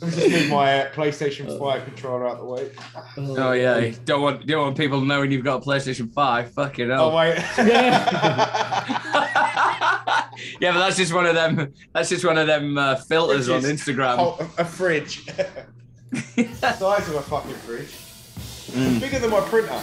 just move my uh, PlayStation 5 controller out the way. Oh yeah, you don't want don't want people knowing you've got a PlayStation Five. Fucking Oh, hell. wait. yeah, but that's just one of them. That's just one of them uh, filters on Instagram. Oh, a, a fridge. Size of a fucking fridge. Mm. Bigger than my printer.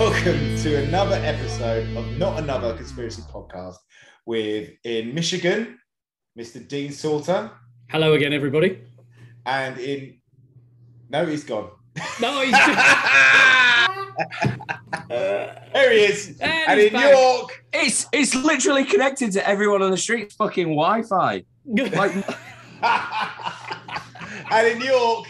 welcome to another episode of Not Another Conspiracy Podcast with in Michigan, Mr. Dean Salter, Hello again, everybody. and in no, he's gone. No, he's uh, There he is, And and in back. York, It's it's literally connected to everyone on the street's fucking Wi-Fi. Like, and in York,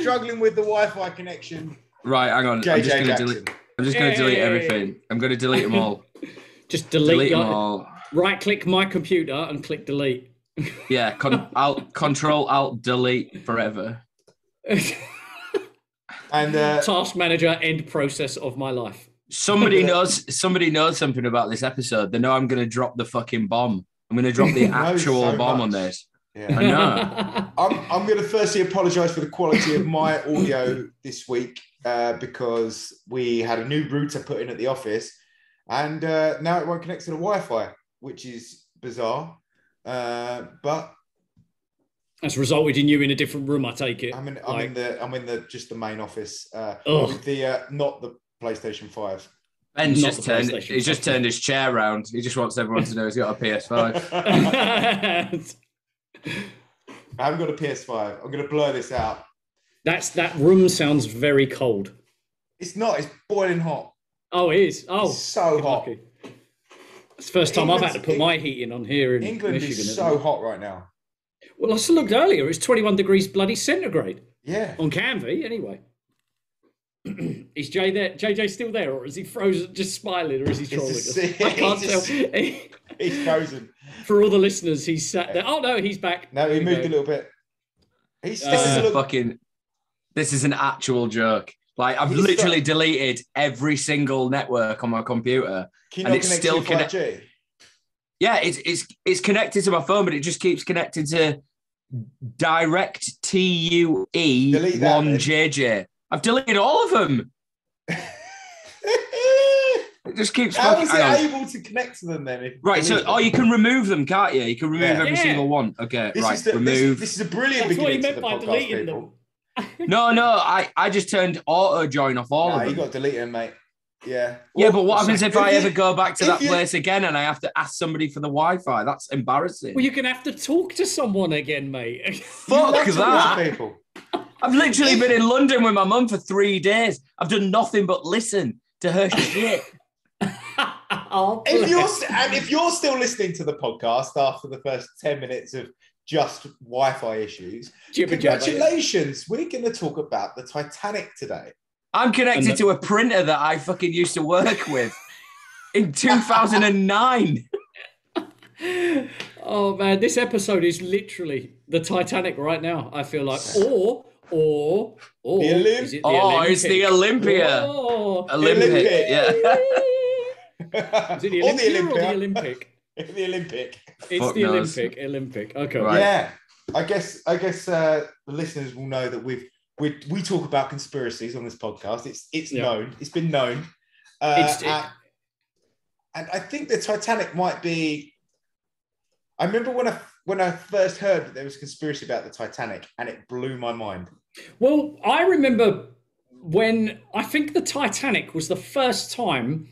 struggling with the Wi-Fi connection. right, hang on. I'm just gonna Jackson. delete. I'm just gonna delete everything. I'm gonna delete them all. just delete, delete them all. right click my computer and click delete. Yeah, con- alt, control alt delete forever. And uh, Task manager end process of my life. Somebody knows. Somebody knows something about this episode. They know I'm gonna drop the fucking bomb. I'm gonna drop the actual so bomb on this. yeah. I know. I'm, I'm going to firstly apologise for the quality of my audio this week uh, because we had a new router put in at the office and uh, now it won't connect to the Wi-Fi, which is bizarre. Uh, but That's resulted in you in a different room, I take it. I'm in, I'm Like- in the I'm in the just the main office uh, Ugh. with the uh, not the PlayStation Five. Ben's Not just turned. He's just turned his chair around. He just wants everyone to know he's got a PS5. I haven't got a PS5. I'm going to blur this out. That's that room sounds very cold. It's not. It's boiling hot. Oh, it is. Oh, It's so hot. lucky. It's the first time I've had to put England's- my heating on here in England Michigan. is so it? hot right now. Well, I still looked earlier. It was 21 degrees bloody centigrade Yeah. on Canvey, anyway. is Jay there? JJ still there, or is he frozen, just smiling, or is he trolling us? I can't it's tell. He's frozen. For all the listeners, he's sat there. Oh no, he's back. No, he There moved a little bit. He's still This is Uh, a fucking. This is an actual joke. Like I've He's literally got- deleted every single network on my computer. Can and it's connect still to 5G? Yeah, it's it's it's connected to my phone, but it just keeps connected to direct T U E one then. JJ. I've deleted all of them. It just keeps. How fucking- is it hang able to connect to them then? if- Right, so delete oh, you can remove them, can't you? You can remove Yeah. every Yeah. single one. Okay, This right. is the, this, remove. this is a brilliant That's what he beginning meant by deleting people. them. No, no, I I just turned auto join off all Nah, of you got to delete them, mate. Yeah. Yeah, Well, but what happens if I ever go back to that you- place again and I have to ask somebody for the Wi-Fi? That's embarrassing. Well, you're gonna have to talk to someone again, mate. Fuck love that! people. I've literally been in London with my mum for three days. I've done nothing but listen to her shit. oh, If you're oh, st- and if you're still listening to the podcast after the first ten minutes of just Wi-Fi issues, Jibber jabber. congratulations. We're going to talk about the Titanic today. I'm connected And- to a printer that I fucking used to work with in 2009. Oh man, this episode is literally the Titanic right now. I feel like, or or or The Olymp- is it the Oh, it's the Olympia. Oh. Olympic. Olympic. Yeah. Is it the Or Olympia or the Olympic? the Olympic. It's Fuck the knows. Olympic. Olympic. Okay. Right. Yeah, I guess I guess uh, the listeners will know that we've we we talk about conspiracies on this podcast. It's it's Yeah. known. It's been known. Uh, It's- it- and, and I think the Titanic might be. I remember when I when I first heard that there was a conspiracy about the Titanic, and it blew my mind. Well, I remember when I think the Titanic was the first time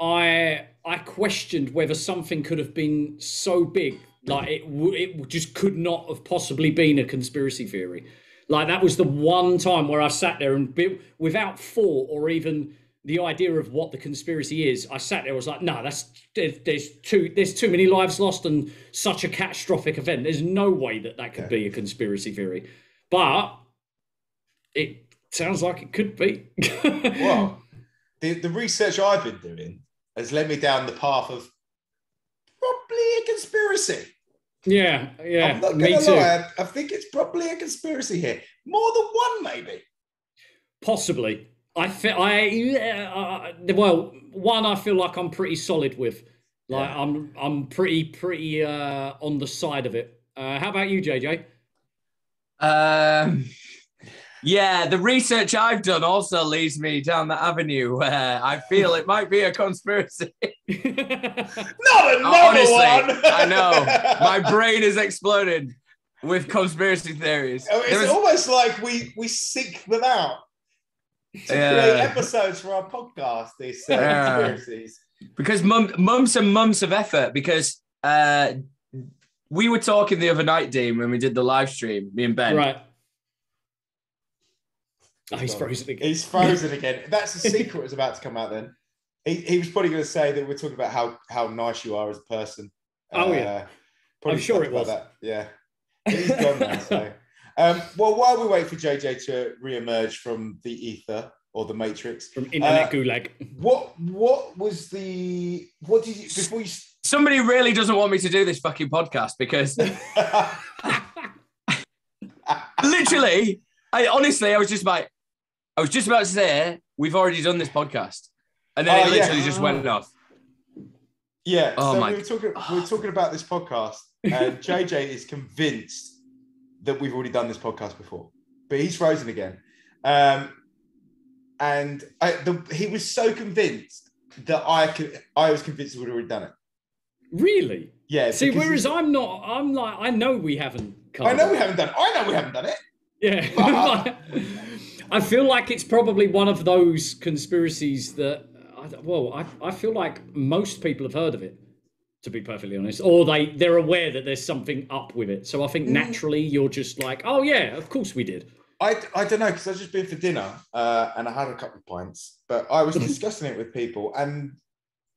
I I questioned whether something could have been so big, like it w- it just could not have possibly been a conspiracy theory. Like that was the one time where I sat there and without thought or even the idea of what the conspiracy is, I sat there. I was like, no, that's there's, there's too there's too many lives lost and such a catastrophic event. There's no way that that could Yeah. be a conspiracy theory, but it sounds like it could be. Well, the, the research I've been doing has led me down the path of probably a conspiracy. yeah, yeah, I'm not gonna lie, I, I think it's probably a conspiracy here. More than one, maybe. Possibly. I feel I uh, well, one I feel like I'm pretty solid with. Like Yeah. I'm I'm pretty pretty uh on the side of it. Uh how about you, JJ? Um, yeah, the research I've done also leads me down that avenue where I feel it might be a conspiracy. Not another Honestly, one. I know my brain is exploding with conspiracy theories. Oh, It's There was- almost like we we seek them out to Yeah. create episodes for our podcast. These uh, Yeah. conspiracies. because mum, months and months of effort. Because uh, we were talking the other night, Dean, when we did the live stream, me and Ben. right. Oh, he's frozen again. He's frozen again. That's the secret was about to come out. Then he, he was probably going to say that we're talking about how how nice you are as a person. Oh, yeah. probably I'm sure talked it was. That. Yeah, he's gone now. So, um, well, while we wait for JJ to re-emerge from the ether or the matrix, From Internet Uh, Gulag. what what was the what did you before you? Somebody really doesn't want me to do this fucking podcast because literally, I honestly, I was just like, I was just about to say, we've already done this podcast. And then Oh, it yeah. literally just went off. Yeah, Oh so my- we were talking we were talking about this podcast, and JJ is convinced that we've already done this podcast before, but he's frozen again. Um, and I, the, he was so convinced that I could, I was convinced we'd already done it. Really? Yeah. See, whereas I'm not I'm like I know we haven't I know it. we haven't done. I know we haven't done it. Yeah. But- I feel like it's probably one of those conspiracies that, I- well, I, I feel like most people have heard of it, to be perfectly honest, or they, they're aware that there's something up with it. So I Mm. think naturally you're just like, oh, yeah, of course we did. I, I don't know because I've just been for dinner uh, and I had a couple of pints, but I was discussing it with people and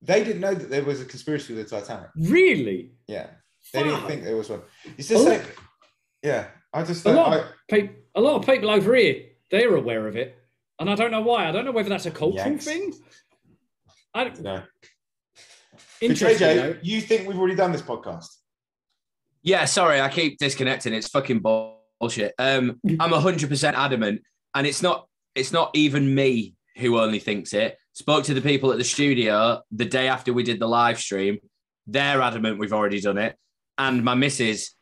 they didn't know that there was a conspiracy with the Titanic. Really? Yeah, they didn't think there was one. It's just A like, yeah, I just A lot, I, of peop a lot of people over here, they're aware of it. And I don't know why. I don't know whether that's a cultural Yanks. thing. I don't, no. But interesting. JJ, though. you think we've already done this podcast? Yeah, sorry, I keep disconnecting. It's fucking bullshit. Um, I'm hundred percent adamant, and it's not. It's not even me who only thinks it. Spoke to the people at the studio the day after we did the live stream. They're adamant we've already done it, and my missus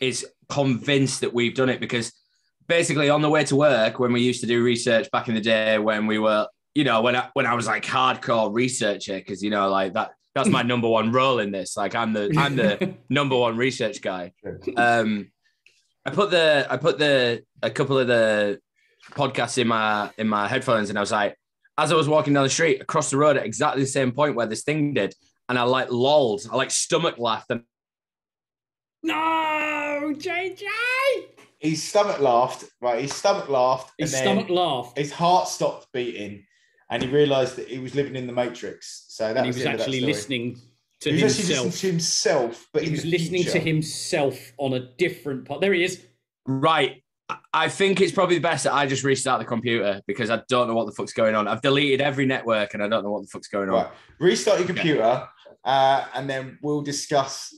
is convinced that we've done it because basically on the way to work when we used to do research back in the day when we were, you know, when I, when I was like hardcore researcher because you know like that that's my number one role in this. Like I'm the I'm the number one research guy. Um, I put the I put the a couple of the podcasts in my in my headphones, and I was like, as I was walking down the street across the road at exactly the same point where this thing did, and I like lolled, I like stomach laughed, and No, JJ! His stomach laughed, right? His stomach laughed, His and then stomach laughed. his heart stopped beating, and he realised that he was living in the Matrix. So that and he was, was the end that actually listening to He was actually himself. listening to himself, but he in was the listening to himself on a different part. There he is. right. I- I think it's probably best that I just restart the computer because I don't know what the fuck's going on. I've deleted every network and I don't know what the fuck's going on. Right, restart your computer, uh, and then we'll discuss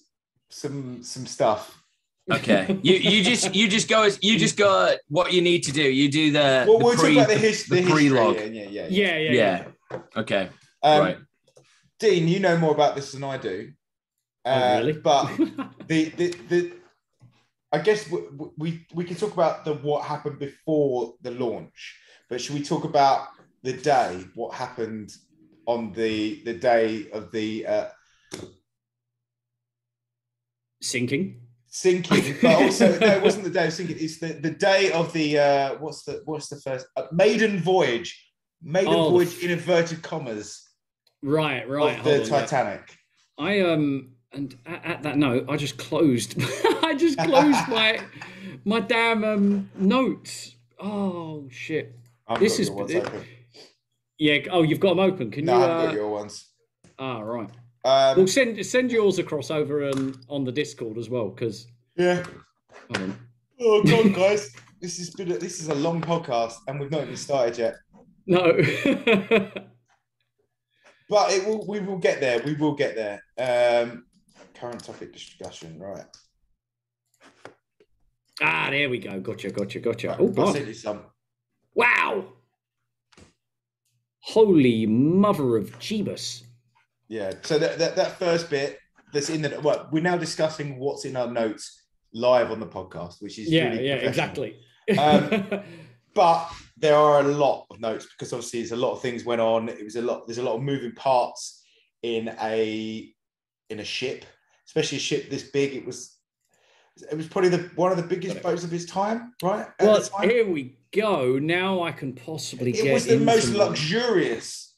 some some stuff. Okay. you you just you just go as you just go what you need to do. You do the, Well, the we'll pre, talk about the, his, the, the history. pre-log. Yeah, yeah, yeah. Yeah, yeah, yeah. Yeah. Okay. Um, right. Dean, you know more about this than I do. Oh, Uh, really? But the, the the I guess we, we we can talk about the what happened before the launch, but should we talk about the day? What happened on the the day of the uh, Sinking. Sinking? But also, no, it wasn't the day of sinking. It's the, the day of the uh, what's the what's the first uh, maiden voyage? Maiden Oh, voyage in inverted commas Right, right. of the on, yeah. Titanic. I um and at, at that note, I just closed. I just closed my my damn um notes. Oh shit! I've This is it- Yeah. Oh, you've got them open. Can No, you? I haven't Uh, got your ones. Ah, right. Um, Well, send send yours across over um, on the Discord as well, because yeah. Oh god, guys, this has been a, this is a long podcast, and we've not even started yet. no. But it will. We will get there. We will get there. Um, current topic discussion, right? ah, there we go. Gotcha, gotcha, gotcha. right Oh, God. some. wow. Holy mother of Jeebus. Yeah. So that, that that first bit that's in the well, we're now discussing what's in our notes live on the podcast, which is Yeah, really yeah, exactly. Um, But there are a lot of notes because obviously there's a lot of things went on. It was a lot. There's a lot of moving parts in a in a ship, especially a ship this big. It was it was probably the one of the biggest boats of his time, right? At well, time. here we go. Now I can possibly it get was the most luxurious.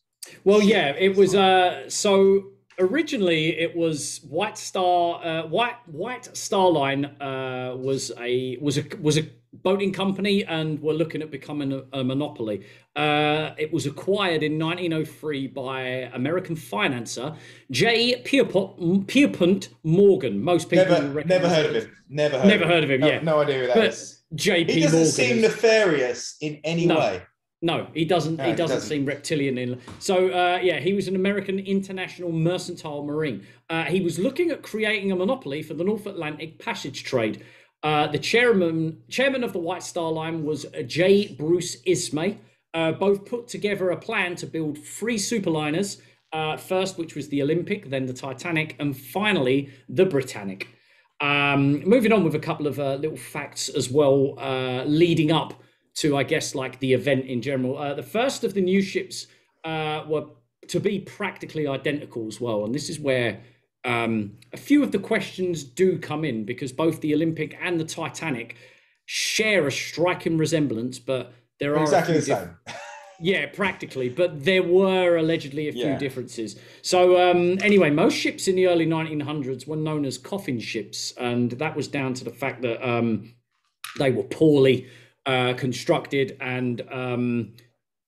Well, yeah, it was. Uh, so originally, it was White Star. Uh, White White Star Line uh, was a was a was a boating company, and were looking at becoming a, a monopoly. Uh, it was acquired in 1903 by American financier J. Pierpont, Pierpont Morgan. Most people Never, never heard of him. Never heard. Never of him. heard of him, No, yeah. no idea who that But is. J.P. He doesn't Morgan. seem is- nefarious in any No. way. No, he doesn't. No, he doesn't, doesn't. seem reptilian. In so, uh, yeah, he was an American international mercantile marine. Uh, he was looking at creating a monopoly for the North Atlantic passage trade. Uh, the chairman chairman of the White Star Line was uh, J. Bruce Ismay. Uh, both put together a plan to build three superliners. Uh, first, which was the Olympic, then the Titanic, and finally the Britannic. Um, moving on with a couple of uh, little facts as well, uh, leading up to, I guess, like the event in general. Uh, the first of the new ships uh, were to be practically identical as well, and this is where um, a few of the questions do come in because both the Olympic and the Titanic share a striking resemblance, but there are Exactly the same. yeah, practically, but there were allegedly a few Yeah. differences. So, um, anyway, most ships in the early 1900s were known as coffin ships, and that was down to the fact that um, they were poorly uh, constructed, and um,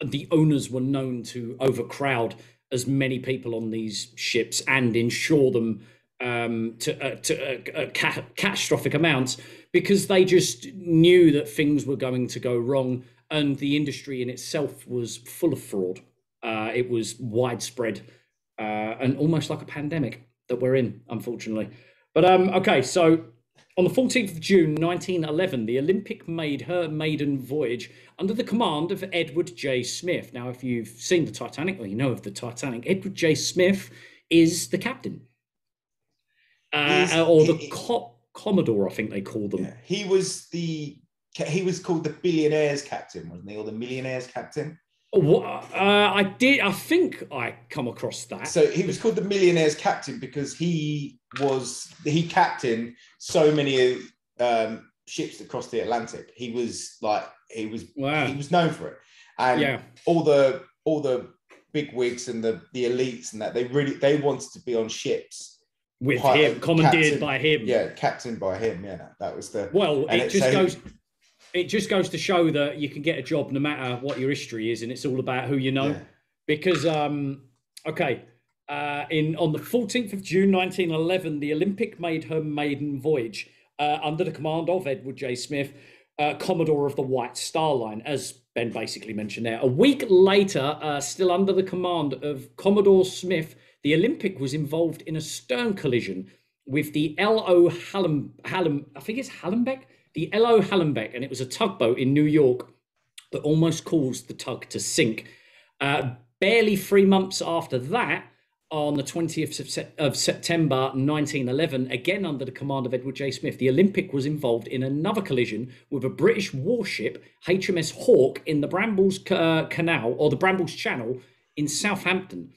the owners were known to overcrowd as many people on these ships and insure them um, to, uh, to uh, uh, ca- catastrophic amounts because they just knew that things were going to go wrong and the industry in itself was full of fraud. Uh, it was widespread and almost like a pandemic that we're in, unfortunately. But um, okay, so on the 14th of June 1911, the Olympic made her maiden voyage under the command of Edward J. Smith. Now, if you've seen the Titanic, or you know of the Titanic, Edward J. Smith is the captain, uh, or the he- co- Commodore, I think they call them. Yeah. He was the he was called the billionaires captain, wasn't he, or the millionaires captain? Uh, I did. I think I come across that. So he was called the millionaires captain because he was he captained so many um, ships that crossed the Atlantic. He was like he was wow. he was known for it, and Yeah. all the all the big wigs and the the elites and that they really they wanted to be on ships. With him, commandeered captain- by him. Yeah, captained by him. Yeah, that was the Well, it it- just so- goes. It just goes to show that you can get a job no matter what your history is, and it's all about who you know. yeah. Because, um, okay, uh, in on the 14th of June 1911, the Olympic made her maiden voyage uh, under the command of Edward J. Smith, uh, Commodore of the White Star Line, as Ben basically mentioned there. A week later, uh, still under the command of Commodore Smith, the Olympic was involved in a stern collision with the L.O. Hallam, Hallam, I think it's Hallenbeck, the L.O. Hallenbeck, and it was a tugboat in New York that almost caused the tug to sink. Uh, barely three months after that, on the 20th of, September 1911, again under the command of Edward J. Smith, the Olympic was involved in another collision with a British warship, HMS Hawke, in the Brambles uh, Canal or the Brambles Channel in Southampton.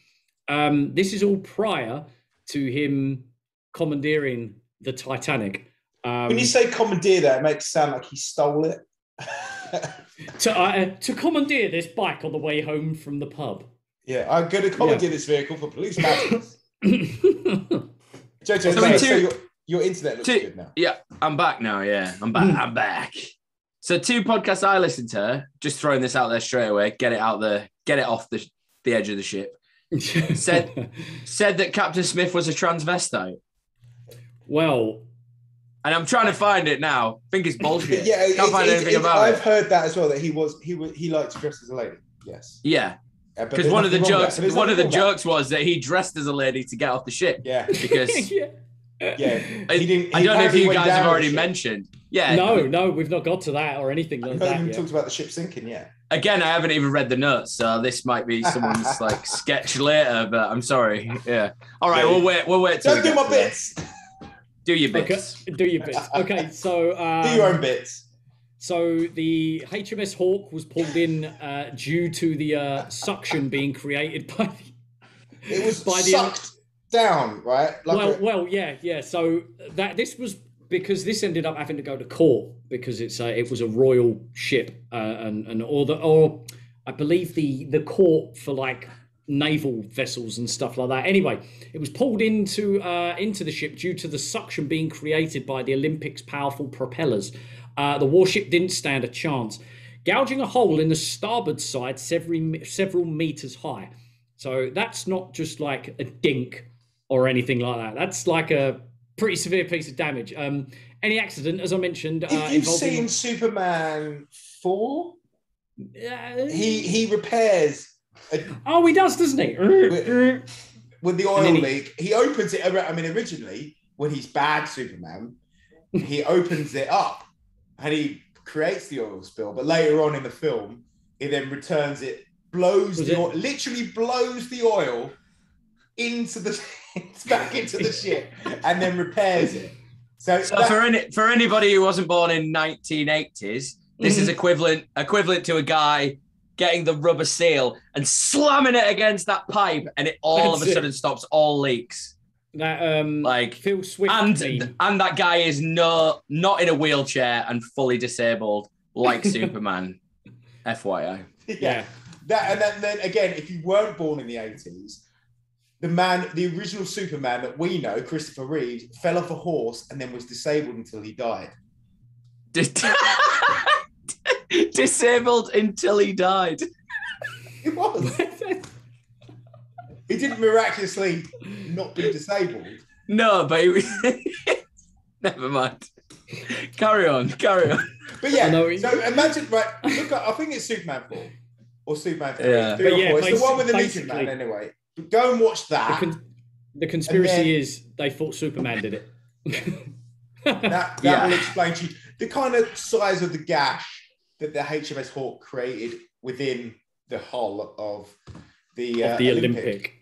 Um, this is all prior to him commandeering the Titanic. Um, When you say commandeer, that it makes it sound like he stole it. to, uh, to commandeer this bike on the way home from the pub. yeah, I'm going to commandeer this vehicle for police matters. Jojo, So so, in so two- your, your internet looks two- good now. Yeah, I'm back now. Yeah, I'm back. I'm back. So two podcasts I listened to. Just throwing this out there straight away. Get it out there. Get it off the the edge of the ship. Said- Said that Captain Smith was a transvestite. well, And I'm trying to find it now. I think it's bullshit. yeah, Can't it's- find it's- anything it's- about I've it. heard that as well. That he was he was he liked to dress as a lady. Yes, Yeah, because there's one of the nothing wrong with jokes, one of the nothing wrong with jokes was that he dressed as a lady to get off the ship. that. Because yeah. Yeah, I, He didn't- I don't know if you guys have already mentioned. Yeah, No, no, we've not got to that or anything I like heard that him yet. talked about the ship sinking. Yeah, Again, I haven't even read the notes, so this might be someone's like sketch later. But I'm sorry. Yeah. All right, Yeah. we'll wait. We'll wait. don't do my to that. bits. Do your Okay, bits. do your bits. Okay, so um, Do your own bits. So the HMS Hawke was pulled in uh, due to the uh, suction being created by the. It was by the- sucked down, right? Like well, a- well, yeah, yeah. So that this was because this ended up having to go to court because it's a, it was a royal ship uh, and and or the or I believe the the court for like naval vessels and stuff like that. Anyway, it was pulled into uh, into the ship due to the suction being created by the Olympic's powerful propellers. Uh, the warship didn't stand a chance, gouging a hole in the starboard side several several meters high. So that's not just like a dink or anything like that. That's like a pretty severe piece of damage. Um, any accident, as I mentioned, uh, if you've involving seen Superman four, Uh, he he repairs oh, he does, doesn't he? with the oil he- leak. He opens it. I mean, originally when he's bad Superman, he opens it up and he creates the oil spill. But later on in the film, he then returns it, blows Was the it- oil, literally blows the oil into the back into the ship, and then repairs it. So, So for any for anybody who wasn't born in 1980s, this is mm-hmm. equivalent equivalent to a guy getting the rubber seal and slamming it against that pipe, and it all of That's a it. sudden stops all leaks. that um, Like Phil Swift and meme. and that guy is no not in a wheelchair and fully disabled like Superman. FYI. Yeah. That and then, then again, if you weren't born in the eighties, the man, the original Superman that we know, Christopher Reeve, fell off a horse and then was disabled until he died. Dis- Disabled until he died. He was. he didn't miraculously not be disabled. No, but he, never mind. Carry on, carry on. But yeah, I know so imagine, right? Look, at, I think it's Superman four or Superman three, Yeah. three But or yeah, four. It's the one with the Legion man, anyway. But go and watch the, that. con- the conspiracy then- is they thought Superman did it. That, that Yeah. will explain to you the kind of size of the gash that the HMS Hawke created within the hull of the, uh, of the Olympic.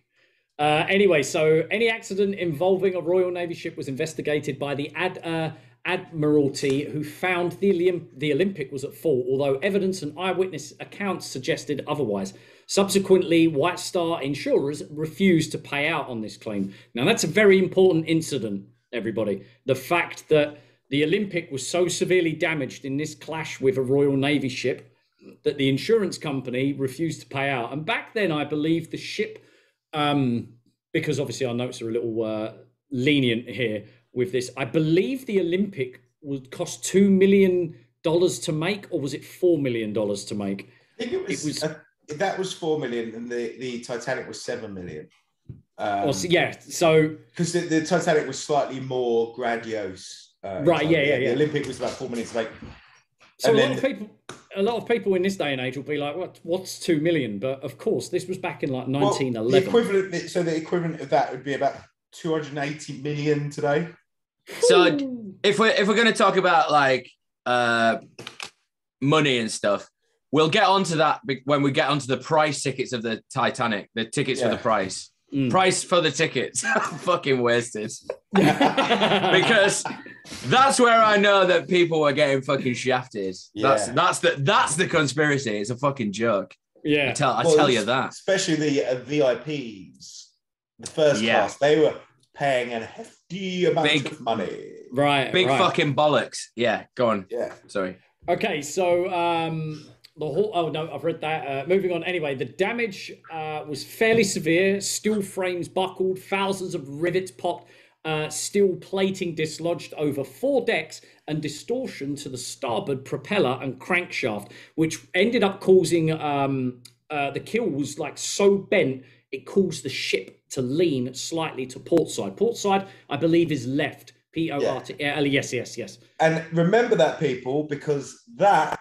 Uh, anyway, so any accident involving a Royal Navy ship was investigated by the Ad, uh, Admiralty, who found the, Olymp- the Olympic was at fault, although evidence and eyewitness accounts suggested otherwise. Subsequently, White Star insurers refused to pay out on this claim. Now, that's a very important incident, everybody. The fact that the Olympic was so severely damaged in this clash with a Royal Navy ship that the insurance company refused to pay out. And back then, I believe the ship, um, because obviously our notes are a little uh, lenient here with this, I believe the Olympic would cost $2 million to make, or was it $4 million to make? I think it was, It was- uh, that was four million, and the, the Titanic was seven million. Um, Or, yeah, so because the, the Titanic was slightly more grandiose. Uh, Right, so yeah, yeah, The yeah. Olympic was about four minutes. late. So And a lot of people, a lot of people in this day and age will be like, "What? What's two million? But of course, this was back in like well, the equivalent. So the equivalent of that would be about two hundred eighty million today. So if we're if we're gonna talk about like uh money and stuff, we'll get onto that when we get onto the price tickets of the Titanic, the tickets for the price. Mm. Price for the tickets. Fucking wasted. because that's where I know that people were getting fucking shafted. That's Yeah. that's the that's the conspiracy. It's a fucking joke. I yeah, tell I Well, tell you that. Especially the uh, VIPs, the first Yeah. class, they were paying a hefty amount Big- of money. right, Big right. fucking bollocks. Yeah, go on. Yeah. Sorry. Okay, so um, the whole. Oh no, I've read that. Uh, moving on. Anyway, the damage uh, was fairly severe. Steel frames buckled, thousands of rivets popped, uh, steel plating dislodged over four decks, and distortion to the starboard propeller and crankshaft, which ended up causing um, uh, the keel was like so bent it caused the ship to lean slightly to port side. Port side, I believe, is left. P O R T L. Yes, yes, yes. And remember that, people, because that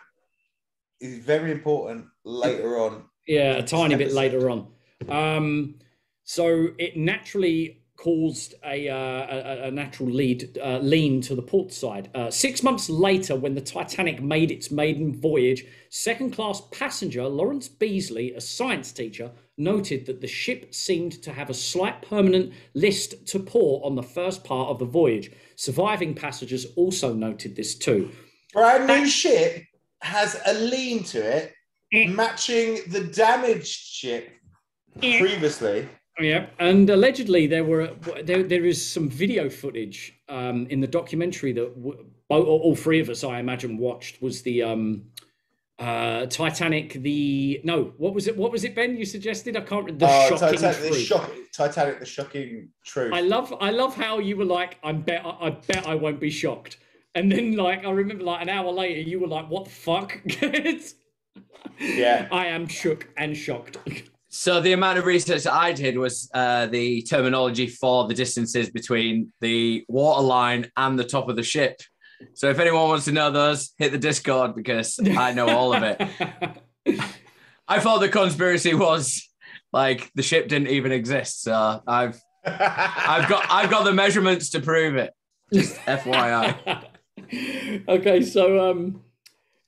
is very important later on. Yeah, a tiny bit later on. Um, so it naturally caused a, uh, a, a natural lead uh, lean to the port side. Uh, six months later, when the Titanic made its maiden voyage, second class passenger Lawrence Beesley, a science teacher, noted that the ship seemed to have a slight permanent list to port on the first part of the voyage. Surviving passengers also noted this too. Brand new ship has a lean to it, matching the damaged ship previously. Yeah, and allegedly there were there, there is some video footage um, in the documentary that w- all, all three of us, I imagine, watched was the um, uh, Titanic. The no, what was it? What was it, Ben? You suggested I can't. The Oh, shocking Titanic, the truth. shock, Titanic, the shocking truth. I love I love how you were like I bet I bet I won't be shocked, and then like I remember like an hour later you were like what the fuck? It's- Yeah. I am shook and shocked. So the amount of research that I did was uh, the terminology for the distances between the water line and the top of the ship. So if anyone wants to know those, hit the Discord because I know all of it. I thought the conspiracy was like the ship didn't even exist. So I've I've got I've got the measurements to prove it. Just FYI. okay, so um,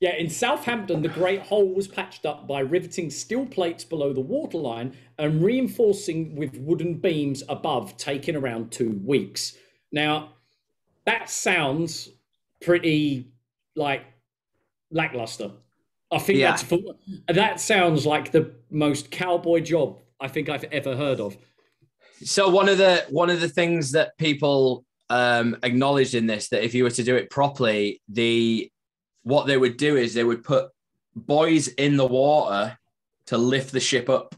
yeah, in Southampton, the Great Hole was patched up by riveting steel plates below the waterline and reinforcing with wooden beams above, taking around two weeks. Now, that sounds pretty like lackluster. I think Yeah. that's for, that sounds like the most cowboy job I think I've ever heard of. So one of the one of the things that people um, acknowledged in this that if you were to do it properly, the what they would do is they would put boys in the water to lift the ship up.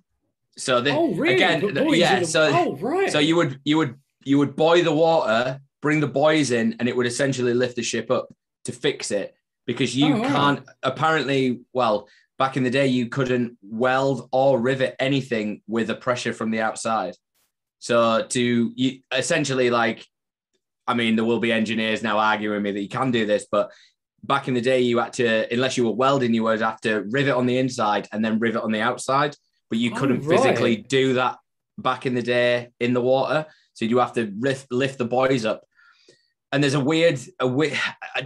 So they, Oh, really? again, But th- boys yeah. the- So oh, right. so you would you would you would buoy the water, bring the boys in, and it would essentially lift the ship up to fix it because you Oh, wow. can't apparently well back in the day you couldn't weld or rivet anything with the pressure from the outside. So to you essentially like I mean there will be engineers now arguing with me that you can do this, but back in the day you had to unless you were welding you would have to rivet on the inside and then rivet on the outside, but you Oh, couldn't right. physically do that back in the day in the water. So you have to lift lift the boys up. And there's a weird, a weird,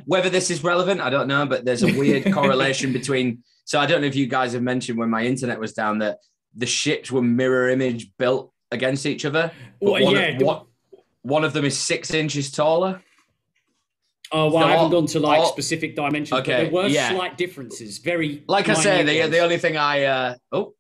whether this is relevant, I don't know, but there's a weird correlation between. So I don't know if you guys have mentioned when my internet was down that the ships were mirror image built against each other. Well, yeah, of, one, one of them is six inches taller. Oh well, I haven't all- gone to like all- specific dimensions, Okay, there were yeah. slight differences. Very Like I say, the, the only thing I uh oh,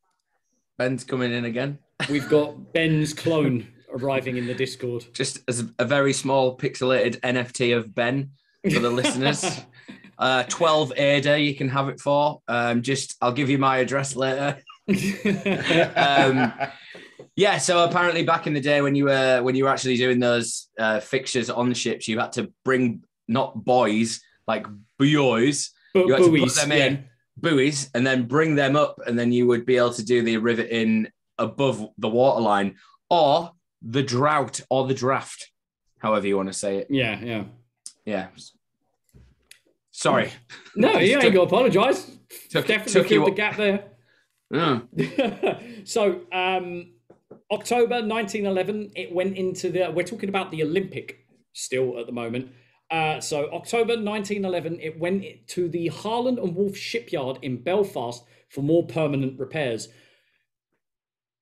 Ben's coming in again. we've got Ben's clone arriving in the Discord. Just as a very small pixelated NFT of Ben for the listeners. Uh, 12 ADA, you can have it for. Um, just I'll give you my address later. um, yeah, so apparently back in the day when you were when you were actually doing those uh, fixtures on the ships, you had to bring not boys like boys, but you had to put buoys, them yeah. in buoys, and then bring them up, and then you would be able to do the riveting above the waterline, or the drought, or the draft, however you want to say it. Yeah, yeah. Yeah. Sorry. No, you ain't got to apologise. took- Definitely took filled the gap there. Yeah. so, um, October 1911, it went into the. We're talking about the Olympic still at the moment. Uh, so, October 1911, it went to the Harland and Wolff shipyard in Belfast for more permanent repairs.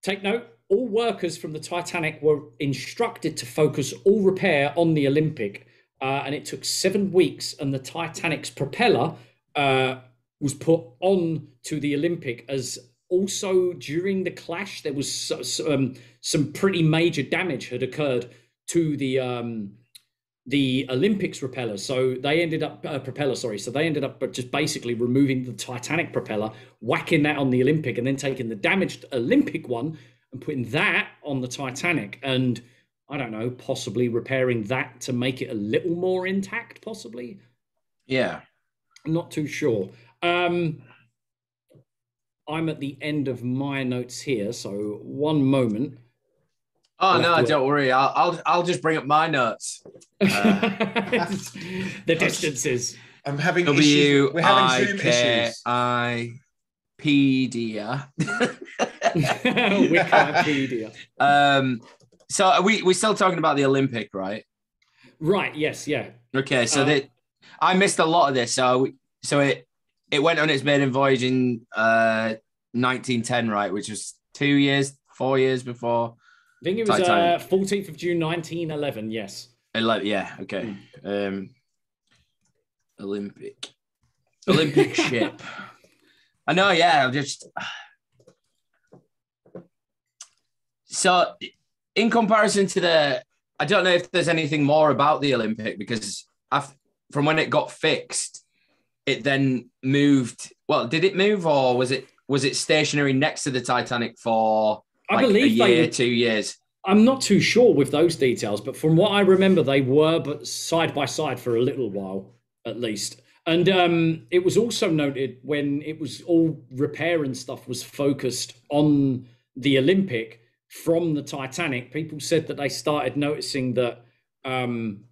Take note, all workers from the Titanic were instructed to focus all repair on the Olympic. Uh, and it took seven weeks, and the Titanic's propeller uh, was put on to the Olympic as also during the clash there was so, so, um, some pretty major damage had occurred to the um, the Olympics propeller. So they ended up uh, propeller, sorry. So they ended up just basically removing the Titanic propeller, whacking that on the Olympic, and then taking the damaged Olympic one and putting that on the Titanic. And I don't know, possibly repairing that to make it a little more intact, possibly. Yeah. I'm not too sure. Um, I'm at the end of my notes here, so one moment. Oh I'll no, have to- don't worry. I'll, I'll I'll just bring up my notes. the distances. I'm having W issues. We're having I Zoom K issues. I P D A. Wikipedia. Um. So are we we still talking about the Olympic, right? Right. Yes. Yeah. Okay. So Uh, that I missed a lot of this. So we, so it it went on its maiden voyage in uh 1910, right? Which was two years, four years before. I think it was uh, 14th of June, 1911. Yes. Ele- yeah. Okay. Um. Olympic. Olympic ship. I know. Yeah. I'm just. So, in comparison to the, I don't know if there's anything more about the Olympic because from when it got fixed, it then moved. Well, did it move or was it was it stationary next to the Titanic for I like a believe year, they. two years? I'm not too sure with those details, but from what I remember, they were but side by side for a little while, at least. And um, it was also noted when it was all repair and stuff was focused on the Olympic from the Titanic. People said that they started noticing that um,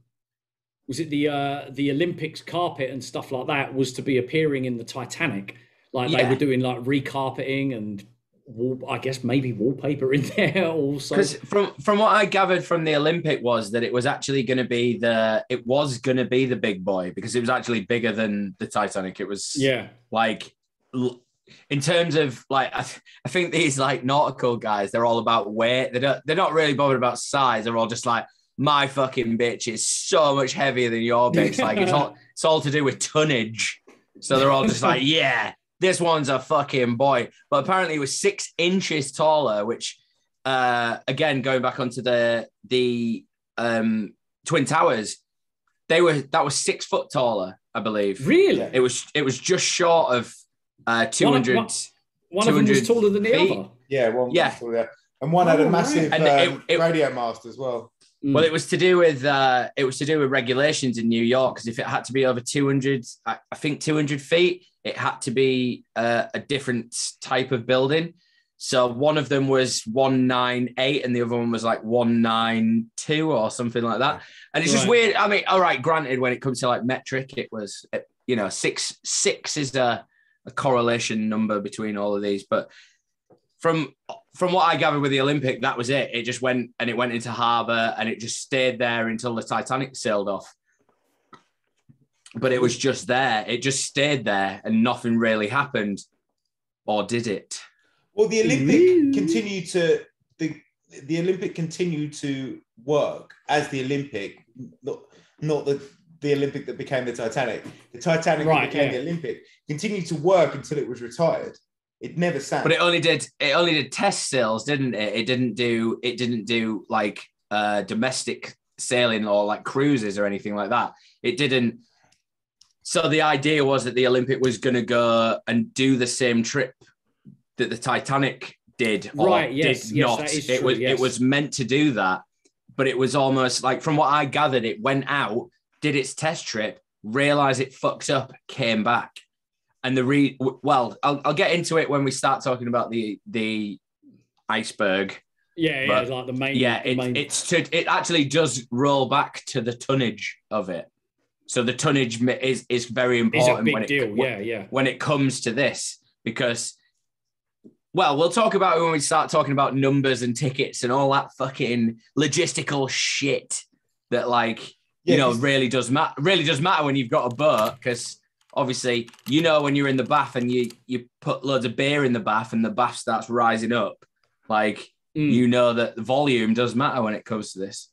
was it the uh, the Olympics carpet and stuff like that was to be appearing in the Titanic. Like they were doing like recarpeting and wall, I guess maybe wallpaper in there also. Because from from what I gathered from the Olympic was that it was actually going to be the it was going to be the big boy because it was actually bigger than the Titanic. It was Yeah. like l- in terms of like I, th- I think these like nautical guys they're all about weight. They don't they're not really bothered about size. They're all just like my fucking bitch is so much heavier than your bitch. Like it's all it's all to do with tonnage. So they're all just like yeah. This one's a fucking boy, but apparently it was six inches taller, which uh again going back onto the the um twin towers they were that was six foot taller i believe Really? It was it was just short of uh 200 one- One of them was 200 taller than the feet. other. Yeah, one. Yeah. Yeah. And one had a right. massive And it- it- radio mast as well. Mm. well it was to do with uh it was to do with regulations in new york because if it had to be over 200 I, I think 200 feet it had to be uh, a different type of building. So one of them was 198 and the other one was like 192 or something like that. And it's just weird i mean all right granted when it comes to like metric it was you know six six is a, a correlation number between all of these but from from what I gathered with the Olympic, that was it. It just went and it went into harbour and it just stayed there until the Titanic sailed off. But it was just there. It just stayed there and nothing really happened. Or did it? Well, the Olympic Ooh. continued to the the Olympic continued to work as the Olympic, not not the the Olympic that became the Titanic. The Titanic Right, that became yeah. the Olympic continued to work until it was retired. It never sank. But it only did it only did test sails, didn't it? It didn't do it didn't do like uh domestic sailing or like cruises or anything like that. It didn't so the idea was that the Olympic was gonna go and do the same trip that the Titanic did or Right, yes, did yes, not. that is it true, was yes. it was meant to do that, but it was almost like from what I gathered, it went out, did its test trip, realized it fucked up, came back and the re well I'll, I'll get into it when we start talking about the the iceberg Yeah, yeah, But- like the main. yeah it, main- it's to, it actually does roll back to the tonnage of it so the tonnage is is very is a important big when it deal. when, Yeah, yeah. when it comes to this because well we'll talk about it when we start talking about numbers and tickets and all that fucking logistical shit that like Yeah, you know 'cause- really does matter really does matter when you've got a boat because obviously you know when you're in the bath and you you put loads of beer in the bath and the bath starts rising up like Mm. you know that the volume does matter when it comes to this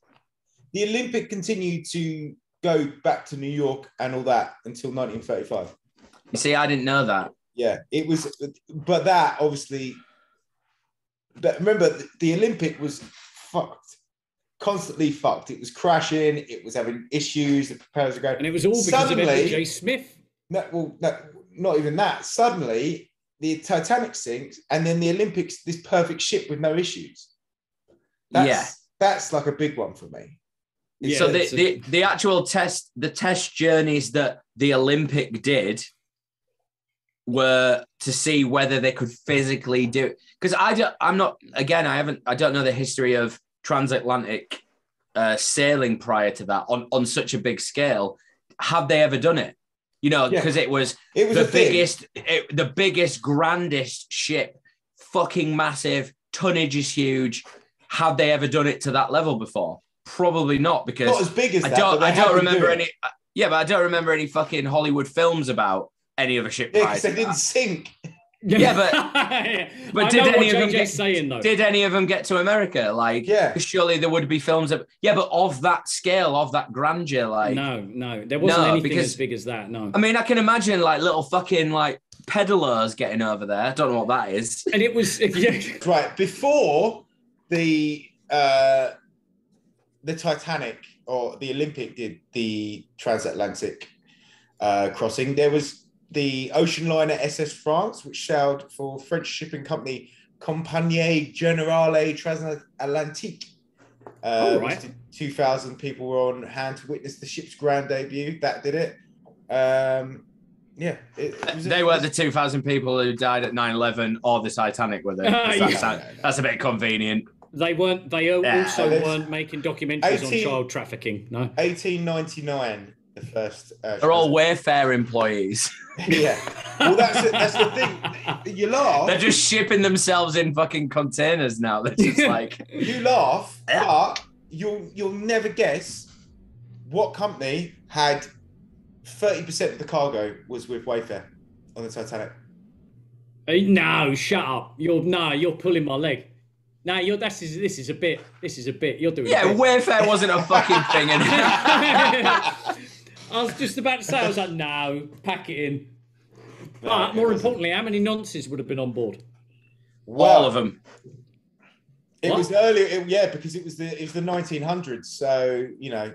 the Olympic continued to go back to New York and all that until 1935. you see i didn't know that Yeah, it was, but that obviously. But remember, the, the Olympic was fucked, constantly fucked. It was crashing. It was having issues. The propellers were going. And it was all because Suddenly- of Edward J. Smith. No, well, no, not even that. Suddenly, the Titanic sinks, and then the Olympics, this perfect ship with no issues. That's, Yeah. that's like a big one for me. Yeah, so the, a- the the actual test the test journeys that the olympic did were to see whether they could physically do it. Because I don't, I'm not again, I haven't, I don't know the history of transatlantic uh, sailing prior to that on on such a big scale. Have they ever done it? You know, Yeah. because it was It was the biggest, it, the biggest, grandest ship, fucking massive. Tonnage is huge. Have they ever done it to that level before? Probably not, because Not as big as I that. don't. I don't to do remember any. Yeah, but I don't remember any fucking Hollywood films about any of a ship. Yeah, because they didn't that. sink. Yeah, but- but did any of them get- saying though? Did any of them get to America? Like, yeah, surely there would be films of. Yeah, but of that scale, of that grandeur, like. no, no, there wasn't No, anything because- as big as that. No, I mean, I can imagine like little fucking like peddlers getting over there. I don't know what that is. and it was yeah, Right before the uh, the Titanic or the Olympic did the transatlantic uh, crossing, there was the ocean liner SS France, which sailed for French shipping company Compagnie Generale Transatlantique. Uh, right. 2,000 people were on hand to witness the ship's grand debut. That did it. Um, yeah, it, it was a- They were the 2,000 people who died at 9 11 or the Titanic, were they? 'Cause Ah, that's, yeah. that's a bit convenient. they weren't. They al- Yeah. also weren't making documentaries 18 on child trafficking. No, 1899, the first. Uh, They're all Wayfair employees. yeah. Well, that's it, that's the thing. You laugh. They're just shipping themselves in fucking containers now. They're just like, you laugh, but you'll you'll never guess what company had thirty percent of the cargo was with Wayfair on the Titanic. Hey, no, shut up. You're no, you're pulling my leg. No, you're this is this is a bit. This is a bit. You're doing. yeah, a. Wayfair wasn't a fucking thing. And I was just about to say. I was like, no, pack it in. But more importantly, how many nonces would have been on board? all of them. It What? was earlier, it- yeah, because it was the it was the nineteen hundreds. So you know,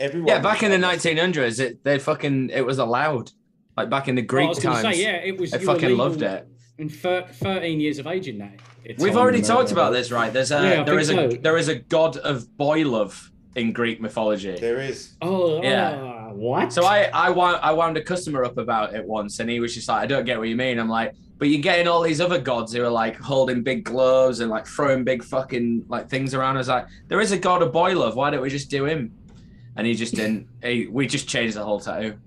everyone. Yeah, back in the 1900s, it they fucking it was allowed. Like back in the I Greek was going to times, say, yeah, it was. they you were fucking loved it. In thir- 13 years of age in that. We've time, already uh, talked about this, right? There's a Yeah, I there think is a there is a god of boy love in Greek mythology. There is. Oh, Yeah. ah, what? So I I wound I wound a customer up about it once, and he was just like, I don't get what you mean. I'm like, but you're getting all these other gods who are like holding big gloves and like throwing big fucking like things around. I was like, there is a god of boy love. Why don't we just do him? And he just didn't. He, we just changed the whole tattoo.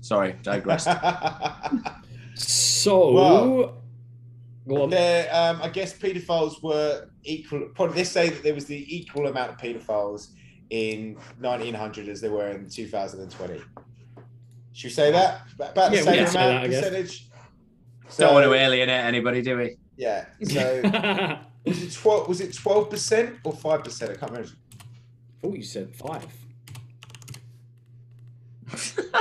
Sorry, digressed. So, Well, go on. there, um, I guess paedophiles were equal. Probably let's say that there was the equal amount of paedophiles in 1900 as there were in 2020. Should we say that about the Yeah, same can say amount that, I guess. percentage? don't want to alienate anybody, do we? Yeah. So was it 12? Was it 12 percent or five percent? I can't remember. oh, you said five.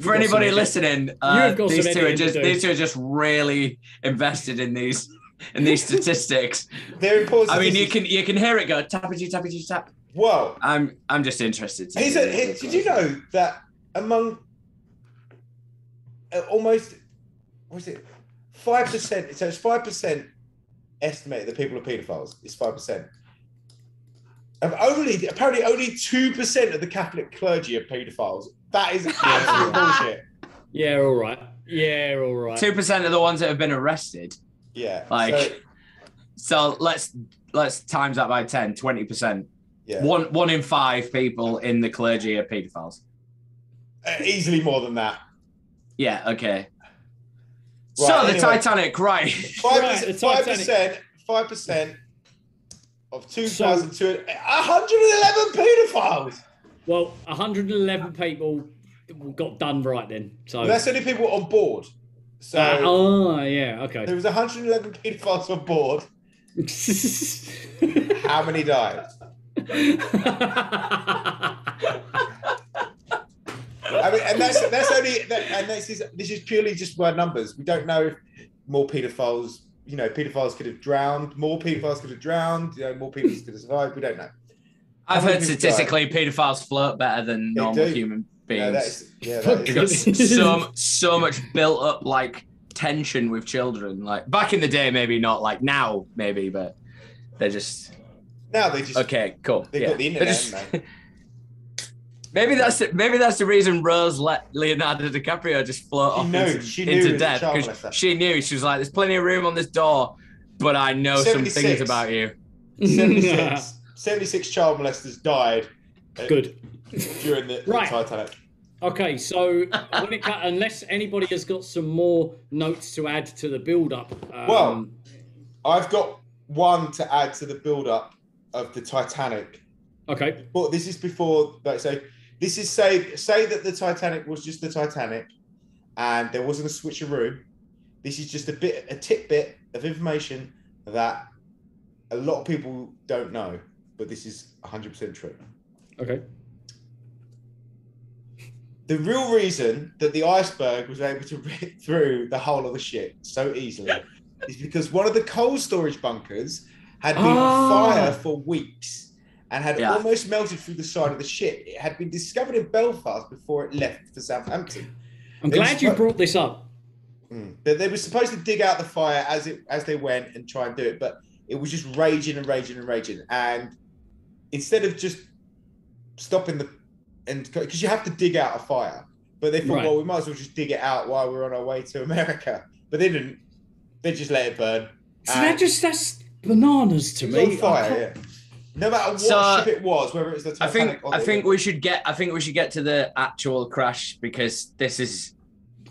For anybody listening, uh, these two are just these two are just really invested in these in these statistics. They're important. I mean, you can you can hear it go tappity tappity tap. Whoa. I'm I'm just interested. To He's a, he- did you know that among uh, almost what is it five percent? So it's five percent estimated that people are paedophiles. It's five percent. Of only apparently only two percent of the Catholic clergy are paedophiles. That is absolute bullshit. Yeah, all right. Yeah, all right. Two percent of the ones that have been arrested. Yeah. Like- so, So let's let's times that by 10, 20 percent. yeah. One one in five people in the clergy are paedophiles. Uh, easily more than that. Yeah. Okay. Right, so the. Titanic, right? Five percent five percent Five percent of two thousand two hundred and eleven paedophiles. Well, 111 people got done right then. So. But that's only people on board. So Uh, oh, yeah. Okay. there was 111 paedophiles on board. How many died? I mean, and that's that's only that, and this is this is purely just word numbers. We don't know if more paedophiles, you know, paedophiles could have drowned, more paedophiles could have drowned, you know, more paedophiles could have survived. We don't know. I've heard statistically paedophiles float better than They normal do. human beings. Yeah, that is, yeah, that They've got is, s- so so much built up like tension with children. Like back in the day, maybe not. Like now, maybe, but they're just now they just okay. Cool. They've yeah. got the internet, just- Maybe that's the, maybe that's the reason Rose let Leonardo DiCaprio just float She off knew. into, She knew into death because she knew she was like, "There's plenty of room on this door, but I know some things about you." 76, 76 child molesters died Good. During the, the Right. Titanic. Okay, so when it, unless anybody has got some more notes to add to the build-up, um, Well- I've got one to add to the build-up of the Titanic, okay, but this is before. Like, so this is say say that the Titanic was just the Titanic, and there wasn't a switcheroo. This is just a bit, a tidbit of information that a lot of people don't know, but this is 100% true. okay, The real reason that the iceberg was able to rip through the hull of the ship so easily is because one of the coal storage bunkers had been Ah. on fire for weeks and had Yeah. almost melted through the side of the ship. It had been discovered in Belfast before it left for Southampton. I'm was glad you brought this up. Mm. That they were supposed to dig out the fire as it as they went and try and do it, but it was just raging and raging and raging. And instead of just stopping the and because you have to dig out a fire, but they thought, Right. well, we might as well just dig it out while we're on our way to America. But they didn't. They just let it burn. So And that just that's bananas to me. fire. Yeah. No matter what So, ship it was, whether it's the I think or I think we should get I think we should get to the actual crash because this is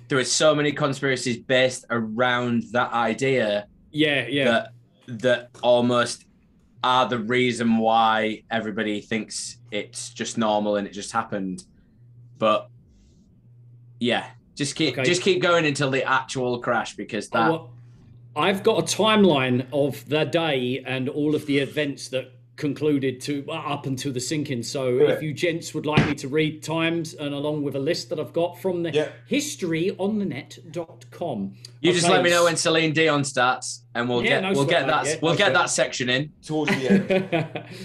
there are so many conspiracies based around that idea Yeah, yeah. that that almost are the reason why everybody thinks it's just normal and it just happened. But yeah, just keep Okay. just keep going until the actual crash because that Well, I've got a timeline of the day and all of the events that concluded to up until the sinking. So Yeah. if you gents would like me to read times and along with a list that I've got from the Yeah. historyonthenet.com. you just let me know when Celine Dion starts and we'll Yeah, get no we'll get that yeah, we'll no get sweat. that section in. towards the end.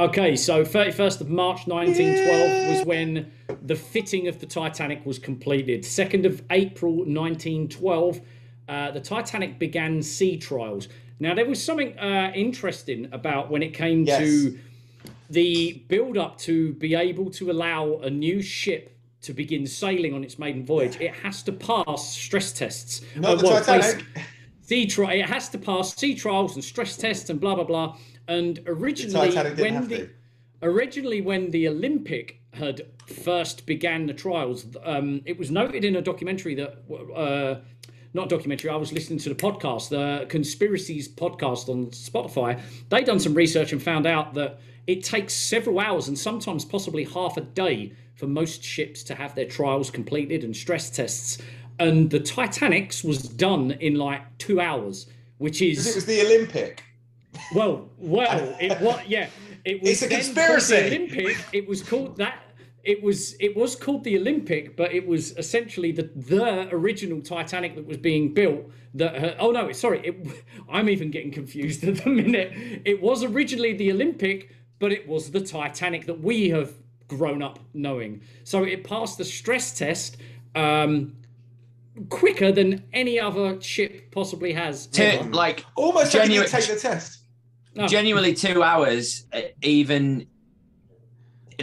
Okay, so 31st of March 1912 was when the fitting of the Titanic was completed. 2nd of April 1912, uh, the Titanic began sea trials. Now, there was something uh, interesting about when it came Yes. to the build up to be able to allow a new ship to begin sailing on its maiden voyage. It has to pass stress tests. Not Uh, the well, Titanic. sea trial. It has to pass sea trials and stress tests and blah blah blah. And originally, didn't when the to. originally when the Olympic had first began the trials, um, it was noted in a documentary that. Uh, not documentary. I was listening to the podcast, the Conspiracies podcast on Spotify. They done some research and found out that it takes several hours and sometimes possibly half a day for most ships to have their trials completed and stress tests. And the Titanic's was done in like two hours, which is it was the Olympic. well, well, it was yeah. It was It's a conspiracy. Olympic. It was called that. It was it was called the Olympic, but it was essentially the the original Titanic that was being built. That uh, oh no, sorry, it, I'm even getting confused at the minute. It was originally the Olympic, but it was the Titanic that we have grown up knowing. So it passed the stress test um, quicker than any other ship possibly has. To, like Almost like he Genuine- take the test. No. genuinely two hours uh, even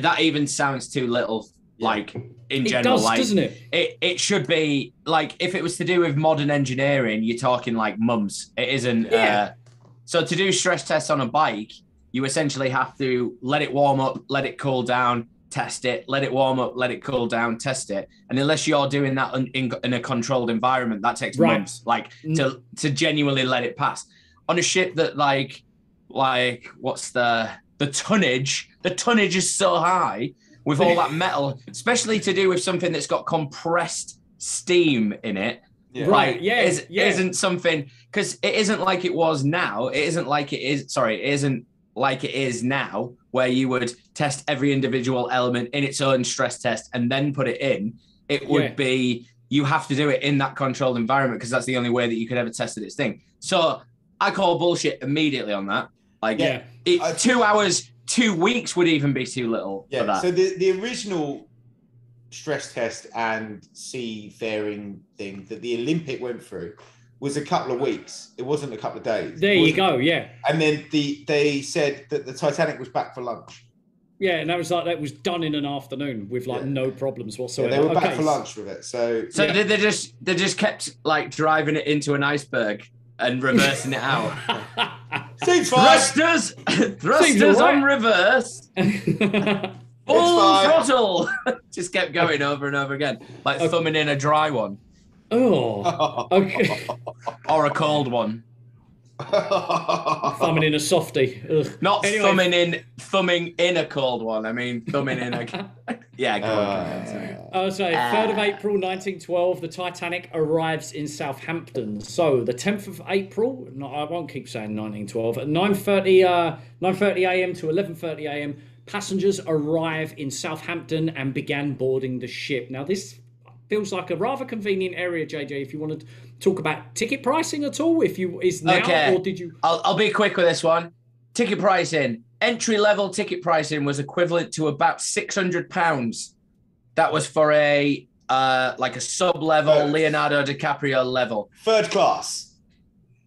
that even sounds too little like in it general does, like doesn't it? it, it should be like if it was to do with modern engineering you're talking like mums it isn't Yeah. uh, so to do stress tests on a bike you essentially have to let it warm up let it cool down test it let it warm up let it cool down test it and unless you're doing that in, in, in a controlled environment that takes Right. months like Mm. to to genuinely let it pass on a ship that like like what's the the tonnage the tonnage is so high with all that metal especially to do with something that's got compressed steam in it Yeah. Right. like, yeah, is, yeah. isn't something because it isn't like it was now it isn't like it is sorry it isn't like it is now where you would test every individual element in its own stress test and then put it in it would Yeah. be you have to do it in that controlled environment because that's the only way that you could ever test this thing so i call bullshit immediately on that like Yeah. it, I- two hours two weeks would even be too little for Yeah. that So the, the original stress test and seafaring thing that the Olympic went through was a couple of weeks. It wasn't a couple of days. There you go. Yeah. And then the they said that the Titanic was back for lunch. Yeah, and that was like that was done in an afternoon with like Yeah. no problems Yeah, whatsoever. they were back Okay, for lunch with it. So So Yeah. did they just they just kept like driving it into an iceberg and reversing it out? seems fine. thrusters, thrusters on reverse, full throttle. just kept going over and over again, like Okay. thumbing in a dry one oh, okay. or a cold one. Thumbing in a softie. Ugh. Not Anyway. thumbing in, thumbing in a cold one. I mean, thumbing in a. yeah, go on, Uh, continue. Oh, so 3rd of April 1912, the Titanic arrives in Southampton. So the 10th of April, no, I won't keep saying 1912, at 9.30 uh, 9.30 a.m. to 11.30 a.m., passengers arrive in Southampton and began boarding the ship. Now, this feels like a rather convenient area, JJ, if you want to talk about ticket pricing at all, if you is now, Okay. or did you... I'll, I'll be quick with this one. Ticket pricing. Entry level ticket pricing was equivalent to about six hundred pounds. That was for a uh like a sub level. Leonardo DiCaprio level. Third class.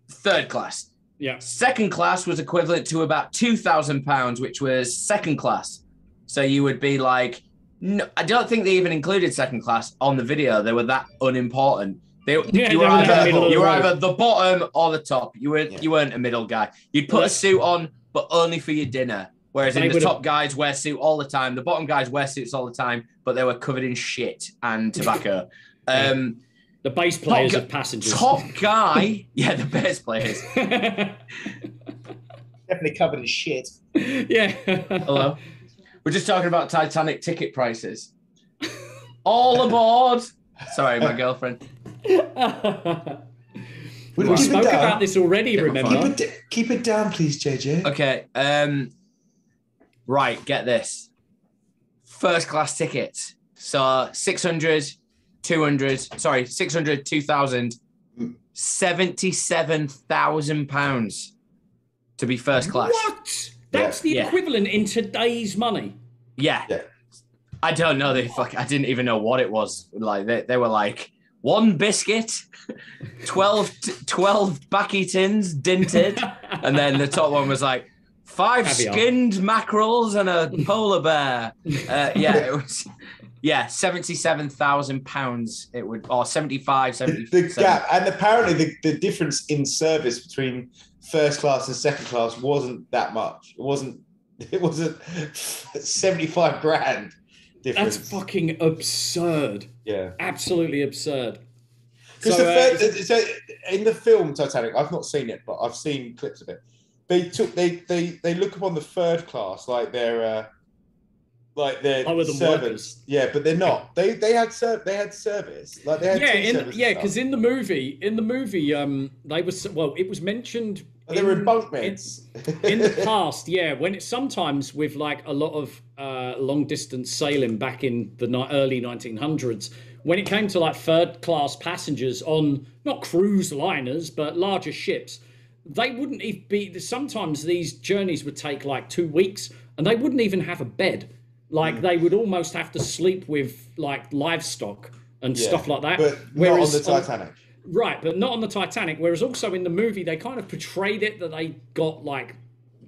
Third class. Yeah. Second class was equivalent to about two thousand pounds, which was second class. So you would be like, no, I don't think they even included second class on the video. They were that unimportant. They, Yeah, you were, were either, the you were either the bottom or the top. You were Yeah. you weren't a middle guy. You'd put a suit on, but only for your dinner. Whereas They in the top guys wear suit all the time. The bottom guys wear suits all the time, but they were covered in shit and tobacco. Um, The bass players Top- of passengers. top guy, yeah, the best players. Definitely covered in shit. yeah. Hello. We're just talking about Titanic ticket prices. All aboard. Sorry, my girlfriend. Would We keep it spoke about this already, Yeah, remember? Keep it, d- keep it down, please, JJ. Okay. Um. Right. Get this. First class tickets. So 600, 200, sorry, 600, 2000, 77,000 pounds to be first class. What? That's the Yeah. equivalent in today's money. Yeah. Yeah. I don't know. They fuck. I didn't even know what it was. Like they, they were like one biscuit, 12, t- 12 backy tins dinted, and then the top one was like five Caviar. skinned mackerels and a polar bear. Uh, yeah, it was. Yeah, seventy-seven thousand pounds. It would, or 75, The, 77. the gap, and apparently the, the difference in service between first class and second class wasn't that much. It wasn't. It wasn't seventy-five grand difference. That's fucking absurd. yeah. Absolutely absurd. Because So, uh, so in the film Titanic, I've not seen it, but I've seen clips of it. They took they they they look upon the third class like they're uh, like they're Other than servants. workers. Yeah, but they're not. They they had ser- they had service. Like they had Yeah, in, yeah, because in the movie, in the movie, um, they was well, it was mentioned. And they were in bunk beds. in the past, yeah, when it sometimes with like a lot of uh, long distance sailing back in the ni- early 1900s, when it came to like third class passengers on not cruise liners but larger ships, they wouldn't even be. Sometimes these journeys would take like two weeks, and they wouldn't even have a bed. Like Hmm. they would almost have to sleep with like livestock and Yeah, stuff like that. but Whereas not on the Titanic. Right, but not on the Titanic. Whereas also in the movie, they kind of portrayed it that they got like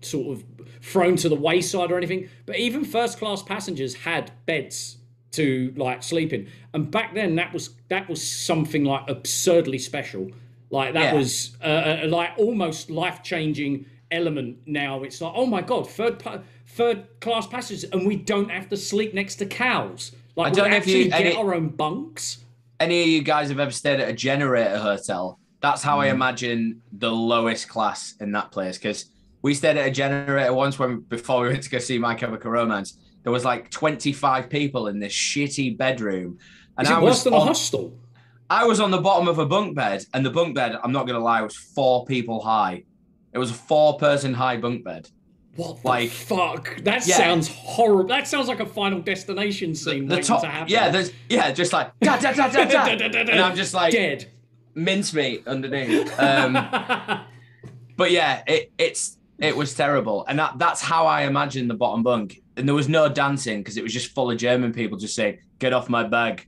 sort of thrown to the wayside or anything. But even first class passengers had beds to like sleep in, and back then that was that was something like absurdly special. Like that Yeah. was uh, like almost life changing element. Now it's like, oh my god, third third class passengers, and we don't have to sleep next to cows. Like I we don't know if you- actually get any- our own bunks. any of you guys have ever stayed at a generator hotel, that's how I mm. imagine the lowest class in that place. Because we stayed at a generator once when before we went to go see My Chemical Romance. There was like 25 people in this shitty bedroom. And Is it I worse was than a on, hostel? I was on the bottom of a bunk bed, and the bunk bed, I'm not gonna lie, was four people high. It was a four person high bunk bed. What Like- the fuck? That Yeah. sounds horrible. That sounds like a Final Destination scene The waiting top, to happen. yeah, there's yeah, just like da da da da da, and I'm just like dead. mincemeat underneath. Um, but yeah, it it's it was terrible, and that, that's how I imagined the bottom bunk. And there was no dancing because it was just full of German people just saying, "Get off my bag."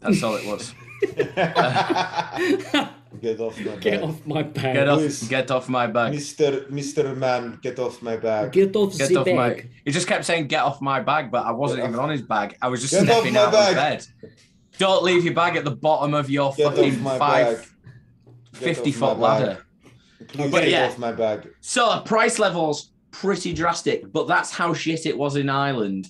That's all it was. Get Get off my Get back. off my bag. Get off, Please. get off my back. Mr. Mr. Man, get off my back. Get off Get off bag. my. He just kept saying, "Get off my bag," but I wasn't Get even off- on his bag. I was just Get stepping my out bag. of bed. Don't leave your bag at the bottom of your Get fucking my five, 50 foot bag. ladder. Please But get yeah. off my bag. So price levels pretty drastic, but that's how shit it was in Ireland.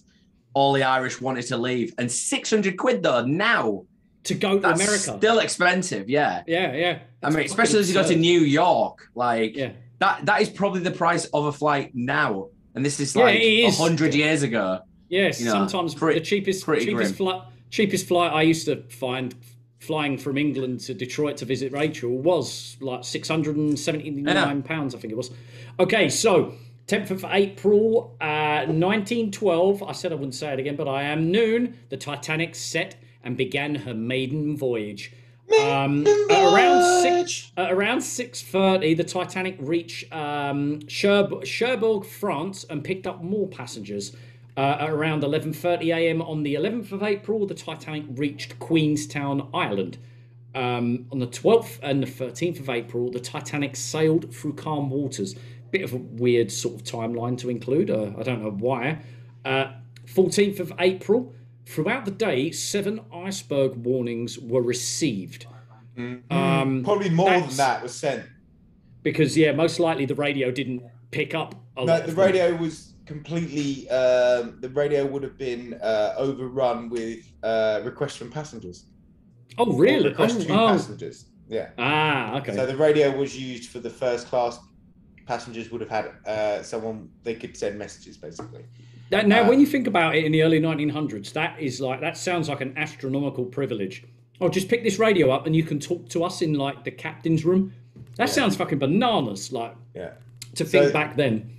All the Irish wanted to leave, and six hundred quid though now. To go to That's America. still expensive, yeah. yeah, yeah. I mean, especially as you go to. New York, like Yeah. that. That is probably the price of a flight now, and this is like is. hundred years ago. Yes, you know, sometimes pretty- the cheapest cheapest flight cheapest flight I used to find flying from England to Detroit to visit Rachel was like six hundred and seventy nine pounds, I think it was. Okay, so tenth of April, uh, nineteen twelve. I said I wouldn't say it again, but I am noon. The Titanic set and began her maiden voyage. Um, at around six, around six thirty, the Titanic reached um, Cherb- Cherbourg, France, and picked up more passengers. Uh, at around eleven thirty a.m. on the eleventh of April, the Titanic reached Queenstown, Ireland. Um, on the twelfth and the thirteenth of April, the Titanic sailed through calm waters. Bit of a weird sort of timeline to include. Uh, I don't know why. Fourteenth of April. Throughout the day, seven iceberg warnings were received. Um, Probably more than that was sent. because yeah, most likely the radio didn't pick up. No, the of them. radio was completely. Um, the radio would have been uh, overrun with uh, requests from passengers. Oh really? Requests Oh, oh. passengers. Yeah. Ah, okay. So the radio was used for the first class. Passengers would have had uh, someone they could send messages basically. Now, now, uh, when you think about it, in the early 1900s, that is like that sounds like an astronomical privilege. Oh, just pick this radio up and you can talk to us in like the captain's room. That sounds fucking bananas. Like Yeah. to think So- back then.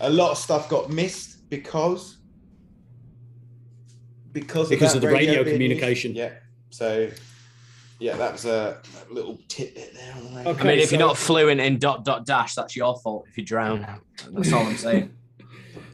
A lot of stuff got missed because because Because of the radio being used. communication. Yeah. So yeah, that was a, a little tidbit there on the. Okay. I mean, if so- you're not fluent in dot dot dash, that's your fault if you drown. That's all I'm saying.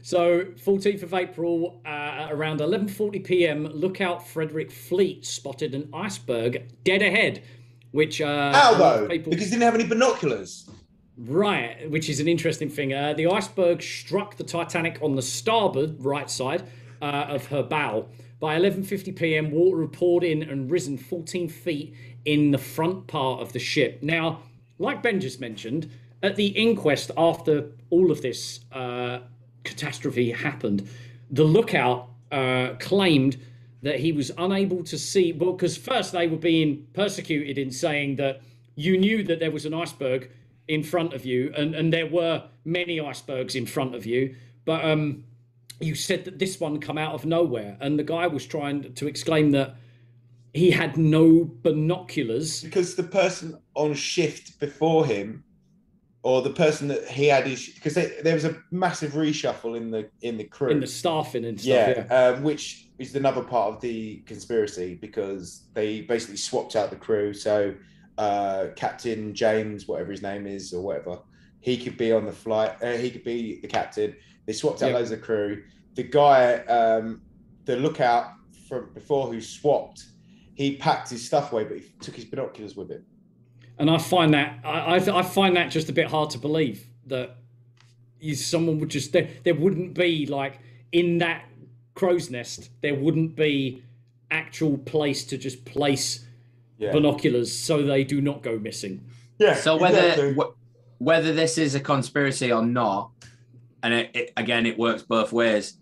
So, 14th of April, uh, around 11:40 p.m., lookout Frederick Fleet spotted an iceberg dead ahead, which uh, How a lot of though? people- Because he didn't have any binoculars. Right, which is an interesting thing. Uh, the iceberg struck the Titanic on the starboard right side uh, of her bow. By 11:50 p.m., water had poured in and risen 14 feet in the front part of the ship. Now, like Ben just mentioned, at the inquest after all of this uh, catastrophe happened, the lookout uh, claimed that he was unable to see. Well, because first they were being persecuted in saying that you knew that there was an iceberg in front of you, and, and there were many icebergs in front of you, but um, you said that this one come out of nowhere, and the guy was trying to exclaim that he had no binoculars. Because the person on shift before him, or the person that he had his, because there was a massive reshuffle in the in the crew. In the staffing and stuff, yeah, yeah. Um, which is another part of the conspiracy because they basically swapped out the crew. So uh, Captain James, whatever his name is or whatever, he could be on the flight. Uh, he could be the captain. They swapped out Yep. loads of crew. The guy, um, the lookout from before who swapped, he packed his stuff away, but he took his binoculars with him. And I find that I, I, I find that just a bit hard to believe that you, someone would just there, there wouldn't be like in that crow's nest there wouldn't be actual place to just place Yeah, binoculars so they do not go missing. yeah. So whether exactly. wh- whether this is a conspiracy or not, and it, it, again it works both ways.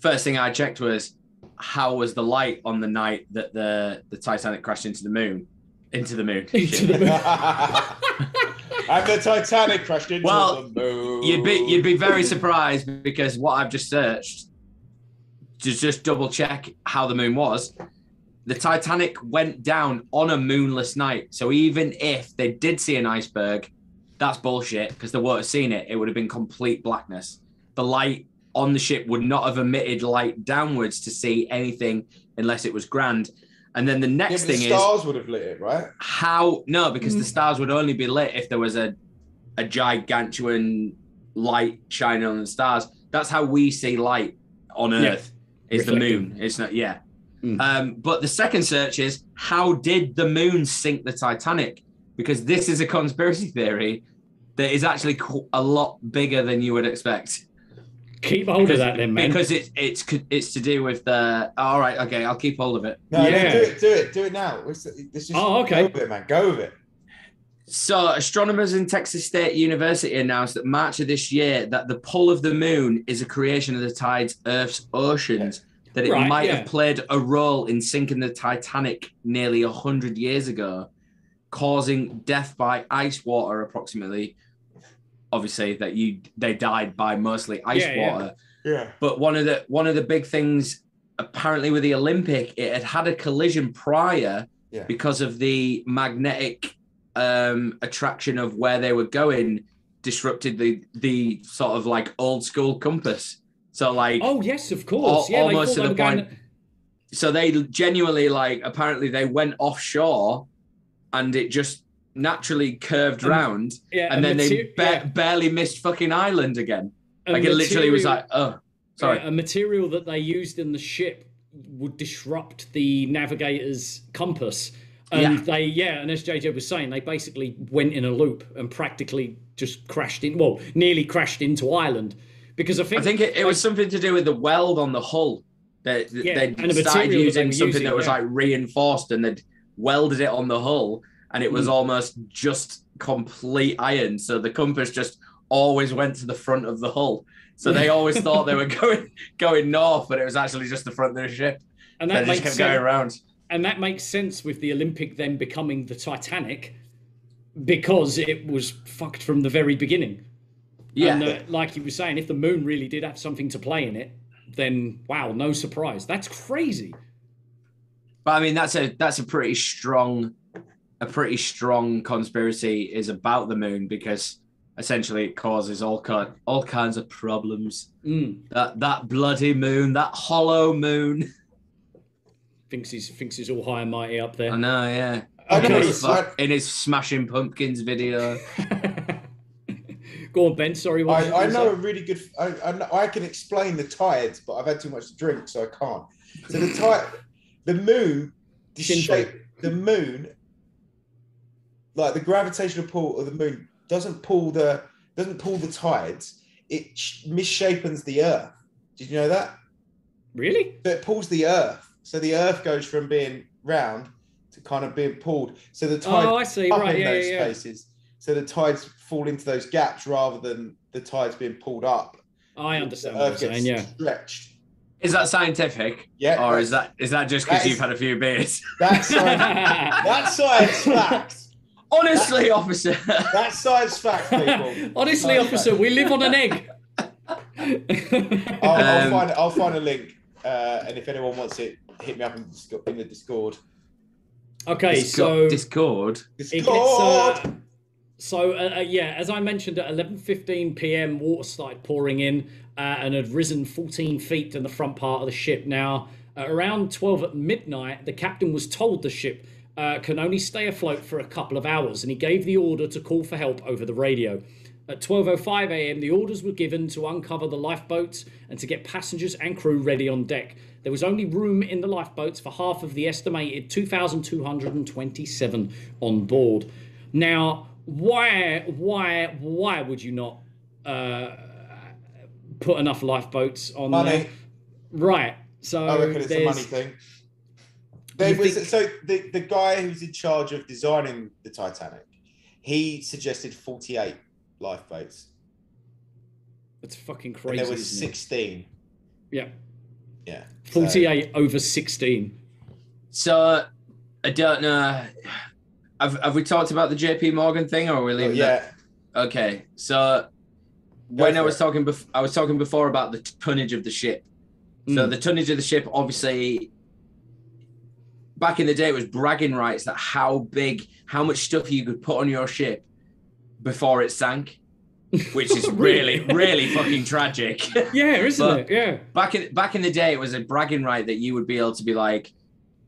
First thing I checked was how was the light on the night that the the Titanic crashed into the moon, into the moon. Into the moon. and the Titanic crashed into Well, the moon. You'd be you'd be very surprised because what I've just searched to just double check how the moon was. The Titanic went down on a moonless night. So even if they did see an iceberg, that's bullshit because they would have seen it. It would have been complete blackness. The light on the ship would not have emitted light downwards to see anything unless it was grand. And then the Yeah, next but the thing is the stars would have lit it, right? how no because the stars would only be lit if there was a a gigantuan light shining on the stars that's how we see light on Yeah. earth is the moon it's not yeah Mm. um but the second search is how did the moon sink the titanic because this is a conspiracy theory that is actually a lot bigger than you would expect. Keep hold of Because- that then, man. Because it's it's it's to do with the. All right, okay, I'll keep hold of it. No, no, Yeah. do it, do it, do it now. Let's, let's just Oh, okay. Go with it, man. Go with it. So, astronomers in Texas State University announced that March of this year that the pull of the moon is a creation of the tide's Earth's oceans. That it Right, might yeah. have played a role in sinking the Titanic nearly hundred years ago, causing death by ice water. Approximately, obviously, that you they died by mostly ice Yeah, yeah. water. Yeah. But one of the one of the big things apparently with the Olympic, it had had a collision prior Yeah. because of the magnetic um, attraction of where they were going disrupted the the sort of like old school compass. So like oh yes, of course. Al- yeah, almost they to the they were going point- so they genuinely like apparently they went offshore and it just naturally curved Um, round yeah, and a then they ba- yeah, barely missed fucking island again. Like it literally was like, oh, sorry. yeah, a material that they used in the ship would disrupt the navigator's compass. And Yeah. they, yeah, and as JJ was saying, they basically went in a loop and practically just crashed in, well, nearly crashed into Ireland. Because I think, I think it, it was something to do with the weld on the hull. They, Yeah, they and started material they using something using, that was yeah. like reinforced and they'd welded it on the hull and it Mm. was almost just complete iron. So the compass just always went to the front of the hull. So they always thought they were going going north, but it was actually just the front of the ship. and They that just kept sense. going around. and that makes sense with the Olympic then becoming the Titanic because it was fucked from the very beginning. Yeah. And uh, like you were saying, if the moon really did have something to play in it, then wow, no surprise. That's crazy. But I mean, that's a that's a pretty strong, a pretty strong conspiracy is about the moon because essentially it causes all kind all kinds of problems. Mm. That that bloody moon, that hollow moon. Thinks he's thinks he's all high and mighty up there. I know, yeah. I Okay, In it's his, like- in his Smashing Pumpkins video. Go on, Ben. Sorry. what was I, I you know a really good. I, I, know- I can explain the tides, but I've had too much to drink, so I can't. So the tide, the moon, the shape, the moon, like the gravitational pull of the moon doesn't pull the doesn't pull the tides. It sh- misshapens the Earth. Did you know that? Really? So it pulls the Earth. So the Earth goes from being round to kind of being pulled. So the tides Oh, I see. up Right. in Yeah, those yeah, yeah. spaces. So the tides fall into those gaps rather than the tides being pulled up. I understand The what you're Earth gets saying. Yeah. stretched. Is that scientific? Yeah, Or is that is that just because you've had a few beers? That's science, that's science fact. Honestly, officer. That's science fact, people. Honestly, Science officer, fact. we live on an egg. I'll, I'll Um, find I'll find a link, uh, and if anyone wants it, hit me up in the Discord. In the Discord. okay, Disco- so Discord. Discord. uh, so uh, uh, yeah, as I mentioned, at 11:15 p.m., water started pouring in uh, and had risen 14 feet in the front part of the ship. Now, at around 12 at midnight, the captain was told the ship uh, can only stay afloat for a couple of hours, and he gave the order to call for help over the radio. At 12:05 a.m., the orders were given to uncover the lifeboats and to get passengers and crew ready on deck. There was only room in the lifeboats for half of the estimated 2,227 on board. Now, why, why, why would you not uh, put enough lifeboats on Money. there? Right. So I reckon it's a money thing. There You was think- so the, the guy who's in charge of designing the Titanic, he suggested 48 lifeboats. That's fucking And crazy. there was isn't it? 16. Yeah. Yeah. So- 48 over 16. So I don't know. Have, have we talked about the JP Morgan thing or are we Oh, leaving yeah. that? Okay. So when I was it. talking bef- I was talking before about the tonnage of the ship. So Mm. the tonnage of the ship obviously back in the day it was bragging rights that how big how much stuff you could put on your ship before it sank. Which is really, Really? fucking tragic. Yeah, isn't But- it? Yeah. back in back in the day, it was a bragging right that you would be able to be like,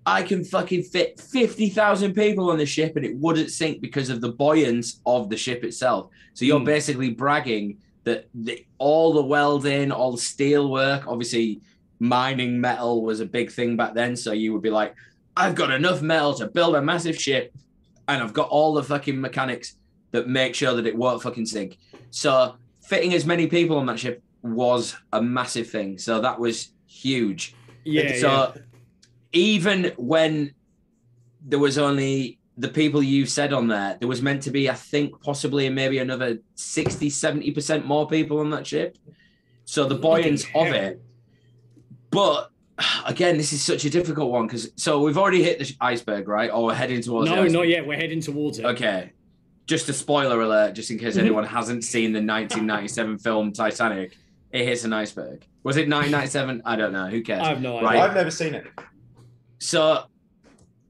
I can fucking fit fifty thousand people on the ship and it wouldn't sink because of the buoyance of the ship itself. So you're Hmm. basically bragging that the, all the welding, all the steel work, obviously mining metal was a big thing back then. So you would be like, I've got enough metal to build a massive ship. and I've got all the fucking mechanics that make sure that it won't fucking sink. So fitting as many people on that ship was a massive thing. So that was huge. Yeah, so yeah. even when there was only the people you said on there, there was meant to be, I think, possibly maybe another 60, 70% more people on that ship. So the buoyance of it. But again, this is such a difficult one because so we've already hit the iceberg, right? Or we're heading towards the No, iceberg. not yet. We're heading towards it. Okay. Just a spoiler alert, just in case Mhm. anyone hasn't seen the 1997 film Titanic. It hits an iceberg. Was it 1997? I don't know. Who cares? I have no idea. Right. I've never seen it. So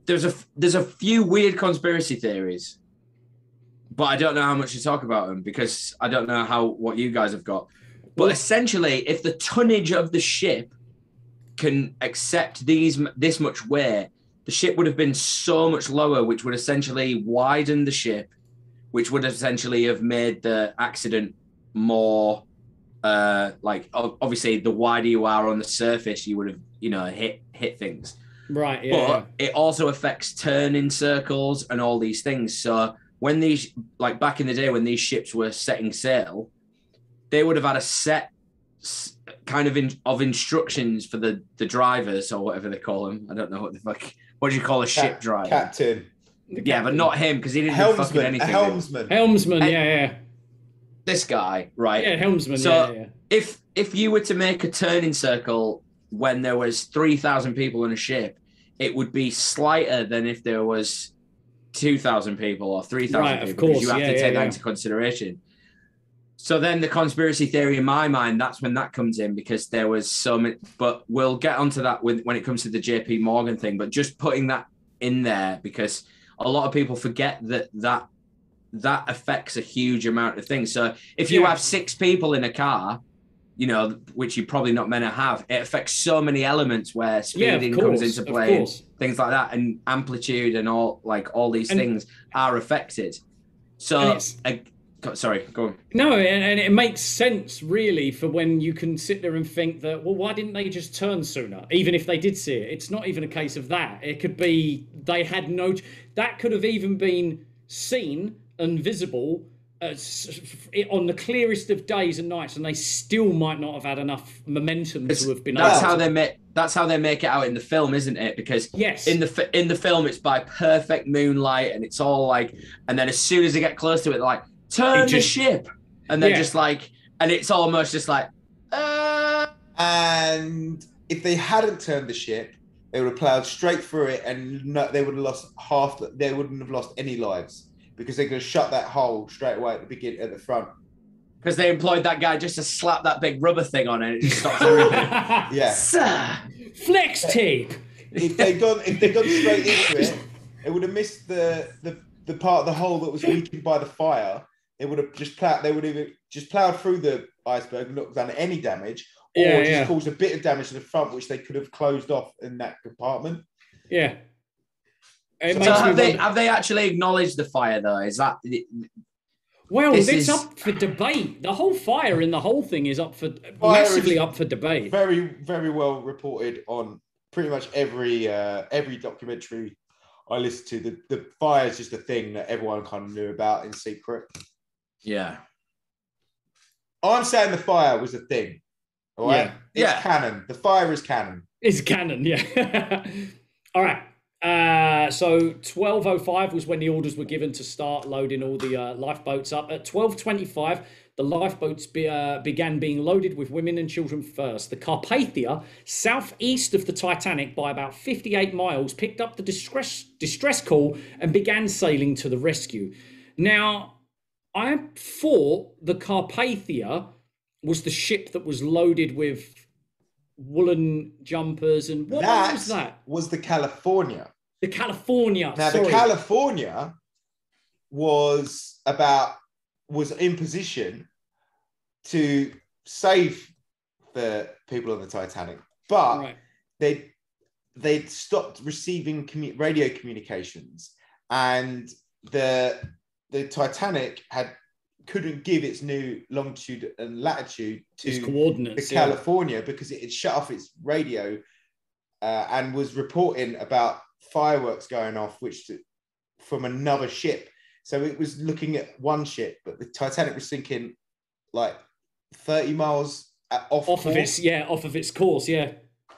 there's a there's a few weird conspiracy theories, but I don't know how much to talk about them because I don't know how what you guys have got. But essentially, if the tonnage of the ship can accept these this much weight, the ship would have been so much lower, which would essentially widen the ship, which would essentially have made the accident more uh like obviously the wider you are on the surface you would have you know hit hit things Right, yeah. but it also affects turning circles and all these things. So when these, like back in the day when these ships were setting sail, they would have had a set kind of in, of instructions for the the drivers or whatever they call them. I don't know what the fuck. What do you call a ship Cap- driver? Captain. yeah. yeah, but not him because he didn't do fucking Helmsman. A anything. helmsman. Helmsman, Hey- yeah, yeah. This guy, right? Yeah, helmsman, So- yeah, yeah. if if you were to make a turning circle when there was 3000 people in a ship it would be slighter than if there was 2000 people or 3000 Right, of people because you have Yeah, to yeah, take that yeah. into consideration so then the conspiracy theory in my mind that's when that comes in because there was so many but we'll get onto that with, when it comes to the jp morgan thing but just putting that in there because a lot of people forget that that that affects a huge amount of things so if you Yeah. have six people in a car you know, which you're probably not meant to have. It affects so many elements where Yeah, speeding of comes into play, things like that, and amplitude and all like all these And- things are affected. So, it's- I, go- sorry, go on. No, and, and it makes sense really for when you can sit there and think that, well, why didn't they just turn sooner? Even if they did see it, it's not even a case of that. It could be they had no. That could have even been seen and visible as, on the clearest of days and nights, and they still might not have had enough momentum It's- to have been That's how to- they make. That's how they make it out in the film, isn't it? Because Yes. in the in the film, it's by perfect moonlight, and it's all like, and then as soon as they get close to it, they're like turn It the ship, and they're Yeah. just like, and it's almost just like, uh, And if they hadn't turned the ship, they would have plowed straight through it, and no, they would have lost half. They wouldn't have lost any lives because they could have shut that hole straight away at the beginning, at the front. because they employed that guy just to slap that big rubber thing on it, and it just stops everything. Yeah. Sir. Flex tape. if they'd gone, if they'd gone straight into it, it would have missed the the the part of the hole that was weakened by the fire. It would have just plowed. They would have just plowed through the iceberg, and not done any damage, or Yeah, just yeah. caused a bit of damage to the front, which they could have closed off in that compartment. Yeah. It So makes have they wonder- have they actually acknowledged the fire though? Is that Well, This it's is- up for debate. The whole fire in the whole thing is up for Fire massively up for debate. Very, very well reported on pretty much every uh, every documentary I listen to. The the fire is just a thing that everyone kind of knew about in secret. Yeah? I'm saying the fire was a thing. All right, Yeah. it's canon. The fire is canon. It's canon, yeah. all right. Uh, so 12.05 was when the orders were given to start loading all the uh, lifeboats up. At 12.25, the lifeboats be, uh, began being loaded with women and children first. The Carpathia, southeast of the Titanic by about 58 miles, picked up the distress, distress call and began sailing to the rescue. Now, I thought the Carpathia was the ship that was loaded with woolen jumpers and what that was that? was the California. The California. Now sorry. the California was about was in position to save the people on the Titanic, but right. they they stopped receiving commu- radio communications, and the the Titanic had couldn't give its new longitude and latitude to Its coordinates. yeah. California because it had shut off its radio uh, and was reporting about fireworks going off, which from another ship. So it was looking at one ship, but the Titanic was sinking like 30 miles off, Off of its yeah, off of its course, yeah.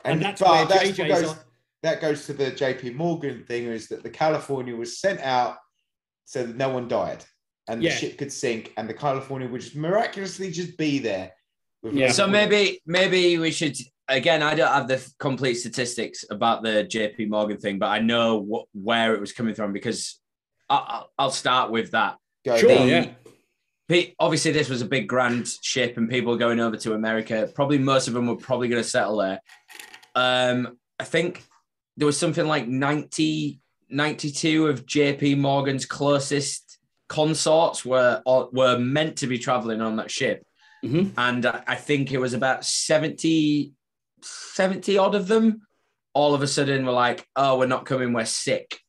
And that's where that's JJ's goes, on- that goes to the JP Morgan thing is that the California was sent out so that no one died and Yeah. the ship could sink and the California would just miraculously just be there. with Yeah. So maybe maybe we should again. I don't have the complete statistics about the JP Morgan thing, but I know what where it was coming from because I, I'll- I'll start with that. go Sure, down. yeah. Pe- Obviously, this was a big grand ship, and people going over to America. Probably most of them were probably going to settle there. Um, I think there was something like 90, 92 of JP Morgan's closest consorts were were meant to be traveling on that ship. Mhm. And I think it was about 70, 70 odd of them. All of a sudden were like, oh, we're not coming, we're sick.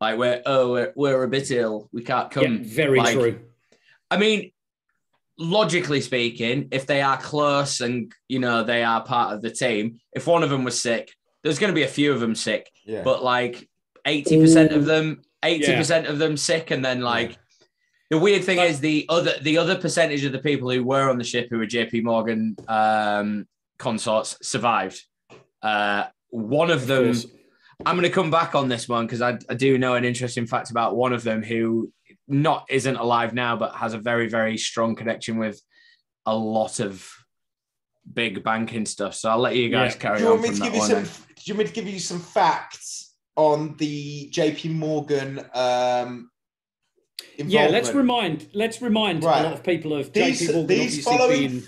Like, we're, oh, we're, we're a bit ill, we can't Yeah, come. very like- true. I mean, logically speaking, if they are close and you know they are part of the team, if one of them was sick, there's going to be a few of them sick, Yeah. but like eighty percent of them, eighty percent of them sick, and then like the weird thing But- is the other the other percentage of the people who were on the ship who were JP Morgan um, consorts survived. Uh, one of Of them. course. I'm going to come back on this one because I, I do know an interesting fact about one of them who not isn't alive now, but has a very very strong connection with a lot of big banking stuff. So I'll let you guys Yeah. carry do you on want me from to that give you one. some? then. Do you want me to give you some facts on the JP Morgan? Um, Yeah, let's remind let's remind Right. a lot of people of These- JP Morgan these following- being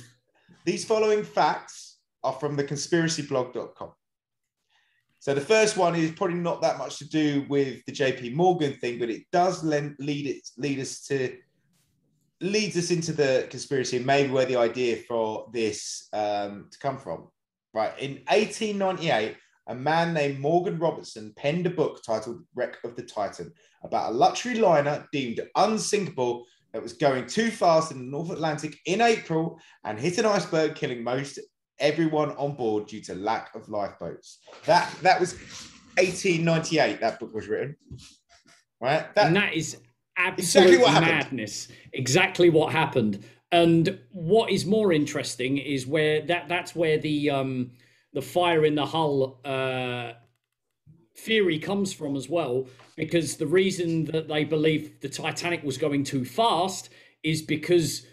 These following facts are from the conspiracyblog.com. So the first one is probably not that much to do with the JP Morgan thing, but it does lend, lead it lead us to leads us into the conspiracy and maybe where the idea for this um, to come from. Right in 1898, a man named Morgan Robertson penned a book titled "Wreck of the Titan" about a luxury liner deemed unsinkable that was going too fast in the North Atlantic in April and hit an iceberg, killing most everyone on board due to lack of lifeboats. That that was 1898. That book was written, right? That, and that is Exactly absolute happened. madness. Exactly what happened. And what is more interesting is where that that's where the um the fire in the hull uh theory comes from as well because the reason that they believe the Titanic was going too fast is because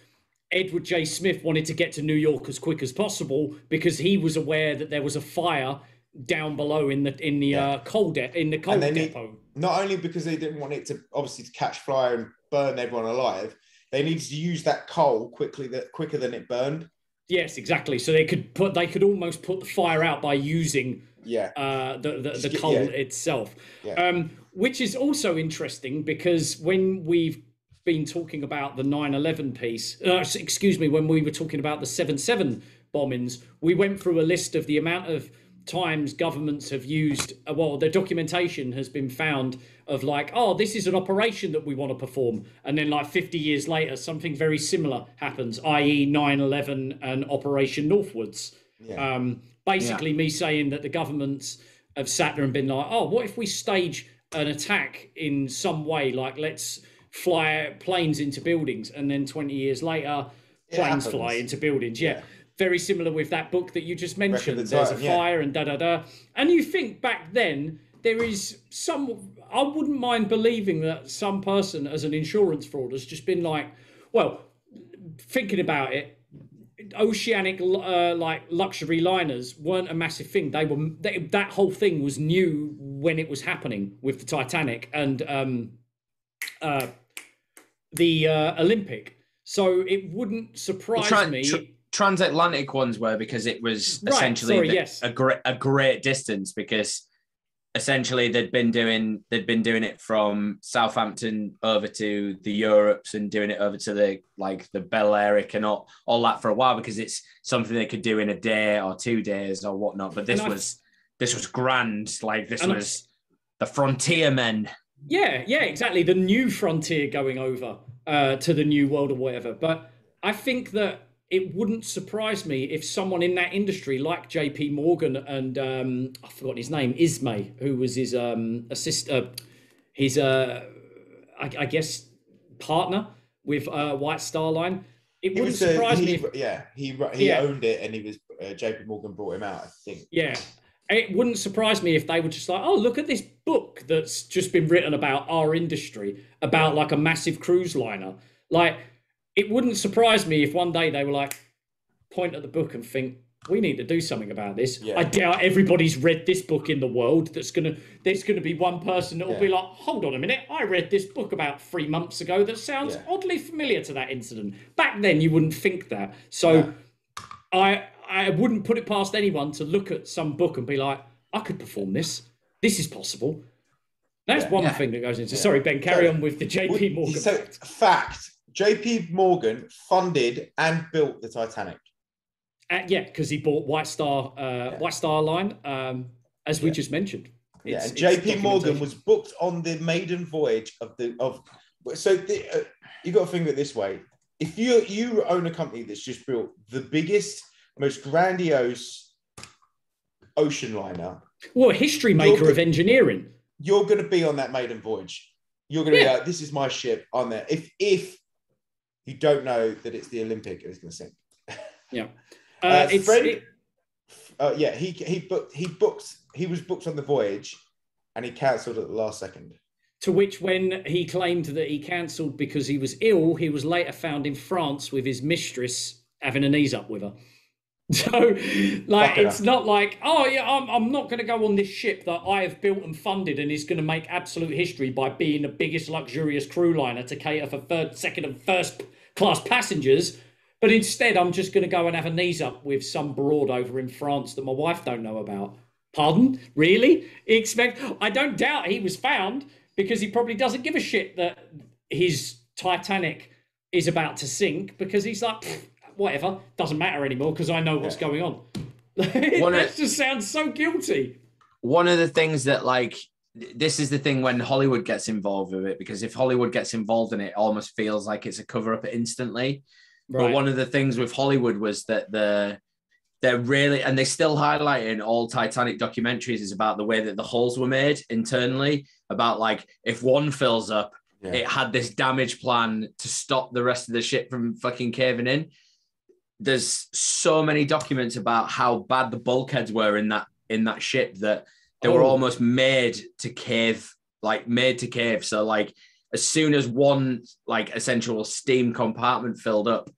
Edward J. Smith wanted to get to New York as quick as possible because he was aware that there was a fire down below in the in the uh, coal de- in the coal they need, depot. not only because they didn't want it to obviously to catch fire and burn everyone alive, they needed to use that coal quickly that quicker than it burned. Yes, exactly. So they could put they could almost put the fire out by using Yeah, uh, the the, the coal yeah. itself, Yeah. um, which is also interesting because when we've been talking about the 9/11 piece, uh, excuse me, when we were talking about the 7/7 bombings, we went through a list of the amount of times governments have used uh, well the documentation has been found of like oh this is an operation that we want to perform and then like 50 years later something very similar happens i.e 9-11 and operation Northwoods yeah. um, basically, me saying that the governments have sat there and been like, oh, what if we stage an attack in some way? Like, let's fly planes into buildings. And then 20 years later, planes fly into buildings. Yeah. Very similar with that book that you just mentioned. the There's a Titan, yeah. fire and da da da. And you think back then, there is some, I wouldn't mind believing that some person as an insurance fraud has just been like, well, thinking about it, oceanic uh, like luxury liners weren't a massive thing. They were they, that whole thing was new when it was happening with the Titanic and um, uh, the uh, Olympic. So it wouldn't surprise Tran- me. tr- transatlantic ones were because it was Right, essentially sorry, the- yes. a great a great distance because essentially they'd been doing they'd been doing it from Southampton over to the Europes and doing it over to the like the Balearic and all, all that for a while because it's something they could do in a day or two days or whatnot. But this I- was this was grand. Like this And I- was the frontier men. Yeah, yeah, exactly. The new frontier going over uh, to the new world or whatever. But I think that it wouldn't surprise me if someone in that industry, like J.P. Morgan and um, I forgot his name, Ismay, who was his um, assist, uh, his uh, I, I guess, partner with uh, White Star Line. It He wouldn't surprise he, me. If, yeah, he he Yeah. owned it, and he was uh, JP Morgan brought him out. I think. yeah, it wouldn't surprise me if they were just like, oh, look at this book that's just been written about our industry, about like a massive cruise liner. Like, it wouldn't surprise me if one day they were like, point at the book and think, we need to do something about this. Yeah. I doubt everybody's read this book in the world. That's gonna there's gonna be one person that will be like, hold on a minute, I read this book about three months ago that sounds Yeah. oddly familiar to that incident. Back then, you wouldn't think that. So, I I wouldn't put it past anyone to look at some book and be like, I could perform this. This is possible. That's one Yeah. thing that goes into. Sorry, Ben. Carry So- on with the JP Morgan. So, fact: JP Morgan funded and built the Titanic. Uh, yeah, because he bought White Star, uh, White Star Line, um, as we Yeah. just mentioned. Yeah, and JP Morgan was booked on the maiden voyage of the of. So the, uh, you got to think of it this way: if you you own a company that's just built the biggest, most grandiose ocean liner, well, a history maker of engineering. you're going to be on that maiden voyage. You're going to Yeah. be like, "This is my ship on there." If if you don't know that it's the Olympic, it's going to sink. Yeah, Uh, uh, it's Fred- it- Uh, yeah, he he booked he booked he was booked on the voyage, and he cancelled at the last second. to which when he claimed that he cancelled because he was ill, he was later found in France with his mistress having a knees up with her. So, like, it's not like, oh yeah, I'm, I'm not going to go on this ship that I have built and funded and is going to make absolute history by being the biggest luxurious crew liner to cater for third, second, and first class passengers. But instead, I'm just going to go and have a knees up with some broad over in France that my wife don't know about. Pardon? Really? Expect? I don't doubt he was found because he probably doesn't give a shit that his Titanic is about to sink because he's like, "Pfft, whatever, doesn't matter anymore because I know what's Yeah. going on. One that of- just sounds so guilty. one of the things that like this is the thing when Hollywood gets involved with it because if Hollywood gets involved in it, it almost feels like it's a cover up instantly. But one of the things with Hollywood was that the they're really and they still highlight in all Titanic documentaries is about the way that the hulls were made internally. About like if one fills up, Yeah. it had this damage plan to stop the rest of the ship from fucking caving in. There's so many documents about how bad the bulkheads were in that in that ship that they were Oh. almost made to cave, like made to cave. So like as soon as one like essential steam compartment filled up,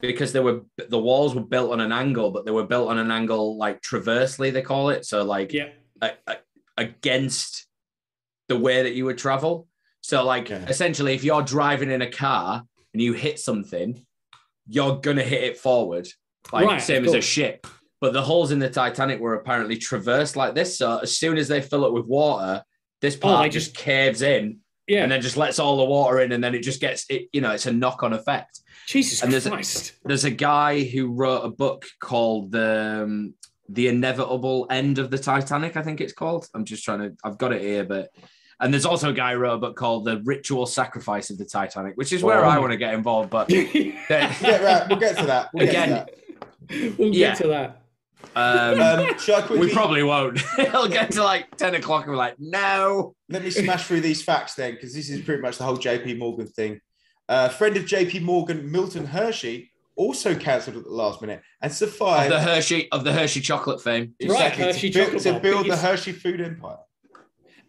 because they were the walls were built on an angle, but they were built on an angle like traversely they call it. So like yeah, a, a- against the way that you would travel. So, like, essentially, if you're driving in a car and you hit something, you're gonna hit it forward, like Right, same as a ship. But the holes in the Titanic were apparently traversed like this. So as soon as they fill it with water, this Oh, part they just just- caves in yeah. and then just lets all the water in, and then it just gets it. You know, it's a knock-on effect. Jesus and there's a- Christ. There's a guy who wrote a book called the um, the inevitable end of the Titanic. I think it's called. I'm just trying to. I've got it here, but and there's also a guy who wrote a book called the ritual sacrifice of the Titanic, which is where Oh. I want to get involved. But Yeah, right, we'll get to that. We'll Again, get to we'll Yeah. get to that. um. Um, shall I quickly, we probably won't. It'll get to like ten o'clock, and we're like, no. let me smash through these facts then, because this is pretty much the whole JP Morgan thing. Uh, friend of JP Morgan, Milton Hershey, also cancelled at the last minute and Of the Hershey of the Hershey chocolate fame. Right, Hershey to, build, chocolate to build the Hershey food empire.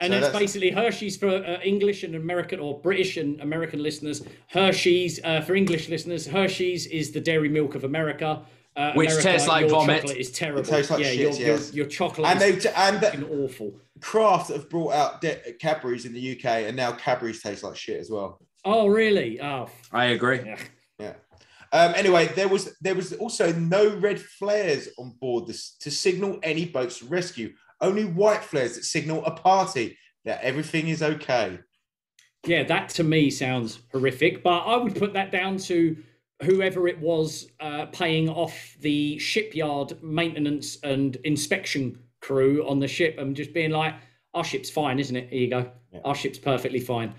And it's that's- basically Hershey's for uh, English and American or British and American listeners. Hershey's uh, for English listeners. Hershey's is the dairy milk of America. Uh, Which America, tastes like vomit. Chocolate is terrible. tastes like yeah, shit, your, yes. your, your chocolate And is they and the awful. Kraft have brought out de- Cadbury's in the UK, and now Cadbury's taste like shit as well. Oh really? Oh, I agree. yeah. Yeah. Um, anyway, there was there was also no red flares on board this to signal any boats rescue. Only white flares that signal a party that everything is okay. Yeah, that to me sounds horrific, but I would put that down to whoever it was uh, paying off the shipyard maintenance and inspection crew on the ship and just being like, our ship's fine, isn't it? Here you go. Yeah. Our ship's perfectly fine.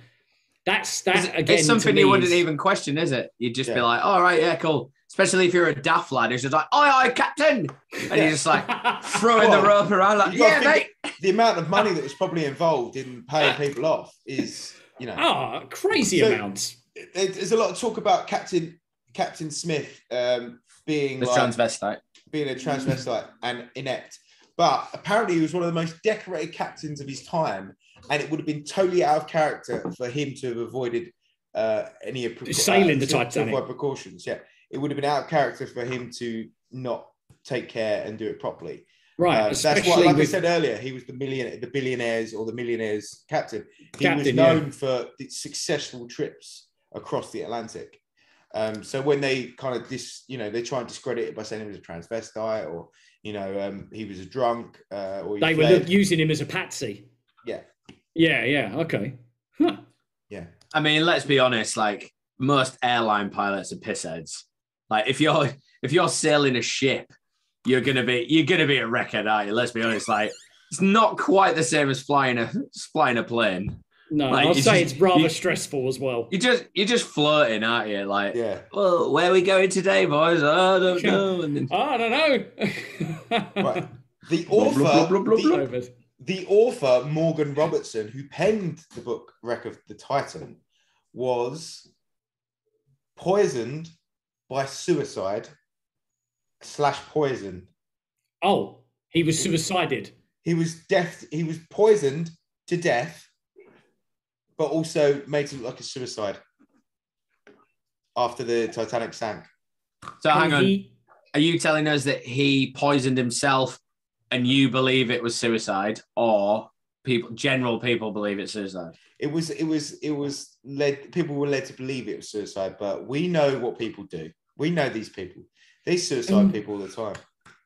That's that again. it's to something me you wouldn't is- even question, is it? You'd just be Yeah. like, all right, yeah, cool. Especially if you're a daft lad who's just like, aye, aye, captain. And you're just like throwing the rope around, like, yeah, mate. The amount of money that was probably involved in paying people off is you know, Ah, crazy So- amounts. there's a lot of talk about Captain Captain Smith um, being The like, transvestite. being a transvestite and inept. But apparently, he was one of the most decorated captains of his time, and it would have been totally out of character for him to have avoided uh, any of precau- Sailing the to- to Titanic. precautions. Yeah, it would have been out of character for him to not take care and do it properly. Right. Uh, that's especially why, like I said earlier, he was the million, the billionaires or the millionaires captain. He was Captain, yeah. known for the successful trips across the Atlantic. Um, so when they kind of dis, you know, they try and discredit it by saying he was a transvestite or you know um, he was a drunk uh, or he they were using him as a patsy. Yeah. Yeah, yeah, okay. Huh. yeah. I mean, let's be honest. Like most airline pilots are pissheads. Like if you're if you're sailing a ship, you're gonna be you're gonna be a wreckhead, aren't you? Let's be honest. Like it's not quite the same as flying a flying a plane. No, Like, I'll say just- it's rather you- stressful as well. You just you're just floating, aren't you? Like, Yeah. well, where are we going today, boys? I don't know. And then I don't know. Right. The author, blah, blah, blah, the- blah. COVID. the author Morgan Robertson, who penned the book Wreck of the Titan, was poisoned by suicide slash poison. Oh, he was suicided. He was death. He was poisoned to death, but also made to look like a suicide after the Titanic sank. so hang on. he- Are you telling us that he poisoned himself and you believe it was suicide, or people general people believe it's suicide? It was. It was. It was led. People were led to believe it was suicide, but we know what people do. We know these people. These suicide Um, people all the time.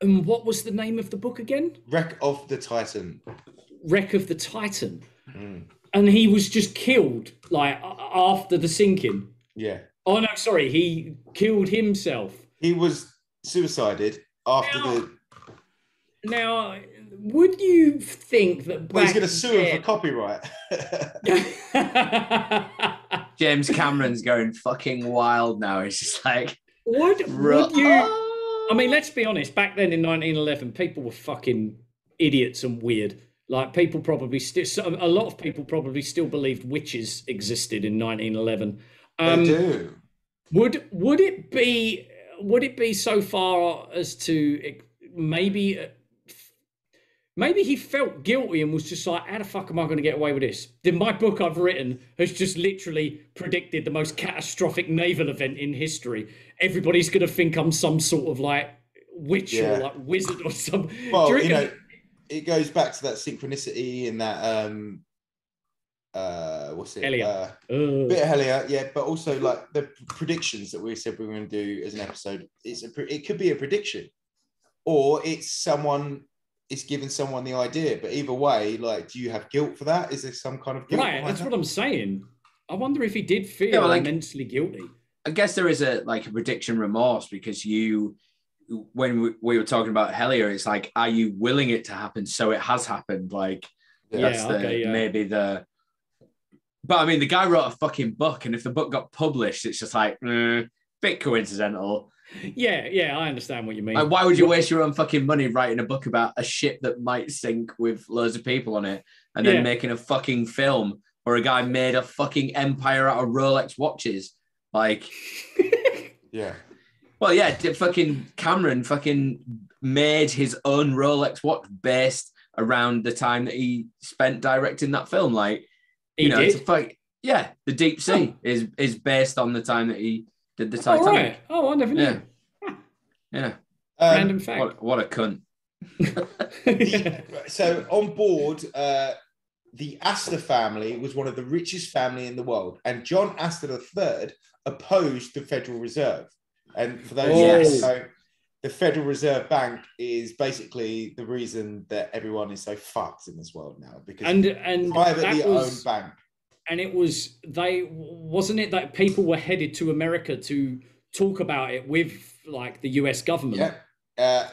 and what was the name of the book again? Wreck of the Titan. Wreck of the Titan. Mm, And he was just killed like after the sinking. yeah. Oh no, sorry, he killed himself. He was suicided after the. Now, would you think that? Well, he's going to sue him for copyright. James Cameron's going fucking wild now. He's just like, would would you? I mean, let's be honest. Back then in 1911, people were fucking idiots and weird. Like people probably still, a lot of people probably still believed witches existed in 1911. they Um, do. Would would it be would it be so far as to eh, maybe uh, maybe he felt guilty and was just like, how the fuck am I going to get away with this? Then my book I've written has just literally predicted the most catastrophic naval event in history. Everybody's going to think I'm some sort of like witch Yeah. or like wizard or some. Well, Do you reckon- know, it goes back to that synchronicity and that. um uh What's it? Elliot. Uh, Uh, bit of Hellier, yeah, but also like the predictions that we said we were going to do as an episode. It's a, pre- it could be a prediction, or it's someone it's giving someone the idea. But either way, like, do you have guilt for that? Is there some kind of guilt? right, that's that? what I'm saying. I wonder if he did feel Yeah, like- immensely guilty. I guess there is a like a prediction remorse because you, when we, we were talking about Hellier, it's like, are you willing it to happen? So it has happened. Like Yeah. that's the okay, yeah. maybe the. But I mean, the guy wrote a fucking book, and if the book got published, it's just like mm, bit coincidental. Yeah, yeah, I understand what you mean. Like, why would you waste your own fucking money writing a book about a ship that might sink with loads of people on it, and then Yeah. making a fucking film where a guy made a fucking empire out of Rolex watches? Like, Yeah, well, yeah, fucking Cameron fucking made his own Rolex watch based around the time that he spent directing that film. Like, he you know, did. it's a fuck, yeah, the Deep Sea is is based on the time that he did the Oh, right. Oh, I never knew. Yeah. Yeah, Um, Random fact. what, what a cunt. the- so on board, uh, the Astor family was one of the richest family in the world, and John Astor III opposed the Federal Reserve. And for those Oh. who don't know, the Federal Reserve Bank is basically the reason that everyone is so fucked in this world now because and and privately that was, owned bank. and it was they wasn't it that people were headed to America to talk about it with like the U.S. government. Yeah. Uh,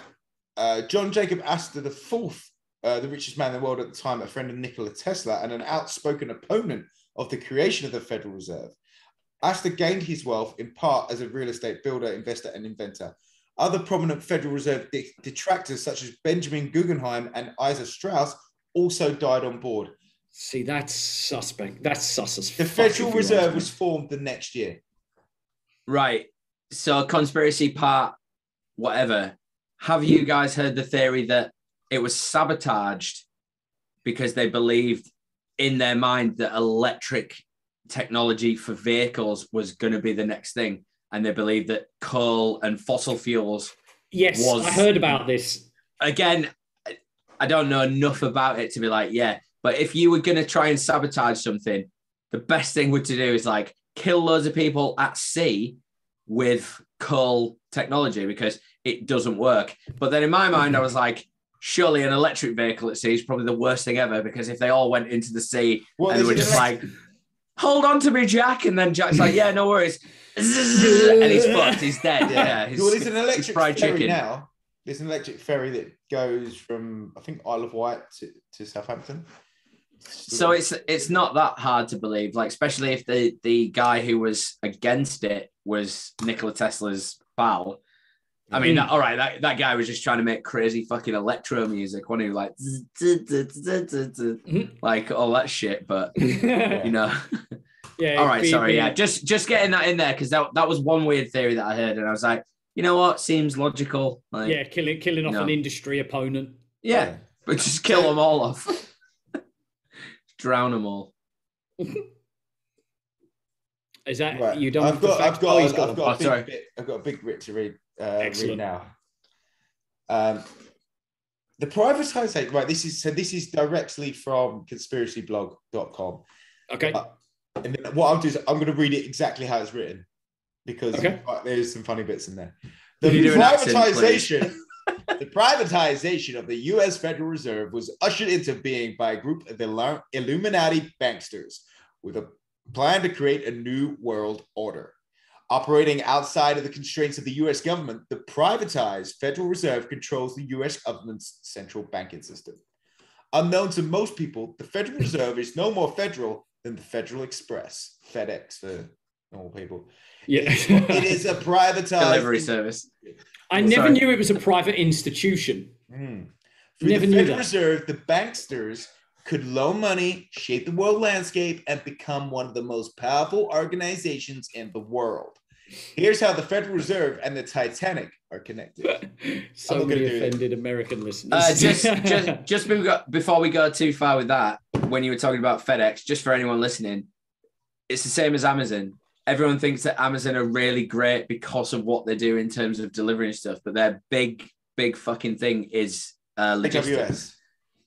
uh, John Jacob Astor the fourth, uh, the richest man in the world at the time, a friend of Nikola Tesla and an outspoken opponent of the creation of the Federal Reserve. Astor gained his wealth in part as a real estate builder, investor, and inventor. Other prominent Federal Reserve de- detractors, such as Benjamin Guggenheim and Isa Strauss, also died on board. See, that's suspect. That's sus as The Federal Reserve was formed the next year. Right. So conspiracy part, whatever. Have you guys heard the theory that it was sabotaged because they believed in their mind that electric technology for vehicles was going to be the next thing, and they believed that coal and fossil fuels. Yes, was- I heard about this. Again, I- I don't know enough about it to be like, yeah. But if you were going to try and sabotage something, the best thing would to do is like kill loads of people at sea with coal technology because it doesn't work. But then in my mind, I was like, surely an electric vehicle at sea is probably the worst thing ever because if they all went into the sea Well, and they were just an like, hold on to me, Jack. And then Jack's like, yeah, no worries. and he's fucked. He's dead. Yeah. he's, well, there's an electric fried ferry chicken. now. There's an electric ferry that goes from I think Isle of Wight to, to Southampton. So it's it's not that hard to believe, like especially if the the guy who was against it was Nikola Tesla's pal. I mean, that, all right, that, that guy was just trying to make crazy fucking electro music, when he like Mhm. like all that shit. But you know, yeah, all right, be- sorry, be- yeah, just just getting that in there because that that was one weird theory that I heard, and I was like, you know what, seems logical. Like, yeah, killing killing off No. an industry opponent. yeah, but just kill them all off, drown them all. Is that Right. you don't? I've got, I've got, oh, he's got I've them. got, Oh, a big sorry. bit, I've got a big bit to read, uh, read now. Um, the privatization, right? This is so. This is directly from conspiracyblog.com. Okay. Uh, And then what I'll do is I'm going to read it exactly how it's written because Okay. uh, there's some funny bits in there. The Can you do an accent, privatization, the privatization of the U.S. Federal Reserve was ushered into being by a group of Illu- Illuminati banksters with a plan to create a new world order. Operating outside of the constraints of the US government, the privatized Federal Reserve controls the US government's central banking system. Unknown to most people, the Federal Reserve is no more federal than the Federal Express, FedEx for normal people. Yeah. It is a privatized Delivery service. I never Sorry. knew it was a private institution. Mm. Through Never the knew Federal that. Reserve, the banksters could loan money, shape the world landscape, and become one of the most powerful organizations in the world. Here's how the Federal Reserve and the Titanic are connected. So I'm not gonna many offended American listeners. Uh, just, just, just before we, go, before we go too far with that, when you were talking about FedEx, just for anyone listening, it's the same as Amazon. Everyone thinks that Amazon are really great because of what they do in terms of delivering stuff, but their big, big fucking thing is uh, logistics. AWS.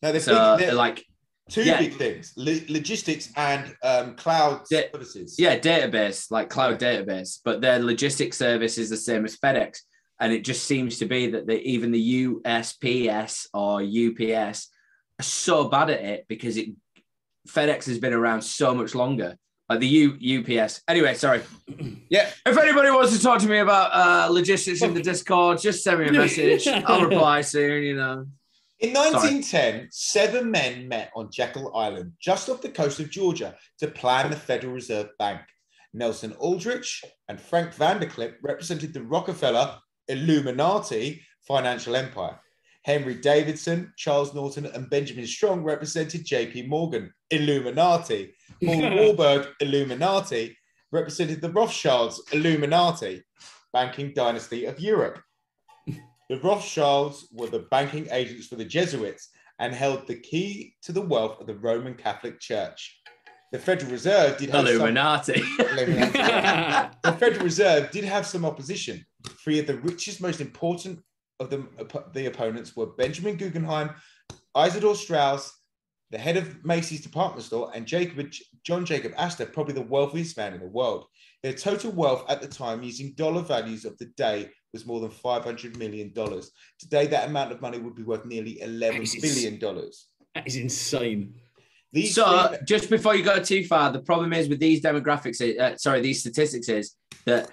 Now, they're, So, big, they're like, two yeah. big things lo- logistics and um, cloud Yeah. services. yeah, database, like cloud database, but their logistics service is the same as FedEx. And it just seems to be that they, even the USPS or UPS are so bad at it because it FedEx has been around so much longer. Like the U, UPS. Anyway, sorry. Yeah. If anybody wants to talk to me about uh, logistics in the Discord, just send me a message. I'll reply soon, you know. In 1910, seven men met on Jekyll Island, just off the coast of Georgia, to plan the Federal Reserve Bank. Nelson Aldrich and Frank Vanderlip represented the Rockefeller Illuminati financial empire. Henry Davidson, Charles Norton, and Benjamin Strong represented JP Morgan Illuminati. Paul Warburg Illuminati represented the Rothschilds Illuminati, banking dynasty of Europe. The Rothschilds were the banking agents for the Jesuits and held the key to the wealth of the Roman Catholic Church. The Federal Reserve did have some, Illuminati. Illuminati. the Federal Reserve did have some opposition. Three of the richest, most important of the, the opponents were Benjamin Guggenheim, Isidor Strauss, the head of Macy's department store, and Jacob John Jacob Astor, probably the wealthiest man in the world. Their total wealth at the time, using dollar values of the day, was more than five hundred million dollars. Today, that amount of money would be worth nearly eleven That is billion dollars. that is insane. These So, three- just before you go too far, the problem is with these demographics, uh, sorry, these statistics is that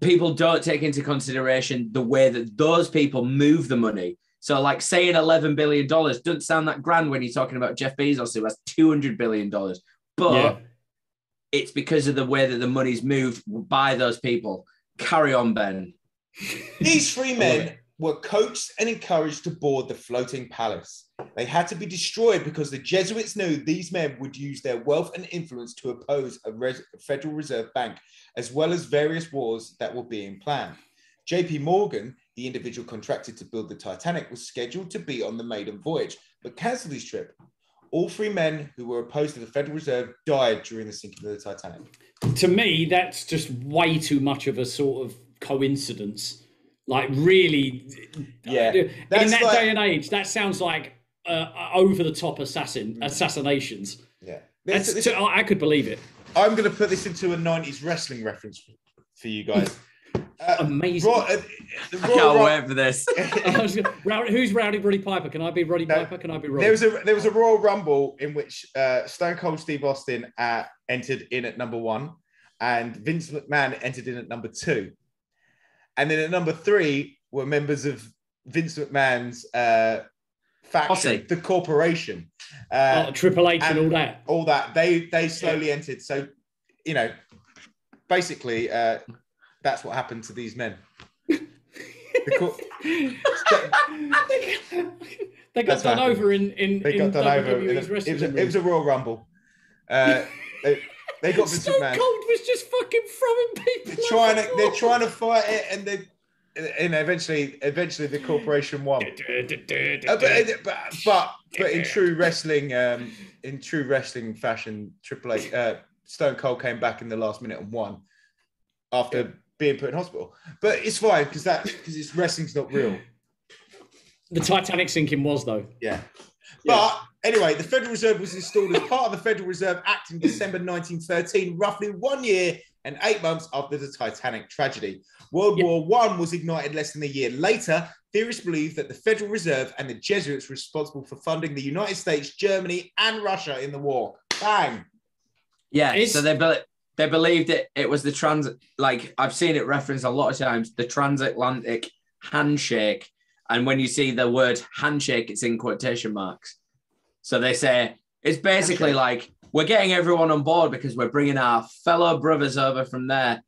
people don't take into consideration the way that those people move the money. So, like saying $11 billion doesn't sound that grand when you're talking about Jeff Bezos, who has $200 billion. But Yeah. it's because of the way that the money's moved by those people. Carry on, Ben. These three men were coaxed and encouraged to board the floating palace. They had to be destroyed because the Jesuits knew these men would use their wealth and influence to oppose a res- Federal Reserve Bank, as well as various wars that were being planned. JP Morgan, the individual contracted to build the Titanic, was scheduled to be on the maiden voyage, but cancelled his trip. All three men who were opposed to the Federal Reserve died during the sinking of the Titanic. to me, that's just way too much of a sort of coincidence. Like, really, Yeah, in that's that like- day and age, that sounds like uh, over the top assassin assassinations. Yeah. This- this- I I could believe it. I'm going to put this into a 90s wrestling reference for you guys. Uh, Amazing. Raw- uh, the I Royal can't Rum- wait for this. Gonna- Rowdy- Who's Rowdy Roddy Piper? Can I be Roddy No, Piper? Can I be Roddy? There was a there was a Royal Rumble in which uh, Stone Cold Steve Austin uh, entered in at number one, and Vince McMahon entered in at number two, and then at number three were members of Vince McMahon's uh, faction, Posse. the Corporation, uh, Oh, Triple H and, and- all that. all that. They they slowly entered. So, you know, basically, uh, that's what happened to these men. The cor- they got That's done what happened. over in in, they in got done over. in a- WWE's it, was a, ring. it was a Royal Rumble. Uh, they, they got Vince Stone McMahon. Cold was just fucking throwing people. They're trying over to they're trying to fight it, and they and eventually eventually the corporation won. Uh, but, but but but in true wrestling um in true wrestling fashion, Triple H uh, Stone Cold came back in the last minute and won after being put in hospital. But it's fine because that because it's wrestling's not real. The Titanic sinking was though. Yeah. Yeah. But anyway, the Federal Reserve was installed as part of the Federal Reserve Act in December 1913, roughly one year and eight months after the Titanic tragedy. World Yeah. War One was ignited less than a year later. Theorists believe that the Federal Reserve and the Jesuits were responsible for funding the United States, Germany, and Russia in the war. Bang. Yeah, It's- so they be- they believed it. It was the trans like I've seen it referenced a lot of times. The transatlantic handshake, and when you see the word handshake, it's in quotation marks. So they say it's basically like we're getting everyone on board because we're bringing our fellow brothers over from there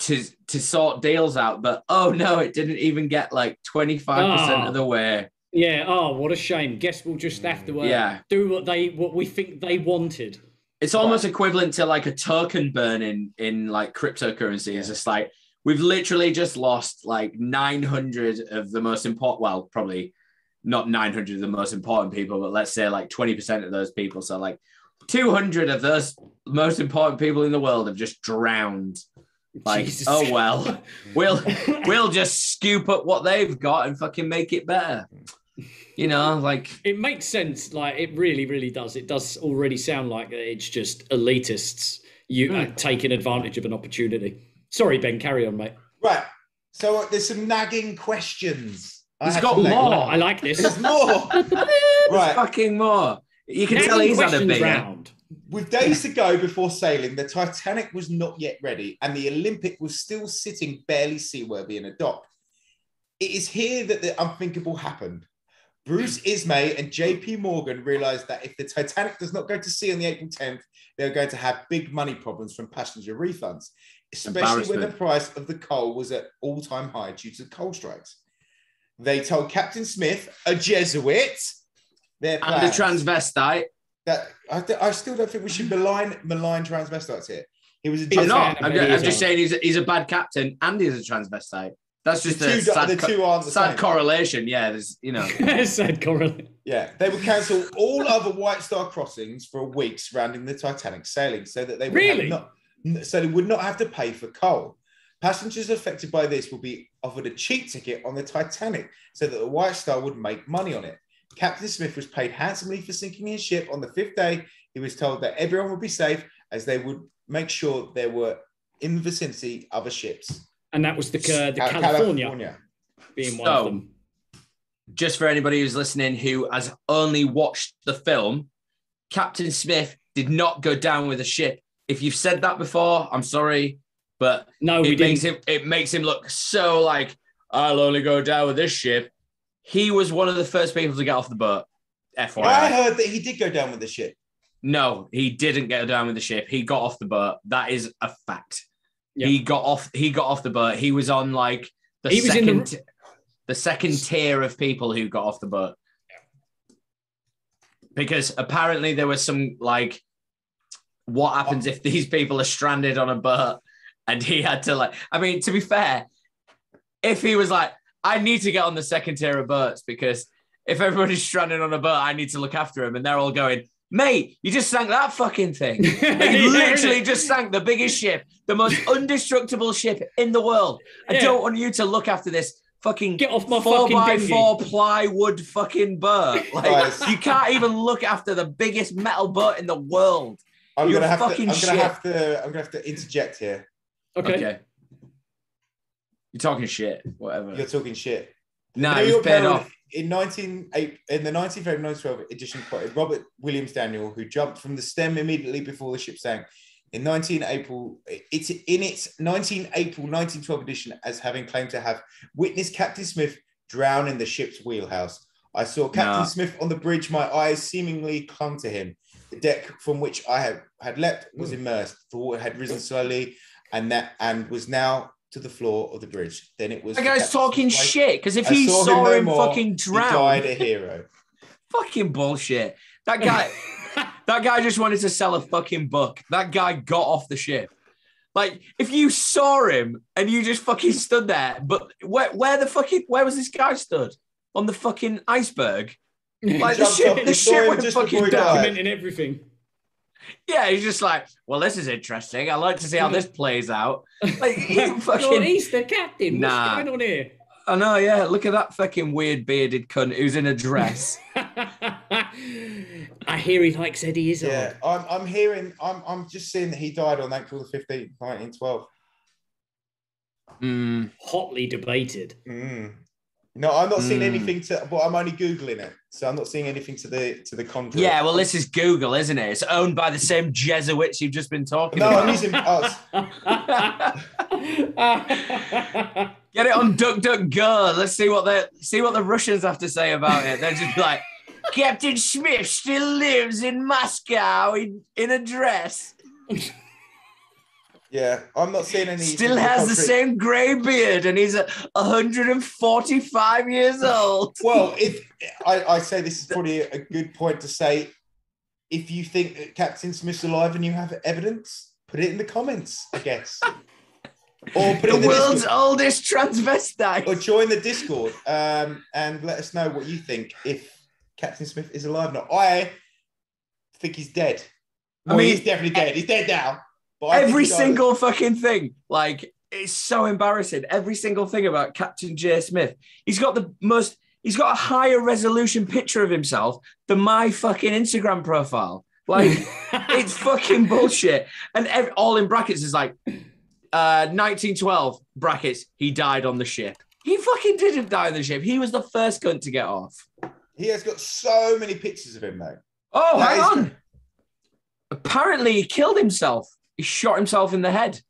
to to sort deals out. But oh no, it didn't even get like twenty five percent Ah. of the way. Yeah. Oh, what a shame. Guess we'll just have to uh, Yeah. do what they what we think they wanted. It's almost equivalent to like a token burn in in like cryptocurrency. It's just like we've literally just lost like 900 of the most important. Well, probably not 900 of the most important people, but let's say like 20% of those people. So like 200 of those most important people in the world have just drowned. Like, Jesus. oh well, we'll we'll just scoop up what they've got and fucking make it better. You know, like It makes sense. Like it really, really does. It does already sound like it's just elitists you uh, Hmm. taking advantage of an opportunity. Sorry, Ben. Carry on, mate. Right. So uh, there's some nagging questions. I He's got more. I like this. There's more. right. fucking more. You can tell he's had a questions beer. round. With days to go before sailing, the Titanic was not yet ready, and the Olympic was still sitting barely seaworthy in a dock. It is here that the unthinkable happened. Bruce Ismay and JP Morgan realized that if the Titanic does not go to sea on the April 10th, they're going to have big money problems from passenger refunds, especially when the price of the coal was at all time high due to coal strikes. They told Captain Smith, a Jesuit, their And a transvestite. that I, th- I still don't think we should malign malign transvestites here. He was a He's I'm Jesuit. not. I'm, of ju- I'm just saying he's a, he's a bad captain and he's a transvestite. That's just The a two, sad, the two aren't the sad same. correlation. Yeah, there's you know. Said Coralie. Yeah, they would cancel all other White Star crossings for a week surrounding the Titanic sailing, so that they would Really? not, so they would not have to pay for coal. Passengers affected by this will be offered a cheap ticket on the Titanic, so that the White Star would make money on it. Captain Smith was paid handsomely for sinking his ship. On the fifth day, he was told that everyone would be safe, as they would make sure there were in the vicinity other ships. And that was the, uh, the Cal- California, being one of So- them. just for anybody who's listening who has only watched the film, Captain Smith did not go down with a ship. If you've said that before, I'm sorry, but No, we it makes didn't. him it makes him look so like I'll only go down with this ship. He was one of the first people to get off the boat. FYI. I heard that he did go down with the ship. No, he didn't get down with the ship. He got off the boat. That is a fact. Yeah. He got off. He got off the boat. He was on like the He was in the- second, the second tier of people who got off the boat. because apparently there was some like, what happens if these people are stranded on a boat and he had to like, I mean, to be fair, if he was like, I need to get on the second tier of boats because if everybody's stranded on a boat, I need to look after him, and they're all going. Mate, you just sank that fucking thing. Like, you literally just sank the biggest ship, the most undestructible ship in the world. I Yeah. don't want you to look after this fucking Get off my four fucking by dinghy. four plywood fucking boat. Like Guys. you can't even look after the biggest metal boat in the world. I'm You're gonna have to. I'm fucking gonna shit. have to. I'm gonna have to interject here. Okay. You're talking shit. Whatever. You're talking shit. no, New it was York Herald off. in 19 in the 19 February 1912 edition quoted Robert Williams Daniel, who jumped from the stem immediately before the ship sank. In 19 April, it's in its 19 April 1912 edition as having claimed to have witnessed Captain Smith drown in the ship's wheelhouse. I saw Captain Nah. Smith on the bridge. My eyes seemingly clung to him. The deck from which I had, had leapt was immersed. The water had risen slowly, and that and was now to the floor of the bridge. Then it was. That guy's talking Smith's shit because if I he saw saw, him no him, more. fucking He drown, died a hero. fucking bullshit. That guy, that guy just wanted to sell a fucking book. That guy got off the ship. Like, if you saw him and you just fucking stood there, but where, where the fucking, where was this guy stood? On the fucking iceberg? Like the Jumped ship, the he ship him went just fucking before he down. died. Documenting everything. Yeah, he's just like, well, this is interesting. I like to see how this plays out. Like, he Lord fucking, Easter, Captain. Nah. What's going on here? I know, yeah. Look at that fucking weird bearded cunt who's in a dress. I hear he likes Eddie Izzard. Yeah, I'm, I'm hearing, I'm, I'm just seeing that he died on April the 15th, 1912. Mm. Hotly debated. Mm. No, I'm not seeing Mm. anything to, but I'm only Googling it. So I'm not seeing anything to the, to the contrary. Yeah, well, this is Google, isn't it? It's owned by the same Jesuits you've just been talking No, about. I'm using, oh, Get it on DuckDuckGo. Let's see what the see what the Russians have to say about it. They're just like, Captain Smith still lives in Moscow in, in a dress. Yeah, I'm not seeing any. Still has the same grey beard, and he's a 145 years old. Well, if I, I say this is probably a good point to say, if you think that Captain Smith's alive and you have evidence, put it in the comments, I guess. Or put it The in the world's Discord, oldest transvestite. or join the Discord um, and let us know what you think if Captain Smith is alive or not. I think he's dead. I mean, he's definitely dead. He's dead now. But Every single fucking thing. Like, it's so embarrassing. Every single thing about Captain J. Smith. He's got the most, he's got a higher resolution picture of himself than my fucking Instagram profile. Like, it's fucking bullshit. And ev- all in brackets is like, uh, 1912 brackets, he died on the ship. He fucking didn't die on the ship. He was the first cunt to get off. He has got so many pictures of him, though. Oh, That hang is- on. Apparently, he killed himself. He shot himself in the head.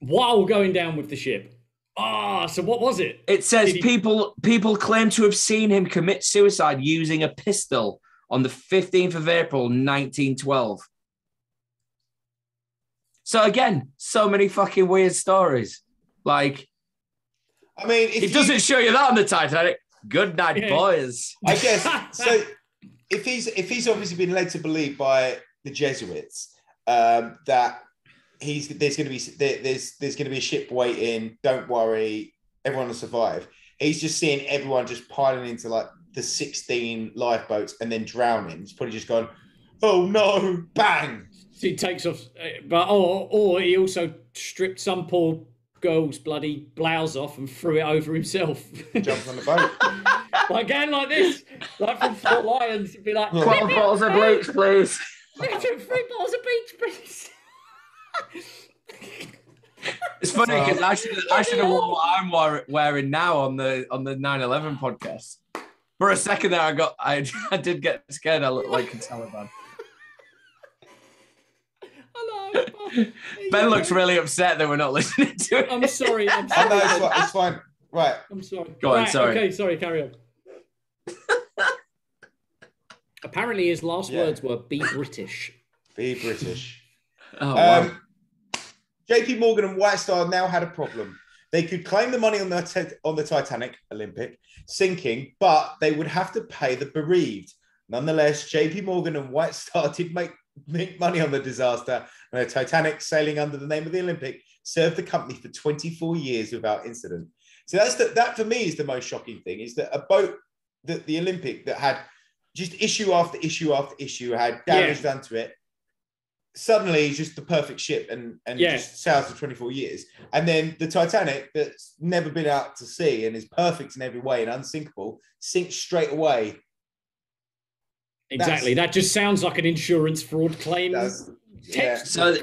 While going down with the ship. Ah, so what was it? It says he- people people claim to have seen him commit suicide using a pistol on the 15th of April 1912. So again, so many fucking weird stories. Like I mean, if it you- doesn't show you that on the Titanic. Good night, Yeah. boys. I guess so. If he's if he's obviously been led to believe by the Jesuits um, that he's there's going to be there, there's there's going to be a ship waiting. Don't worry, everyone will survive. He's just seeing everyone just piling into like the 16 lifeboats and then drowning. He's probably just gone, oh no, bang. He takes off, uh, but or or he also stripped some poor girl's bloody blouse off and threw it over himself. Jumped on the boat. like going like this, like from Four Lions, it'd be like, Yeah. Twelve bottles of bleach, please. Three bottles of beach, please. It's funny because I should I should have worn what I'm wear- wearing now on the on the 9/11 podcast. For a second there, I got I, I did get scared. I looked like a Taliban. I know. Ben looks really upset that we're not listening to it. I'm sorry. I'm I know sorry. it's fine. It's fine. Right. I'm sorry. Go on, Right, sorry. Okay, sorry, carry on. Apparently, his last Yeah. words were "be British." Be British. Oh, wow. Um, JP Morgan and White Star now had a problem. They could claim the money on the ti- on the Titanic Olympic sinking, but they would have to pay the bereaved. Nonetheless, JP Morgan and White Star did make, make money on the disaster, and the Titanic, sailing under the name of the Olympic, served the company for 24 years without incident. So that's the, that for me is the most shocking thing is that a boat that the Olympic that had just issue after issue after issue had damage done to it. Suddenly, it's just the perfect ship and and Yeah. just sails for 24 years. And then the Titanic, that's never been out to sea and is perfect in every way and unsinkable, sinks straight away. Exactly. That just sounds like an insurance fraud claim. That's, yeah. So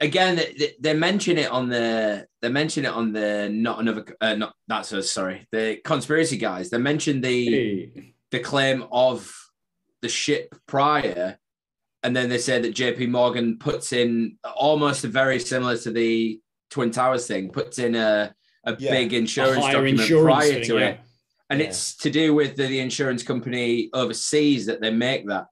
again, th- th- they mention it on the they mention it on the not another uh, not that's us sorry the conspiracy guys. They mentioned the Hey. The claim of the ship prior, and then they say that JP Morgan puts in almost very similar to the Twin Towers thing, puts in a a Yeah. big insurance higher document insurance prior thing, to yeah. it. And Yeah. it's to do with the, the insurance company overseas that they make that.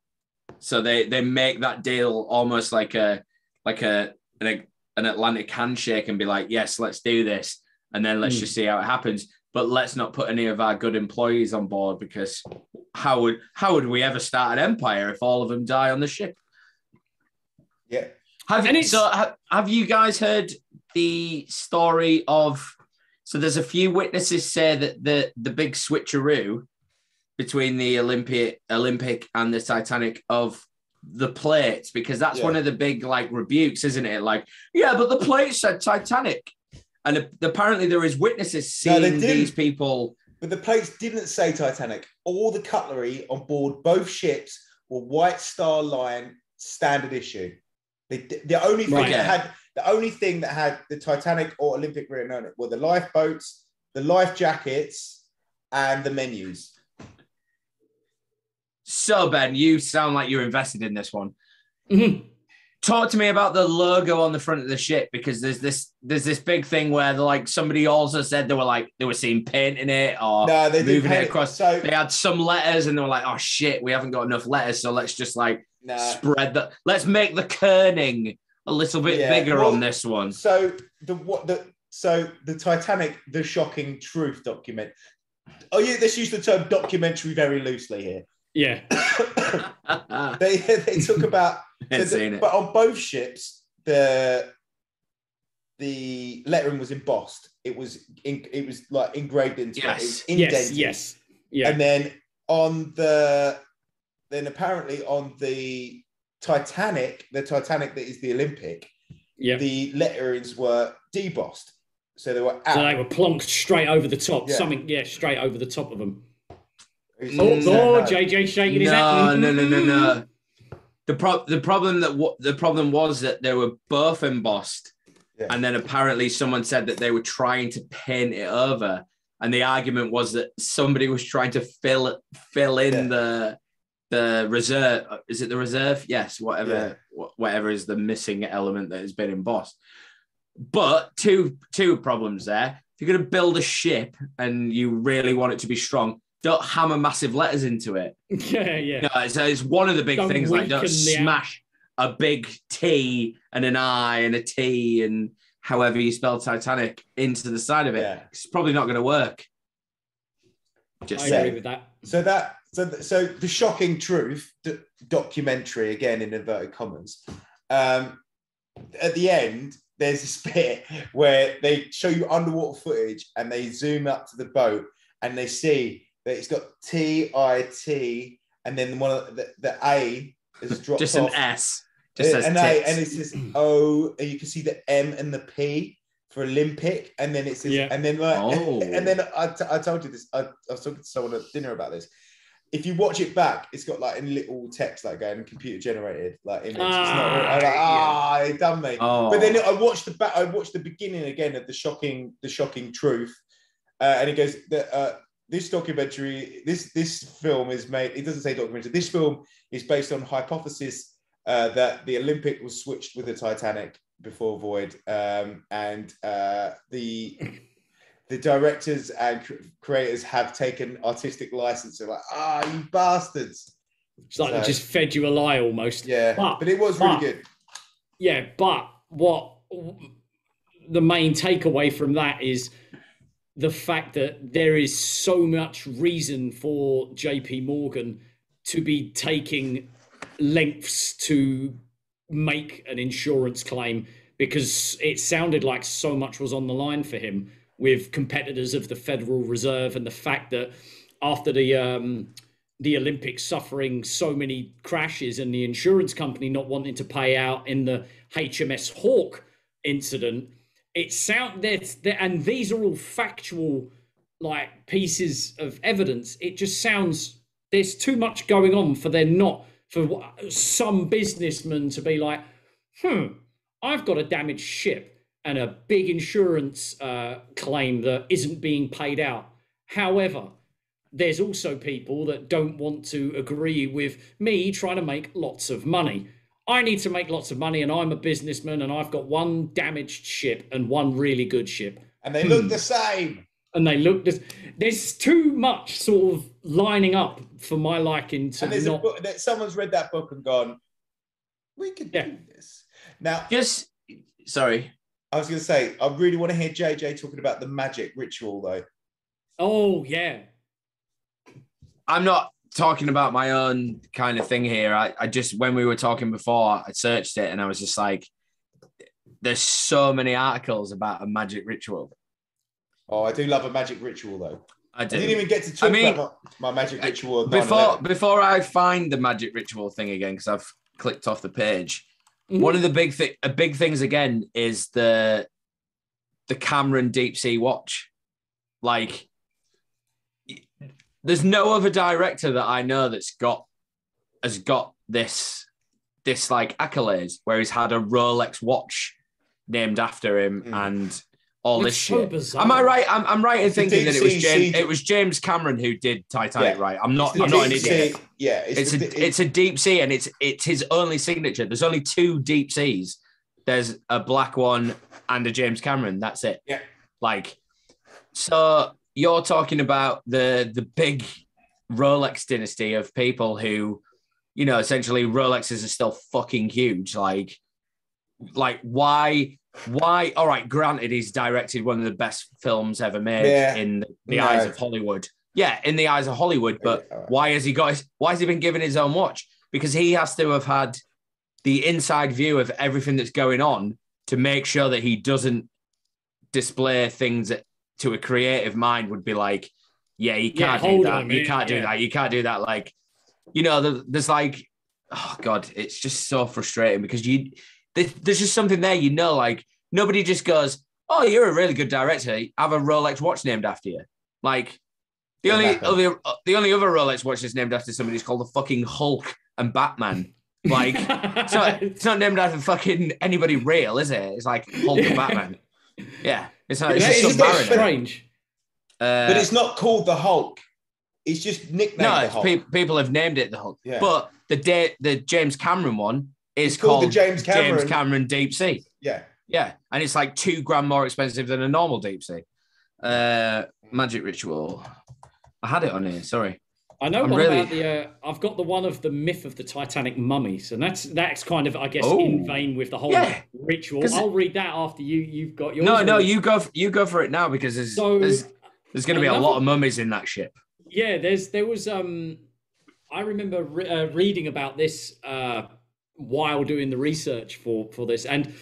So they they make that deal almost like a like a an, an Atlantic handshake and be like, yes, let's do this, and then let's Mm. just see how it happens. But let's not put any of our good employees on board because how would how would we ever start an empire if all of them die on the ship? yeah. Have And you, so have, have you guys heard the story of so there's a few witnesses say that the the big switcheroo between the Olympic Olympic and the Titanic of the plates because that's Yeah. one of the big like rebukes, isn't it? Like, yeah, but the plate said Titanic. And apparently there is witnesses seeing they didn't. these people. But the plates didn't say Titanic. All the cutlery on board both ships were White Star Line standard issue. They, the only thing Right. that had the only thing that had the Titanic or Olympic written on it were the lifeboats, the life jackets, and the menus. So Ben, you sound like you're invested in this one. Mhm. Talk to me about the logo on the front of the ship because there's this there's this big thing where like somebody also said they were like they were seen painting it or No, they did moving it across. So They had some letters and they were like, oh shit, we haven't got enough letters, so let's just like nah. spread the Let's make the kerning a little bit Yeah, bigger well, on this one. So the what the so the Titanic, the shocking truth document. Oh yeah, let's use the term documentary very loosely here. Yeah. they they talk about Ain't So the- But on both ships, the the lettering was embossed. It was in, it was like engraved into it. It was Yes. Yes. Yeah. And then on the then apparently on the Titanic, the Titanic that is the Olympic, yeah. the letterings were debossed. So they were out. So they were plonked straight over the top. Yeah. Something, yeah, straight over the top of them. Who's Oh, no? JJ shaking his no, head. no, no, no, no. The pro- the problem that w- the problem was that they were both embossed, Yeah. and then apparently someone said that they were trying to paint it over, and the argument was that somebody was trying to fill fill in Yeah. the the reserve. Uh, is it the reserve? Yes, whatever Yeah. wh- whatever is the missing element that has been embossed. But two two problems there. If you're going to build a ship and you really want it to be strong, don't hammer massive letters into it. Yeah, yeah. No, it's, it's one of the big Don't things. Like, don't weaken the- smash a big T and an I and a T and however you spell Titanic into the side of it. Yeah. It's probably not going to work. Just I Yeah. agree with that. So that so th- so the shocking truth d- documentary again in inverted commas. Um, at the end, there's this bit where they show you underwater footage and they zoom up to the boat and they see that it's got T I T and then one of the, the A is dropped just an. S. Just says and, A, tits. and it says O, and you can see the M and the P for Olympic, and then it says, Yeah. and then like, Oh. and then I, t- I told you this. I, I was talking to someone at dinner about this. If you watch it back, it's got like in little text like going computer generated like image. it's not, Ah, I'm like, yeah. ah, they done me. oh. But then I watched the back. I watched the beginning again of the shocking, the shocking truth, uh, and it goes that uh, this documentary, this this film is made. It doesn't say documentary. This film is based on hypothesis uh, that the Olympic was switched with the Titanic before Void, um, and uh, the the directors and creators have taken artistic license. They're like, ah, you bastards. It's like they just fed you a lie almost. Yeah, But- but, it was really good. Yeah, but what the main takeaway from that is the fact that there is so much reason for JP Morgan to be taking lengths to make an insurance claim because it sounded like so much was on the line for him with competitors of the Federal Reserve and the fact that after the um, the Olympics suffering so many crashes and the insurance company not wanting to pay out in the HMS Hawke incident, it sound that and these are all factual like pieces of evidence. It just sounds there's too much going on for there not for some businessman to be like, hmm, I've got a damaged ship and a big insurance uh, claim that isn't being paid out. However, there's also people that don't want to agree with me trying to make lots of money. I need to make lots of money, and I'm a businessman, and I've got one damaged ship and one really good ship. And they look hmm. the same. And they look there's, there's too much sort of lining up for my liking to And there's a book that someone's read that book and gone, we could Yeah. do this. Now, Just sorry. I was going to say, I really want to hear JJ talking about the magic ritual, though. Oh yeah, I'm not talking about my own kind of thing here. I, I just when we were talking before, I searched it and I was just like, there's so many articles about a magic ritual. Oh, I do love a magic ritual, though. I I didn't even get to talk I mean- about my, my magic ritual. before before I find the magic ritual thing again, because I've clicked off the page. Mhm. One of the big thing, uh, big things again is the the Cameron deep sea watch. Like, there's no other director that I know that's got has got this this like accolades where he's had a Rolex watch named after him Mm. and all It's this so shit. bizarre. Am I right? I'm, I'm right in thinking that it was James. sea- It was James Cameron who did Titanic, Yeah. right? I'm not. I'm not an idiot. sea- Yeah, It's the- a it's a deep sea, and it's it's his only signature. There's only two deep seas. There's a black one and a James Cameron. That's it. Yeah. Like, so you're talking about the the big Rolex dynasty of people who, you know, essentially Rolexes are still fucking huge. Like, like why? Why? All right, granted, he's directed one of the best films ever made Yeah. in the No. eyes of Hollywood. Yeah, in the eyes of Hollywood, but why has he got? His, why has he been given his own watch? Because he has to have had the inside view of everything that's going on to make sure that he doesn't display things that to a creative mind would be like, yeah, you can't do that. on you can't do yeah. that. You can't do that. Like, you know, there's like, oh god, it's just so frustrating because you there's, just something there. You know, like nobody just goes, oh, you're a really good director. Have a Rolex watch named after you. Like the only other uh, the only other Rolex watch that's named after somebody is called the fucking Hulk and Batman. Like it's not, it's not named after fucking anybody real, is it? It's like Hulk and Batman. Yeah, it's not. It's just a bit strange. Uh, but it's not called the Hulk. It's just nicknamed no, the Hulk. pe- people have named it the Hulk. Yeah. But the da- the James Cameron one is It's called called, the James Cameron. James Cameron Deep Sea. yeah. Yeah, and it's like two grand more expensive than a normal deep sea. Uh, magic ritual. I had it on here. Sorry. I know I'm one really- about the. Uh, I've got the one of the myth of the Titanic mummies, and that's that's kind of, I guess, Oh. in vain with the whole Yeah. ritual. I'll read that after you. You've got your. No, no, you go. f- You go for it now because there's So there's, there's going to be a lot of mummies in that ship. yeah, there's there was um, I remember re- uh, reading about this uh while doing the research for for this, and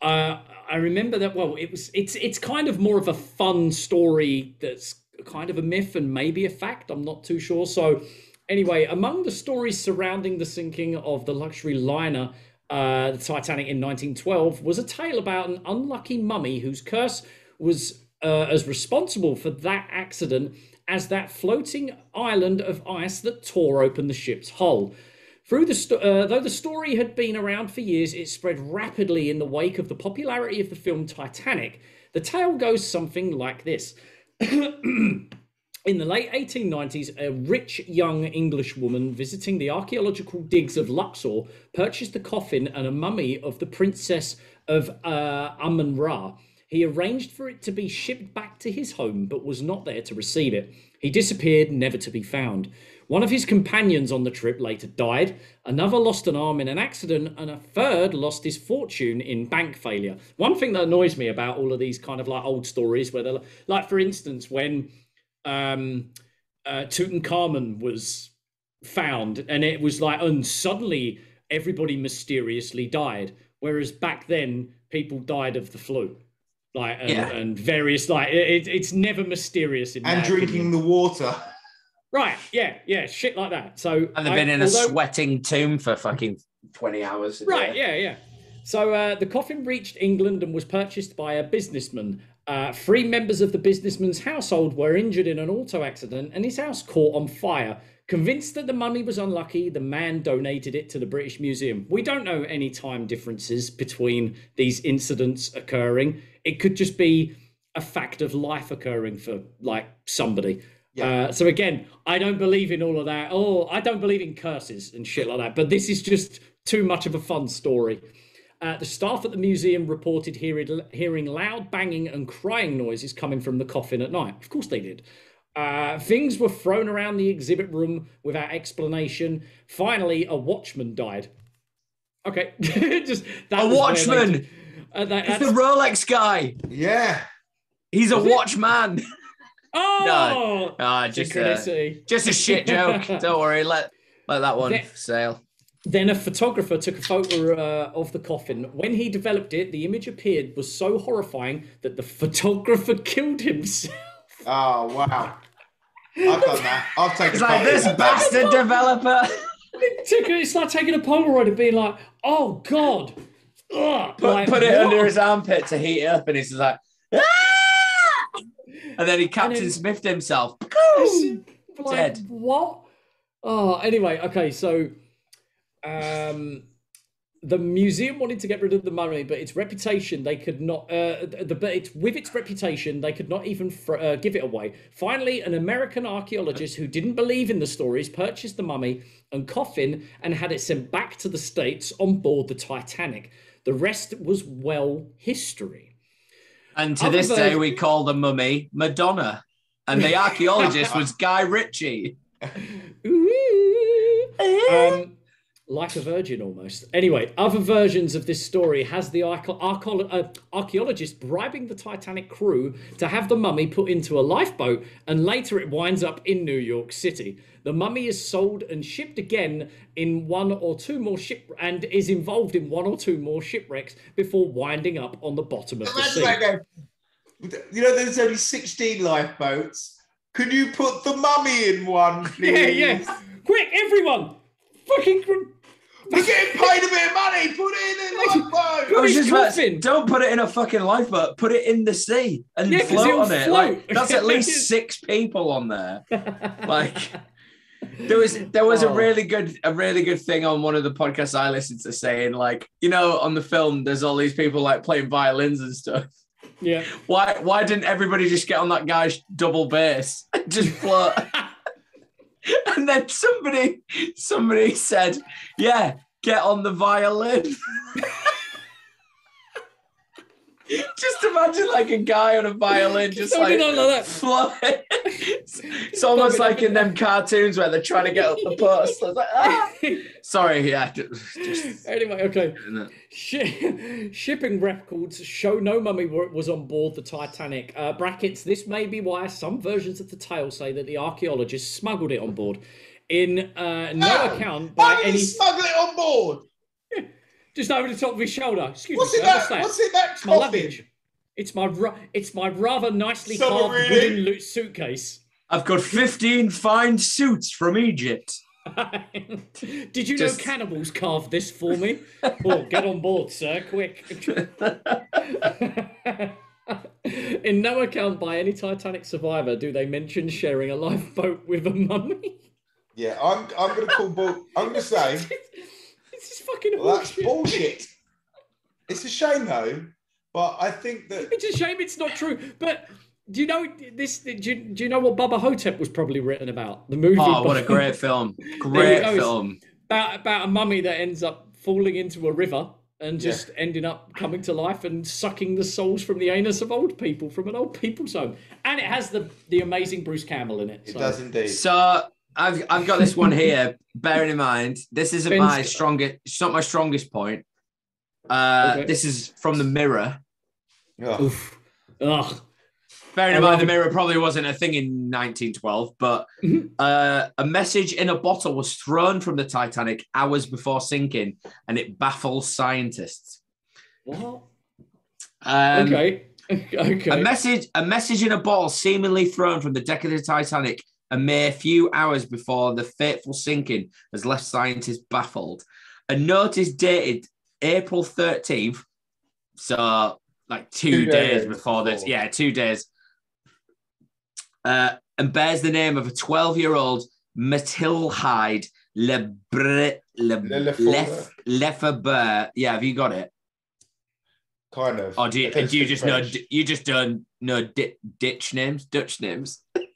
uh, I remember that. Well, it was it's it's kind of more of a fun story that's kind of a myth and maybe a fact. I'm not too sure. So anyway, among the stories surrounding the sinking of the luxury liner. Uh, the Titanic in 1912 was a tale about an unlucky mummy whose curse was uh, as responsible for that accident as that floating island of ice that tore open the ship's hull. Through the sto- uh, though the story had been around for years, it spread rapidly in the wake of the popularity of the film Titanic. The tale goes something like this. In the late 1890s, a rich young English woman visiting the archaeological digs of Luxor purchased the coffin and a mummy of the princess of uh, Amun Ra. He arranged for it to be shipped back to his home, but was not there to receive it. He disappeared, never to be found. One of his companions on the trip later died, another lost an arm in an accident, and a third lost his fortune in bank failure. One thing that annoys me about all of these kind of like old stories, where they're like, for instance, when um, uh, Tutankhamun was found, and it was like, and suddenly everybody mysteriously died. Whereas back then, people died of the flu, like and, Yeah. and various like it, it's never mysterious in and drinking opinion. the water. Right, yeah, yeah, shit like that. So And they've I- been in a sweating tomb for fucking 20 hours. Right, yeah, yeah. So uh, the coffin reached England and was purchased by a businessman. Uh, three members of the businessman's household were injured in an auto accident and his house caught on fire. Convinced that the mummy was unlucky, the man donated it to the British Museum. We don't know any time differences between these incidents occurring. It could just be a fact of life occurring for like somebody. Yeah. Uh, so again, I don't believe in all of that. Oh, I don't believe in curses and shit like that. But this is just too much of a fun story. Uh, the staff at the museum reported hearing, hearing loud banging and crying noises coming from the coffin at night. Of course they did. Uh, things were thrown around the exhibit room without explanation. Finally, a watchman died. Okay, just that A was they- watchman! uh, that- It's the Rolex guy. Yeah. He's a Was it? watchman. oh, Ah, just a, just a shit joke. Don't worry. Let let that one There- sail. Then a photographer took a photo uh, of the coffin. When he developed it, the image appeared was so horrifying that the photographer killed himself. Oh wow. I've done that. I've taken. It's like this bastard developer. It's like taking a Polaroid and being like, "Oh God!" Ugh, Put, like, put it what? under his armpit to heat it up, and he's just like, "Ah!" And then he Captain then- Smithed himself. Like, Dead. What? Oh, anyway, okay, so um the museum wanted to get rid of the mummy, but its reputation they could not. Uh, the but it's with its reputation they could not even fr- uh, give it away. Finally, an American archaeologist who didn't believe in the stories purchased the mummy and coffin and had it sent back to the states on board the Titanic. The rest was well history. And to Other this day, we call the mummy Madonna, and the archaeologist was Guy Ritchie. um, like a virgin almost. Anyway, other versions of this story has the uh, archaeologist bribing the Titanic crew to have the mummy put into a lifeboat, and later it winds up in New York City. The mummy is sold and shipped again in one or two more ship and is involved in one or two more shipwrecks before winding up on the bottom of the sea. You know, there's only 16 lifeboats. Can you put the mummy in one, please? Yeah, yeah. Quick, everyone! Fucking. Gr- We're getting paid a bit of money. Put it in a lifeboat. I was his just about to say, coffin. don't put it in a fucking lifeboat. Put it in the sea and Yeah, 'cause float it'll on it. Like that's at least six people on there. Like there was there was a Oh. really good a really good thing on one of the podcasts I listened to saying like you know on the film there's all these people like playing violins and stuff. Yeah. Why why didn't everybody just get on that guy's double bass and just float? and then somebody somebody said, "Yeah, get on the violin." just imagine like a guy on a violin, just like, like that. it's, it's almost like in them cartoons where they're trying to get up the post. Like, ah! Sorry, yeah, just, just anyway, okay. Shi shipping records show no mummy was on board the Titanic. Uh, brackets. This may be why some versions of the tale say that the archaeologists smuggled it on board. In uh, no No. account Why by any, he smuggle it on board? Just over the top of his shoulder. Excuse What's me, in sir, that? what's that? What's in that It's my coffin? luggage. It's my ra- it's my rather nicely Summer carved reading. wooden lo- suitcase. I've got 15 fine suits from Egypt. Did you Just- know cannibals carved this for me? oh, get on board, sir, quick. In no account by any Titanic survivor do they mention sharing a lifeboat with a mummy. Yeah, I'm. I'm going to call bull. I'm going to say this is fucking well, that's bullshit. bullshit. It's a shame though, but I think that It's a shame it's not true. But do you know this? Do you, do you know what Bubba Ho-Tep was probably written about? The movie. Oh, what a Bubba- great film. Great film. about about a mummy that ends up falling into a river and just ending up coming to life and sucking the souls from the anus of old people from an old people's home. And it has the the amazing Bruce Campbell in it. it so- does indeed. So I've I've got this one here. Bearing in mind, this isn't Ben's- my strongest. It's not my strongest point. Uh, Okay. This is from the Mirror. Oh, Oof. Ugh. Bearing in mind the mirror probably wasn't a thing in 1912, but Mhm. uh, a message in a bottle was thrown from the Titanic hours before sinking, and it baffles scientists. What? Um, okay. okay. A message, a message in a bottle, seemingly thrown from the deck of the Titanic a mere few hours before the fateful sinking, has left scientists baffled. A note is dated April thirteenth, so like two, Two days, days before this. Yeah, two days. Uh, and bears the name of a twelve-year-old Mathilde Lebre, Le. Lef, Lefebvre. Yeah, have you got it? Kind of. Or do you, don't you just know? You just don't know di- ditch names, Dutch names.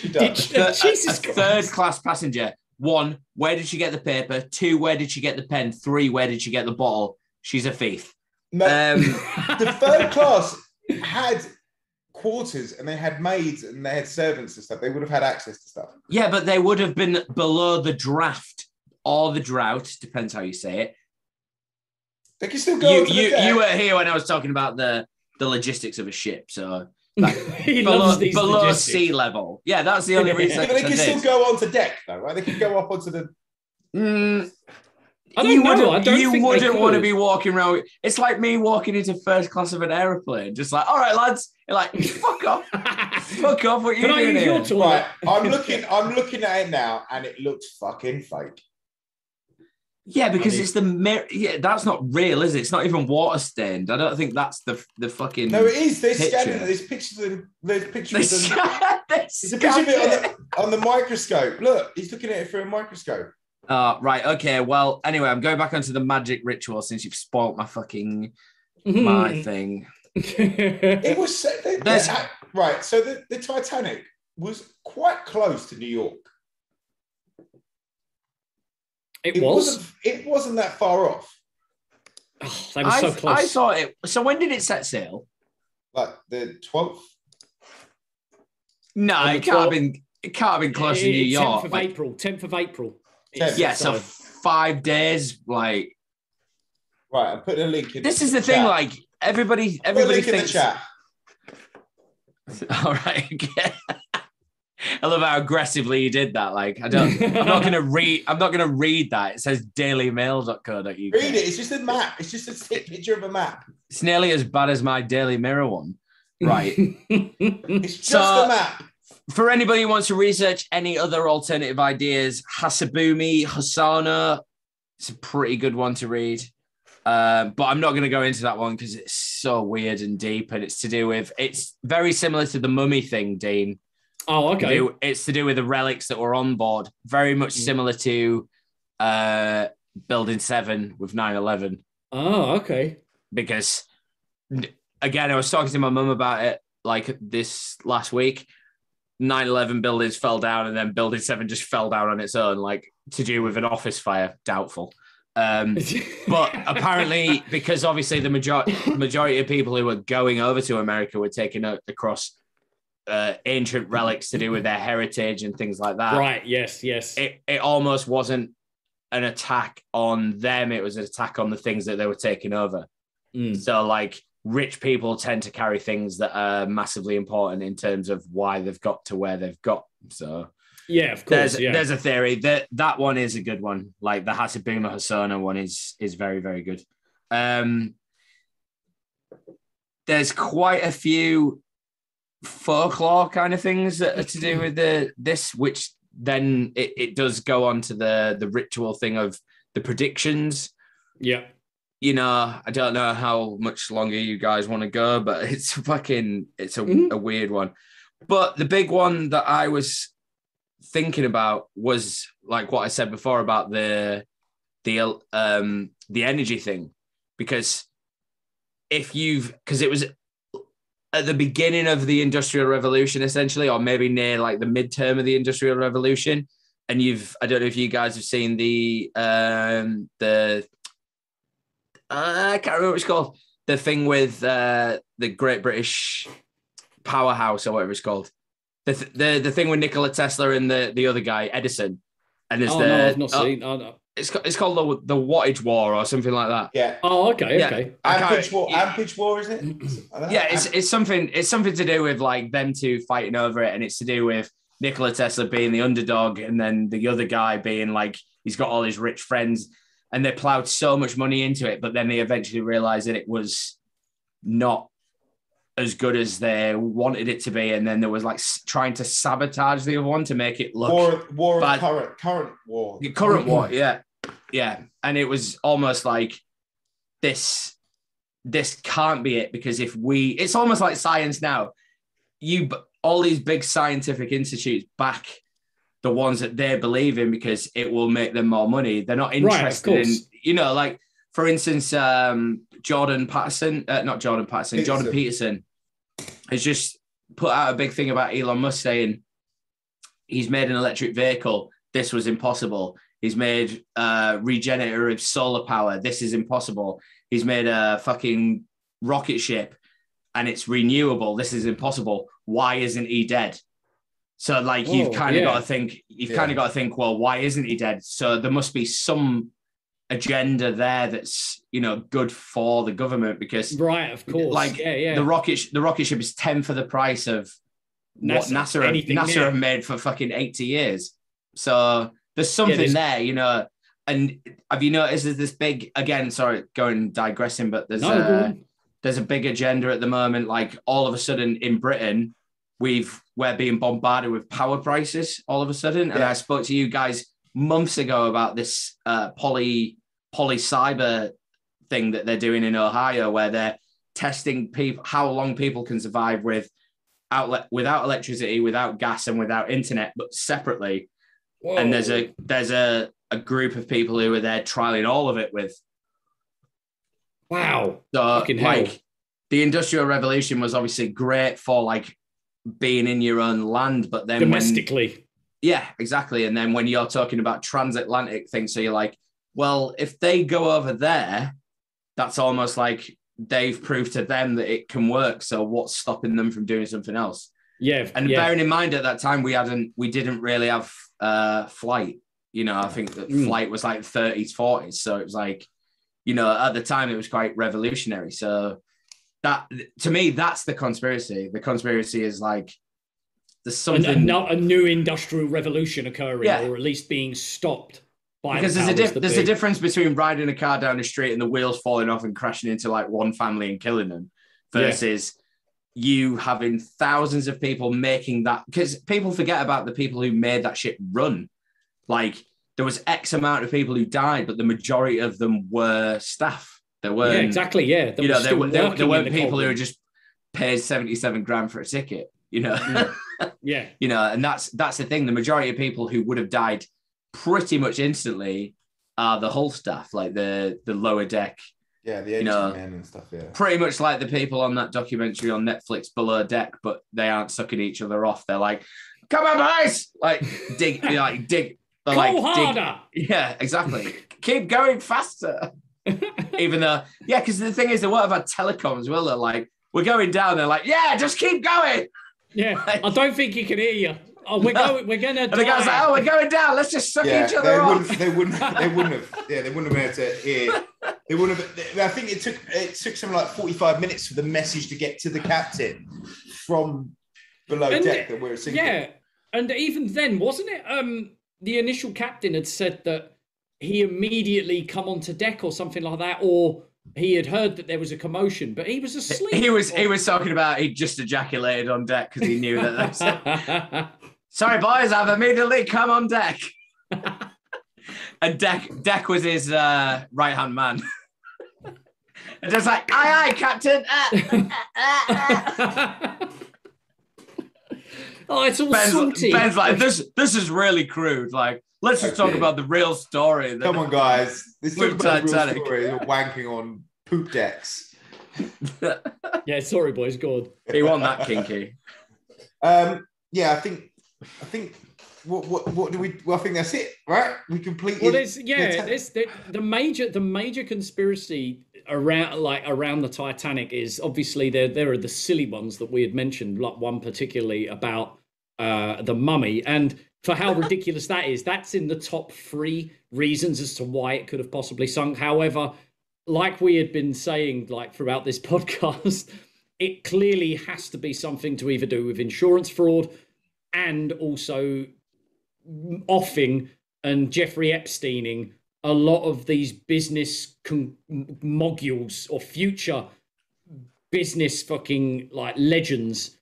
She does. Thir- Jesus a, third class passenger. One, where did she get the paper? Two, where did she get the pen? Three, where did she get the bottle? She's a thief. No, Um, the third class had quarters and they had maids and they had servants and stuff. They would have had access to stuff. yeah, but they would have been below the draft or the drought, depends how you say it. They can still go You you, you were here when I was talking about the the logistics of a ship, so he below, loves these below sea level. Yeah, that's the only reason. Yeah, but they can still go onto deck though, right? They can go up onto the. Mm, I don't you know. wouldn't, I don't you think wouldn't want to be walking around. It's like me walking into first class of an aeroplane, just like, all right, lads. You're like, fuck off, fuck off. What are you Can I doing use here? your toilet? Right, I'm looking. I'm looking at it now, and it looks fucking fake. Yeah, because I mean- it's the mirror. Yeah, that's not real, is it? It's not even water stained. I don't think that's the the fucking. No, it is. They're Picture. scanning. it. There's pictures. There's pictures They of them. scan- they There's a picture of it on the, on the microscope. Look, he's looking at it through a microscope. Oh, right. Okay. Well, anyway, I'm going back onto the magic ritual since you've spoilt my fucking my thing. It was so- they- There's- they- right. So the, the Titanic was quite close to New York. It It was. wasn't. It wasn't that far off. Oh, they were I, so close. I thought it. So when did it set sail? Like the twelfth. No, On the it can't have been. It can't have been close to Eh, New 10th York. of like- April. 10th of April. Tenth. It's yeah, so five days. Like Right. I'm putting a link in. this is the chat. thing. Like everybody, Put a everybody link in the thinks. chat. All right. Okay. I love how aggressively you did that. Like I don't. I'm not gonna read. I'm not gonna read that. It says dailymail.co.uk. Read it. It's just a map. It's just a stick picture of a map. It's nearly as bad as my Daily Mirror one. Right. It's just So- a map. For anybody who wants to research any other alternative ideas, Hasabumi Hosanna, it's a pretty good one to read. Um, but I'm not going to go into that one because it's so weird and deep, and it's to do with it's very similar to the mummy thing, Dean. Oh, To okay. do- it's to do with the relics that were on board, very much Mm. similar to uh, Building Seven with 9/11 Oh, okay. because again, I was talking to my mum about it like this last week. 9-11 buildings fell down and then building 7 just fell down on its own like to do with an office fire doubtful um but apparently because obviously the major- majority of people who were going over to america were taking a- across uh, ancient relics to do with their heritage and things like that right. Yes. Yes. it, it almost wasn't an attack on them it was an attack on the things that they were taking over Mm. so, like, rich people tend to carry things that are massively important in terms of why they've got to where they've got. So, Yeah. Of course. there's yeah. there's a theory that that one is a good one. Like the Hasabuma Hosanna one is is very very good. Um, there's quite a few folklore kind of things that are to do with the this, which then it, it does go on to the the ritual thing of the predictions yeah. you know, I don't know how much longer you guys want to go, but it's fucking, it's a, Mhm. a weird one. But the big one that I was thinking about was like what I said before about the the um the energy thing, because if you've because it was at the beginning of the industrial revolution essentially, or maybe near like the midterm of the industrial revolution, and you've I don't know if you guys have seen the um the uh, I can't remember what it's called. The thing with uh, the Great British Powerhouse or whatever it's called. The, th- the the thing with Nikola Tesla and the the other guy Edison, and there's Oh the no, I've not oh, seen. Oh, no. It's it's called the the wattage war or something like that. Yeah. Oh, okay, Yeah. okay. I Ampage war, yeah. ampage war, is it? I don't know. Yeah, it's it's something it's something to do with like them two fighting over it, and it's to do with Nikola Tesla being the underdog, and then the other guy being like he's got all his rich friends, and they plowed so much money into it, but then they eventually realized that it was not as good as they wanted it to be, and then there was like s- trying to sabotage the other one to make it look war, war bad. of current, current war. the current war, yeah, yeah, and it was almost like this. This can't be it because if we, it's almost like science now. You, all these big scientific institutes back the ones that they believe in because it will make them more money. They're not Right, interested in, you know, like for instance, um, Jordan Patterson, uh, not Jordan Patterson, Jordan Peterson has just put out a big thing about Elon Musk saying he's made an electric vehicle. This was impossible. He's made uh, regenerative solar power. This is impossible. He's made a fucking rocket ship and it's renewable. This is impossible. Why isn't he dead? So like you've Oh, kind of yeah. got to think, you've Yeah. kind of got to think, well, why isn't he dead? So there must be some agenda there that's you know good for the government because Right, of course. like yeah, yeah. the rocket the rocket ship is 10 for the price of what NASA, NASA have, NASA have made for fucking 80 years. So there's something there's- there, you know. And have you noticed there's this big again, sorry, going digressing, but there's no, a there's a big agenda at the moment. Like all of a sudden in Britain, we've we're being bombarded with power prices all of a sudden. And Yeah. I spoke to you guys months ago about this uh, poly poly cyber thing that they're doing in Ohio, where they're testing people how long people can survive with outlet without electricity, without gas, and without internet, but separately. And there's a there's a a group of people who are there trialing all of it with wow. so Fucking hell. like the industrial revolution was obviously great for like being in your own land, but then when Domestically. yeah, exactly. And then when you're talking about transatlantic things, so you're like, well, if they go over there, that's almost like they've proved to them that it can work. So what's stopping them from doing something else? Yeah. And yeah. bearing in mind at that time we hadn't we didn't really have uh flight. You know, I think that Mm. flight was like 30s, 40s. So it was like, you know, at the time it was quite revolutionary. So that to me, that's the conspiracy. The conspiracy is like there's And something a, no- a new industrial revolution occurring, Yeah. or at least being stopped by because the there's a powers diff- that there's be. a difference between riding a car down the street and the wheels falling off and crashing into like one family and killing them Yeah. You having thousands of people making that because people forget about the people who made that shit run like there was x amount of people who died but the majority of them were staff there weren't exactly. Yeah. you know there, were- there, there weren't the people who Cold just paid 77 grand for a ticket you know War. Yeah. you know and that's that's the thing the majority of people who would have died pretty much instantly are the whole staff like the the lower deck Yeah, the You know, men and stuff. Yeah. pretty much like the people on that documentary on netflix below deck but they aren't sucking each other off they're like come on boys like dig like dig they're Go like dig- harder. yeah exactly keep going faster even though yeah because the thing is they won't have had telecoms will they like we're going down they're like yeah just keep going Yeah. Like- I don't think he can hear you. Oh, we're No. going. We're gonna. and the guy's like oh we're going down let's just suck Yeah, each they other off wouldn't, they wouldn't. They wouldn't have. Yeah, they wouldn't have been able to hear. They wouldn't have. I think it took it took something like forty-five minutes for the message to get to the captain from below And- deck that we we're sinking. Yeah, and even then, wasn't it? Um, the initial captain had said that he immediately come onto deck or something like that, or he had heard that there was a commotion, but he was asleep. he was he was talking about he just ejaculated on deck because he knew that that's Sorry, boys, I've immediately come on deck. and Deck Deck was his uh, right hand man. and just like, aye, aye, Captain. Ah. oh, it's all Ben's, salty. Ben's like, this this is really crude. Like, let's just talk about the real story. that- Come on, guys. This is With about the real Titanic. story. You're wanking on poop decks. yeah, sorry, boys. Good. he won that kinky. Um, yeah, I think. I think. What, what, what do we? Well, I think that's it, right? We completed. Well, there's yeah, the there's the, the major the major conspiracy around like around the Titanic is obviously there there are the silly ones that we had mentioned, like one particularly about uh the mummy, and for how ridiculous that is. That's in the top three reasons as to why it could have possibly sunk. However, like we had been saying, like throughout this podcast, it clearly has to be something to either do with insurance fraud and also offing and Jeffrey Epsteining a lot of these business con- moguls or future business fucking like legends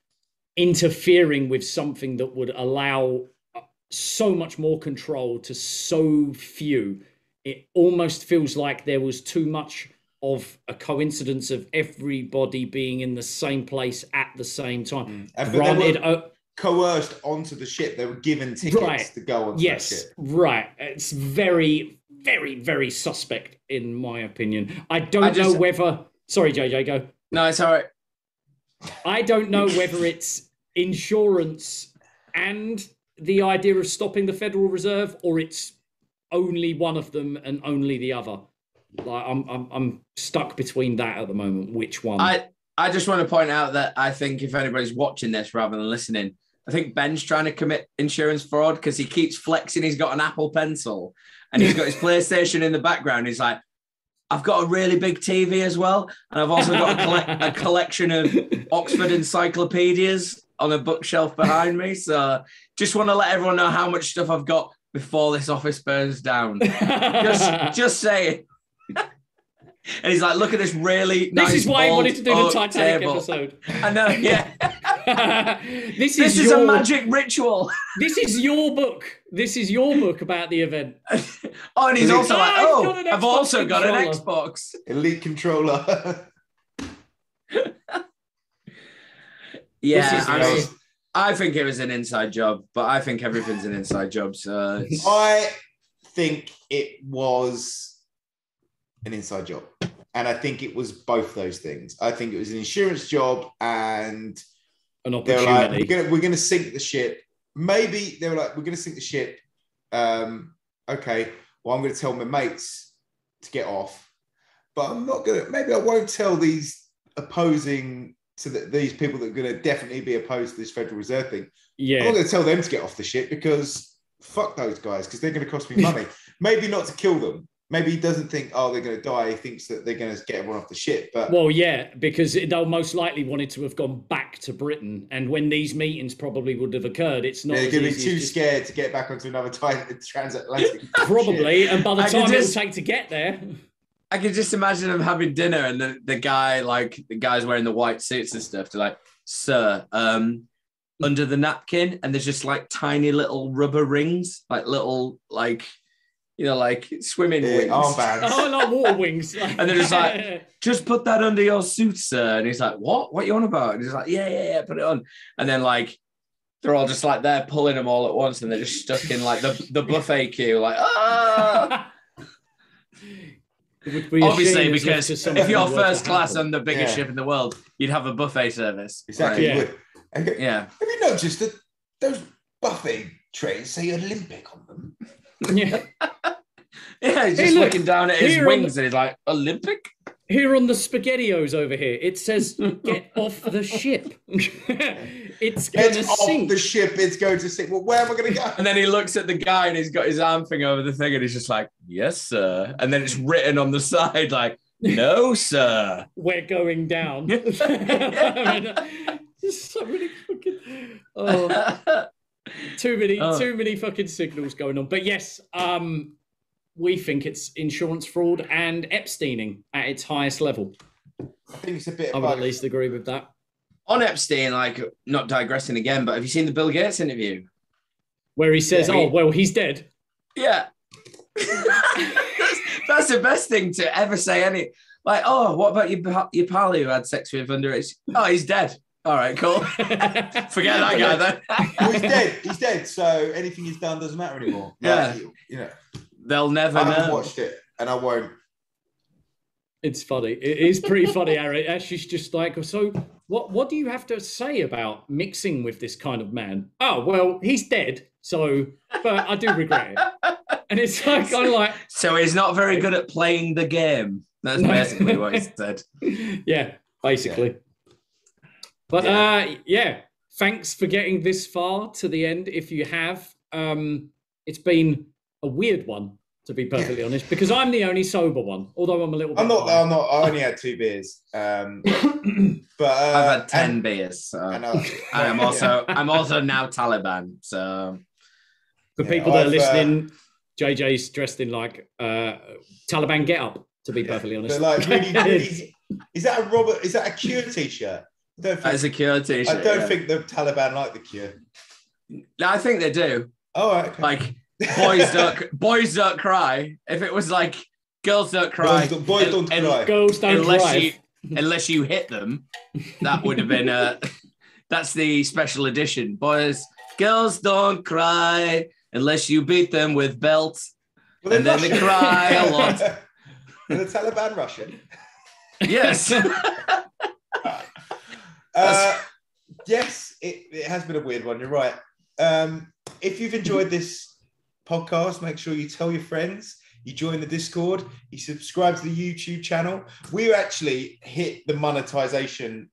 interfering with something that would allow uh, so much more control to so few. It almost feels like there was too much of a coincidence of everybody being in the same place at the same time. They granted were uh, coerced onto the ship. They were given tickets Right. to go on yes that ship. right it's very very very suspect in my opinion i don't I just- know whether sorry jj go No, it's all right. I don't know whether it's insurance and the idea of stopping the Federal Reserve, or it's only one of them and only the other. Like I'm, I'm, I'm stuck between that at the moment. Which one? I I just want to point out that I think if anybody's watching this rather than listening, I think Ben's trying to commit insurance fraud because he keeps flexing. He's got an Apple Pencil and he's got his PlayStation in the background. He's like, I've got a really big TV as well, and I've also got a, a collection of Oxford encyclopedias on a bookshelf behind me. So just want to let everyone know how much stuff I've got before this office burns down. Just just say it. And he's like, look at this really this nice is why I wanted to do the Titanic table. episode. I know, yeah. this is This is your, a magic ritual. This is your book. This is your book about the event. Oh, and he's I've also like, oh, got oh, an I've Xbox also got an. Xbox. Elite controller. Yeah, This is I, mean, I think it was an inside job, but I think everything's an inside job. So I think it was an inside job. And I think it was both those things. I think it was an insurance job and An they were like, opportunity. we're gonna, we're gonna sink the ship. Maybe they were like, we're gonna sink the ship. Um, okay, well, I'm gonna tell my mates to get off, but I'm not gonna. Maybe I won't tell these opposing to the, these people that are gonna definitely be opposed to this Federal Reserve thing. Yeah, I'm not gonna tell them to get off the ship because fuck those guys because they're gonna cost me money. Maybe not to kill them. Maybe he doesn't think, oh, they're gonna die. He thinks that they're gonna get everyone off the ship, but Well, yeah, because they'll most likely wanted to have gone back to Britain, and when these meetings probably would have occurred, it's not they're going to be too just- scared to get back onto another ti- transatlantic. ship. Probably, and by the I time just- it'll take to get there, I can just imagine them having dinner and the, the guy, like the guys wearing the white suits and stuff, to like, sir, um, under the napkin, and there's just like tiny little rubber rings, like little, like, you know, like swimming Yeah, wings. armbands. oh, like water wings, And they're just like- Just put that under your suit, sir. And he's like, What? What you on about? And he's like, Yeah, yeah, yeah, put it on. And then like they're all just like they're pulling them all at once and they're just stuck in like the, the buffet queue, like, ah be obviously shame it's left because if you're who were to first class on the biggest Yeah. ship in the world, you'd have a buffet service. Exactly. Right? Yeah. you would. And Have you noticed that those buffet trays say Olympic on them? Yeah. Yeah, he's Hey, just look, looking down at his wings and he's like, Olympic? Here on the SpaghettiOs over here, it says "Get off the ship." it's Get gonna off sink. the ship. It's going to sink. Well, where am I going to go? And then he looks at the guy and he's got his arm thing over the thing and he's just like, Yes, sir. And then it's written on the side like, No, sir. We're going down. I mean, there's so many fucking. Oh. Too many Oh. too many fucking signals going on but yes um we think it's insurance fraud and epsteining at its highest level I think it's a bit i would at least agree with that on Epstein, like not digressing again, but have you seen the Bill Gates interview? where he says Yeah. oh well he's dead Yeah. that's, that's the best thing to ever say. Any like, oh, what about your pa- your pal who had sex with underage? Oh, he's dead. All right, cool. Forget that guy then. Well, he's dead. He's dead. So anything he's done doesn't matter anymore. Yeah. Like, you know, They'll never I haven't know. watched it, and I won't. it's funny it is pretty funny Aaron. and she's just like so what what do you have to say about mixing with this kind of man oh well he's dead so but i do regret it and it's like kind of like So he's not very good at playing the game. That's basically what he said. yeah, basically. But Yeah. uh yeah, thanks for getting this far to the end. If you have, um, it's been a weird one to be perfectly honest, because I'm the only sober one. Although I'm a little. Bit I'm not. high. I'm not. I only had two beers. Um, but uh, I've had ten and- beers, so. and, and uh, I'm also I'm also now Taliban. So For Yeah, people that are I've, uh, listening, JJ's dressed in like uh, Taliban get up. To be perfectly honest, But like, really, really, is that a Robert? Is that a Cure t-shirt? I don't that's think. a Cure t-shirt. I don't yeah. think the Taliban like the Cure. No, I think they do. Oh, right, okay. Like boys don't boys don't cry. If it was like girls don't cry, boys, don't- boys don't and- cry. girls don't unless drive. you unless you hit them, that would have been uh, a. that's the special edition. Boys, girls don't cry unless you beat them with belts. Well, they're and then they cry a lot. Are the Taliban Russian? Yes. Uh, yes, it, it has been a weird one. You're right. Um, if you've enjoyed this podcast, make sure you tell your friends. You join the Discord. You subscribe to the YouTube channel. We actually hit the monetization,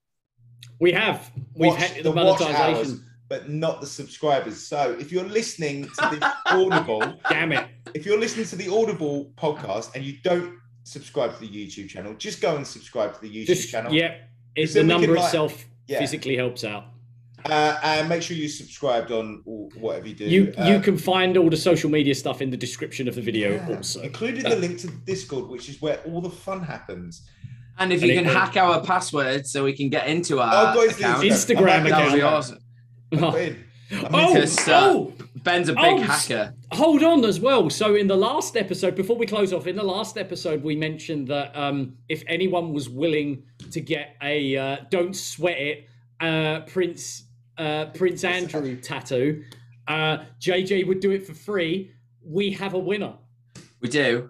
we have we've watch- had the, the monetization. hours, but not the subscribers. So if you're listening to the Audible, Damn it! if you're listening to the Audible podcast and you don't subscribe to the YouTube channel, just go and subscribe to the YouTube Just channel. yeah, it's the can, number like- itself Yeah. physically helps out. Uh, and make sure you subscribed on all- whatever you do. You you can find all the social media stuff in the description of the video yeah, also. including the link to Discord, which is where all the fun happens. And if And you it- can hack our password so we can get into our Oh, guys, account, Instagram I'm that would be awesome. Put it in. Oh, Because, uh, oh, Ben's a big Oh, hacker. hold on as well. So in the last episode, before we close off, in the last episode, we mentioned that um, if anyone was willing to get a uh, "Don't Sweat It" uh, Prince uh, Prince Andrew tattoo, uh, JJ would do it for free. We have a winner. We do.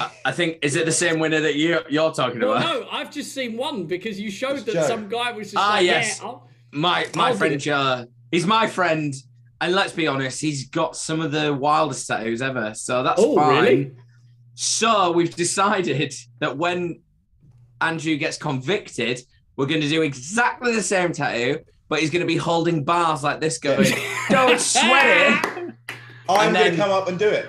I, I think is it the same winner that you you're talking Well, about? no, I've just seen one because you showed It's that Joe. some guy was just Ah, like, yes. yeah, My my I'll friend it. Joe. He's my friend, and let's be honest, he's got some of the wildest tattoos ever. So that's Oh, fine. really? So we've decided that when Andrew gets convicted, we're going to do exactly the same tattoo, but he's going to be holding bars like this, going, "Don't sweat it." I'm going to come up and do it.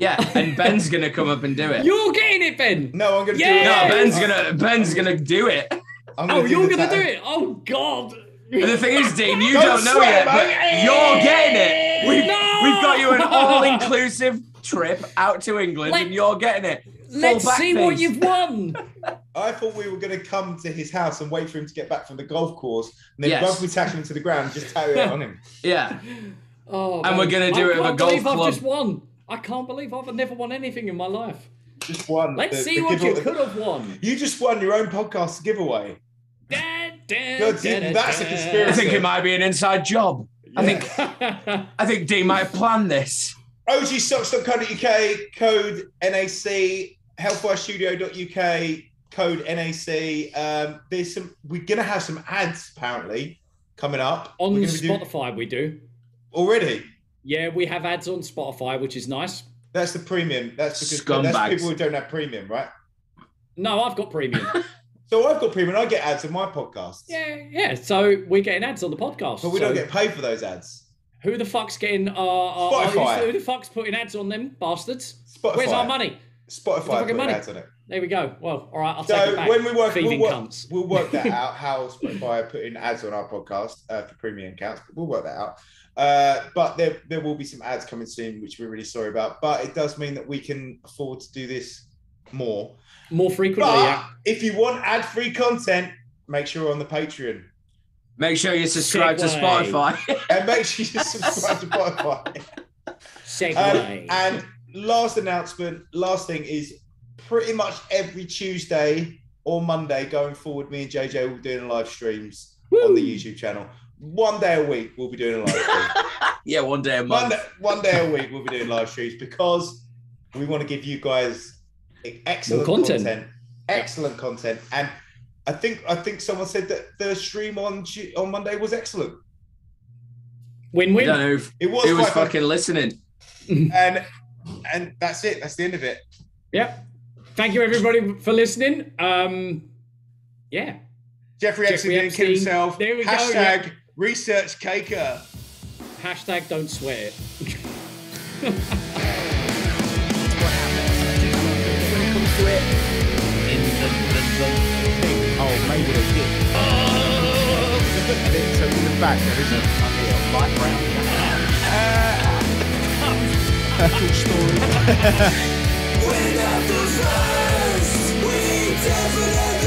Yeah, and Ben's going to come up and do it. You're getting it, Ben. No, I'm going to Yeah. do No. Ben's gonna Ben's gonna do it. I'm Oh, do you're gonna do it. Oh God. And the thing is, Dean, you Don't don't know yet, but mate. you're getting it. We've, No. we've got you an all-inclusive trip out to England, Let- and you're getting it. Full Let's back see what you've won. I thought we were going to come to his house and wait for him to get back from the golf course, and then Yes. rugby tackle him to the ground and just tattoo it on him. Yeah, Oh, And we're gonna do I it with a can't golf believe club. I've just won. I can't believe I've never won anything in my life. Just won. Let's the- see the what you could have won. You just won your own podcast giveaway. Da, da, God, da, da, that's a da. I think it might be an inside job. I think I think Dean might have planned this. ogsocks.co.uk, code NAC, hellfirestudio.uk, code NAC. Um, there's some, we're going to have some ads apparently coming up. on We're doing- Spotify, we do. already. Yeah, we have ads on Spotify, which is nice. That's the premium. That's because Scumbags. that's people who don't have premium, right? No, I've got premium. So I've got premium. And I get ads on my podcast, yeah, yeah. So we're getting ads on the podcast. but we so don't get paid for those ads. Who the fuck's getting? Uh, uh, uh, Spotify. who the fuck's putting ads on them bastards? Spotify. Where's our money? Spotify fucking money? ads on it. There we go. Well, all right, I'll take it So back. when we work, we'll thieving work, we'll work that out. How Spotify are putting ads on our podcast uh, for premium accounts. We'll work that out. Uh, but there, there will be some ads coming soon, which we're really sorry about. But it does mean that we can afford to do this more. More frequently, But yeah. if you want ad-free content, make sure you're on the Patreon Make sure you subscribe to Spotify. and make sure you subscribe to Spotify. Segue. Um, and last announcement, last thing is pretty much every Tuesday or Monday going forward, me and JJ will be doing live streams on the YouTube channel. One day a week, we'll be doing a live stream. yeah, one day a one, month. day, one day a week, we'll be doing live streams because we want to give you guys excellent More content. content. Excellent content. And I think I think someone said that the stream on on Monday was excellent. I Win-win. don't know It was, It was quite fun. fucking listening. and and that's it. That's the end of it. Yep. Thank you everybody for listening. Um, yeah. Jeffrey, Jeffrey Epstein didn't Epstein. himself. There we go, Hashtag research Kaker. Hashtag don't swear. to it. In the, the, the thing. Oh, maybe they did. and so in the back, there is a, I hear a light brown. Cool story. We're not the first. We definitely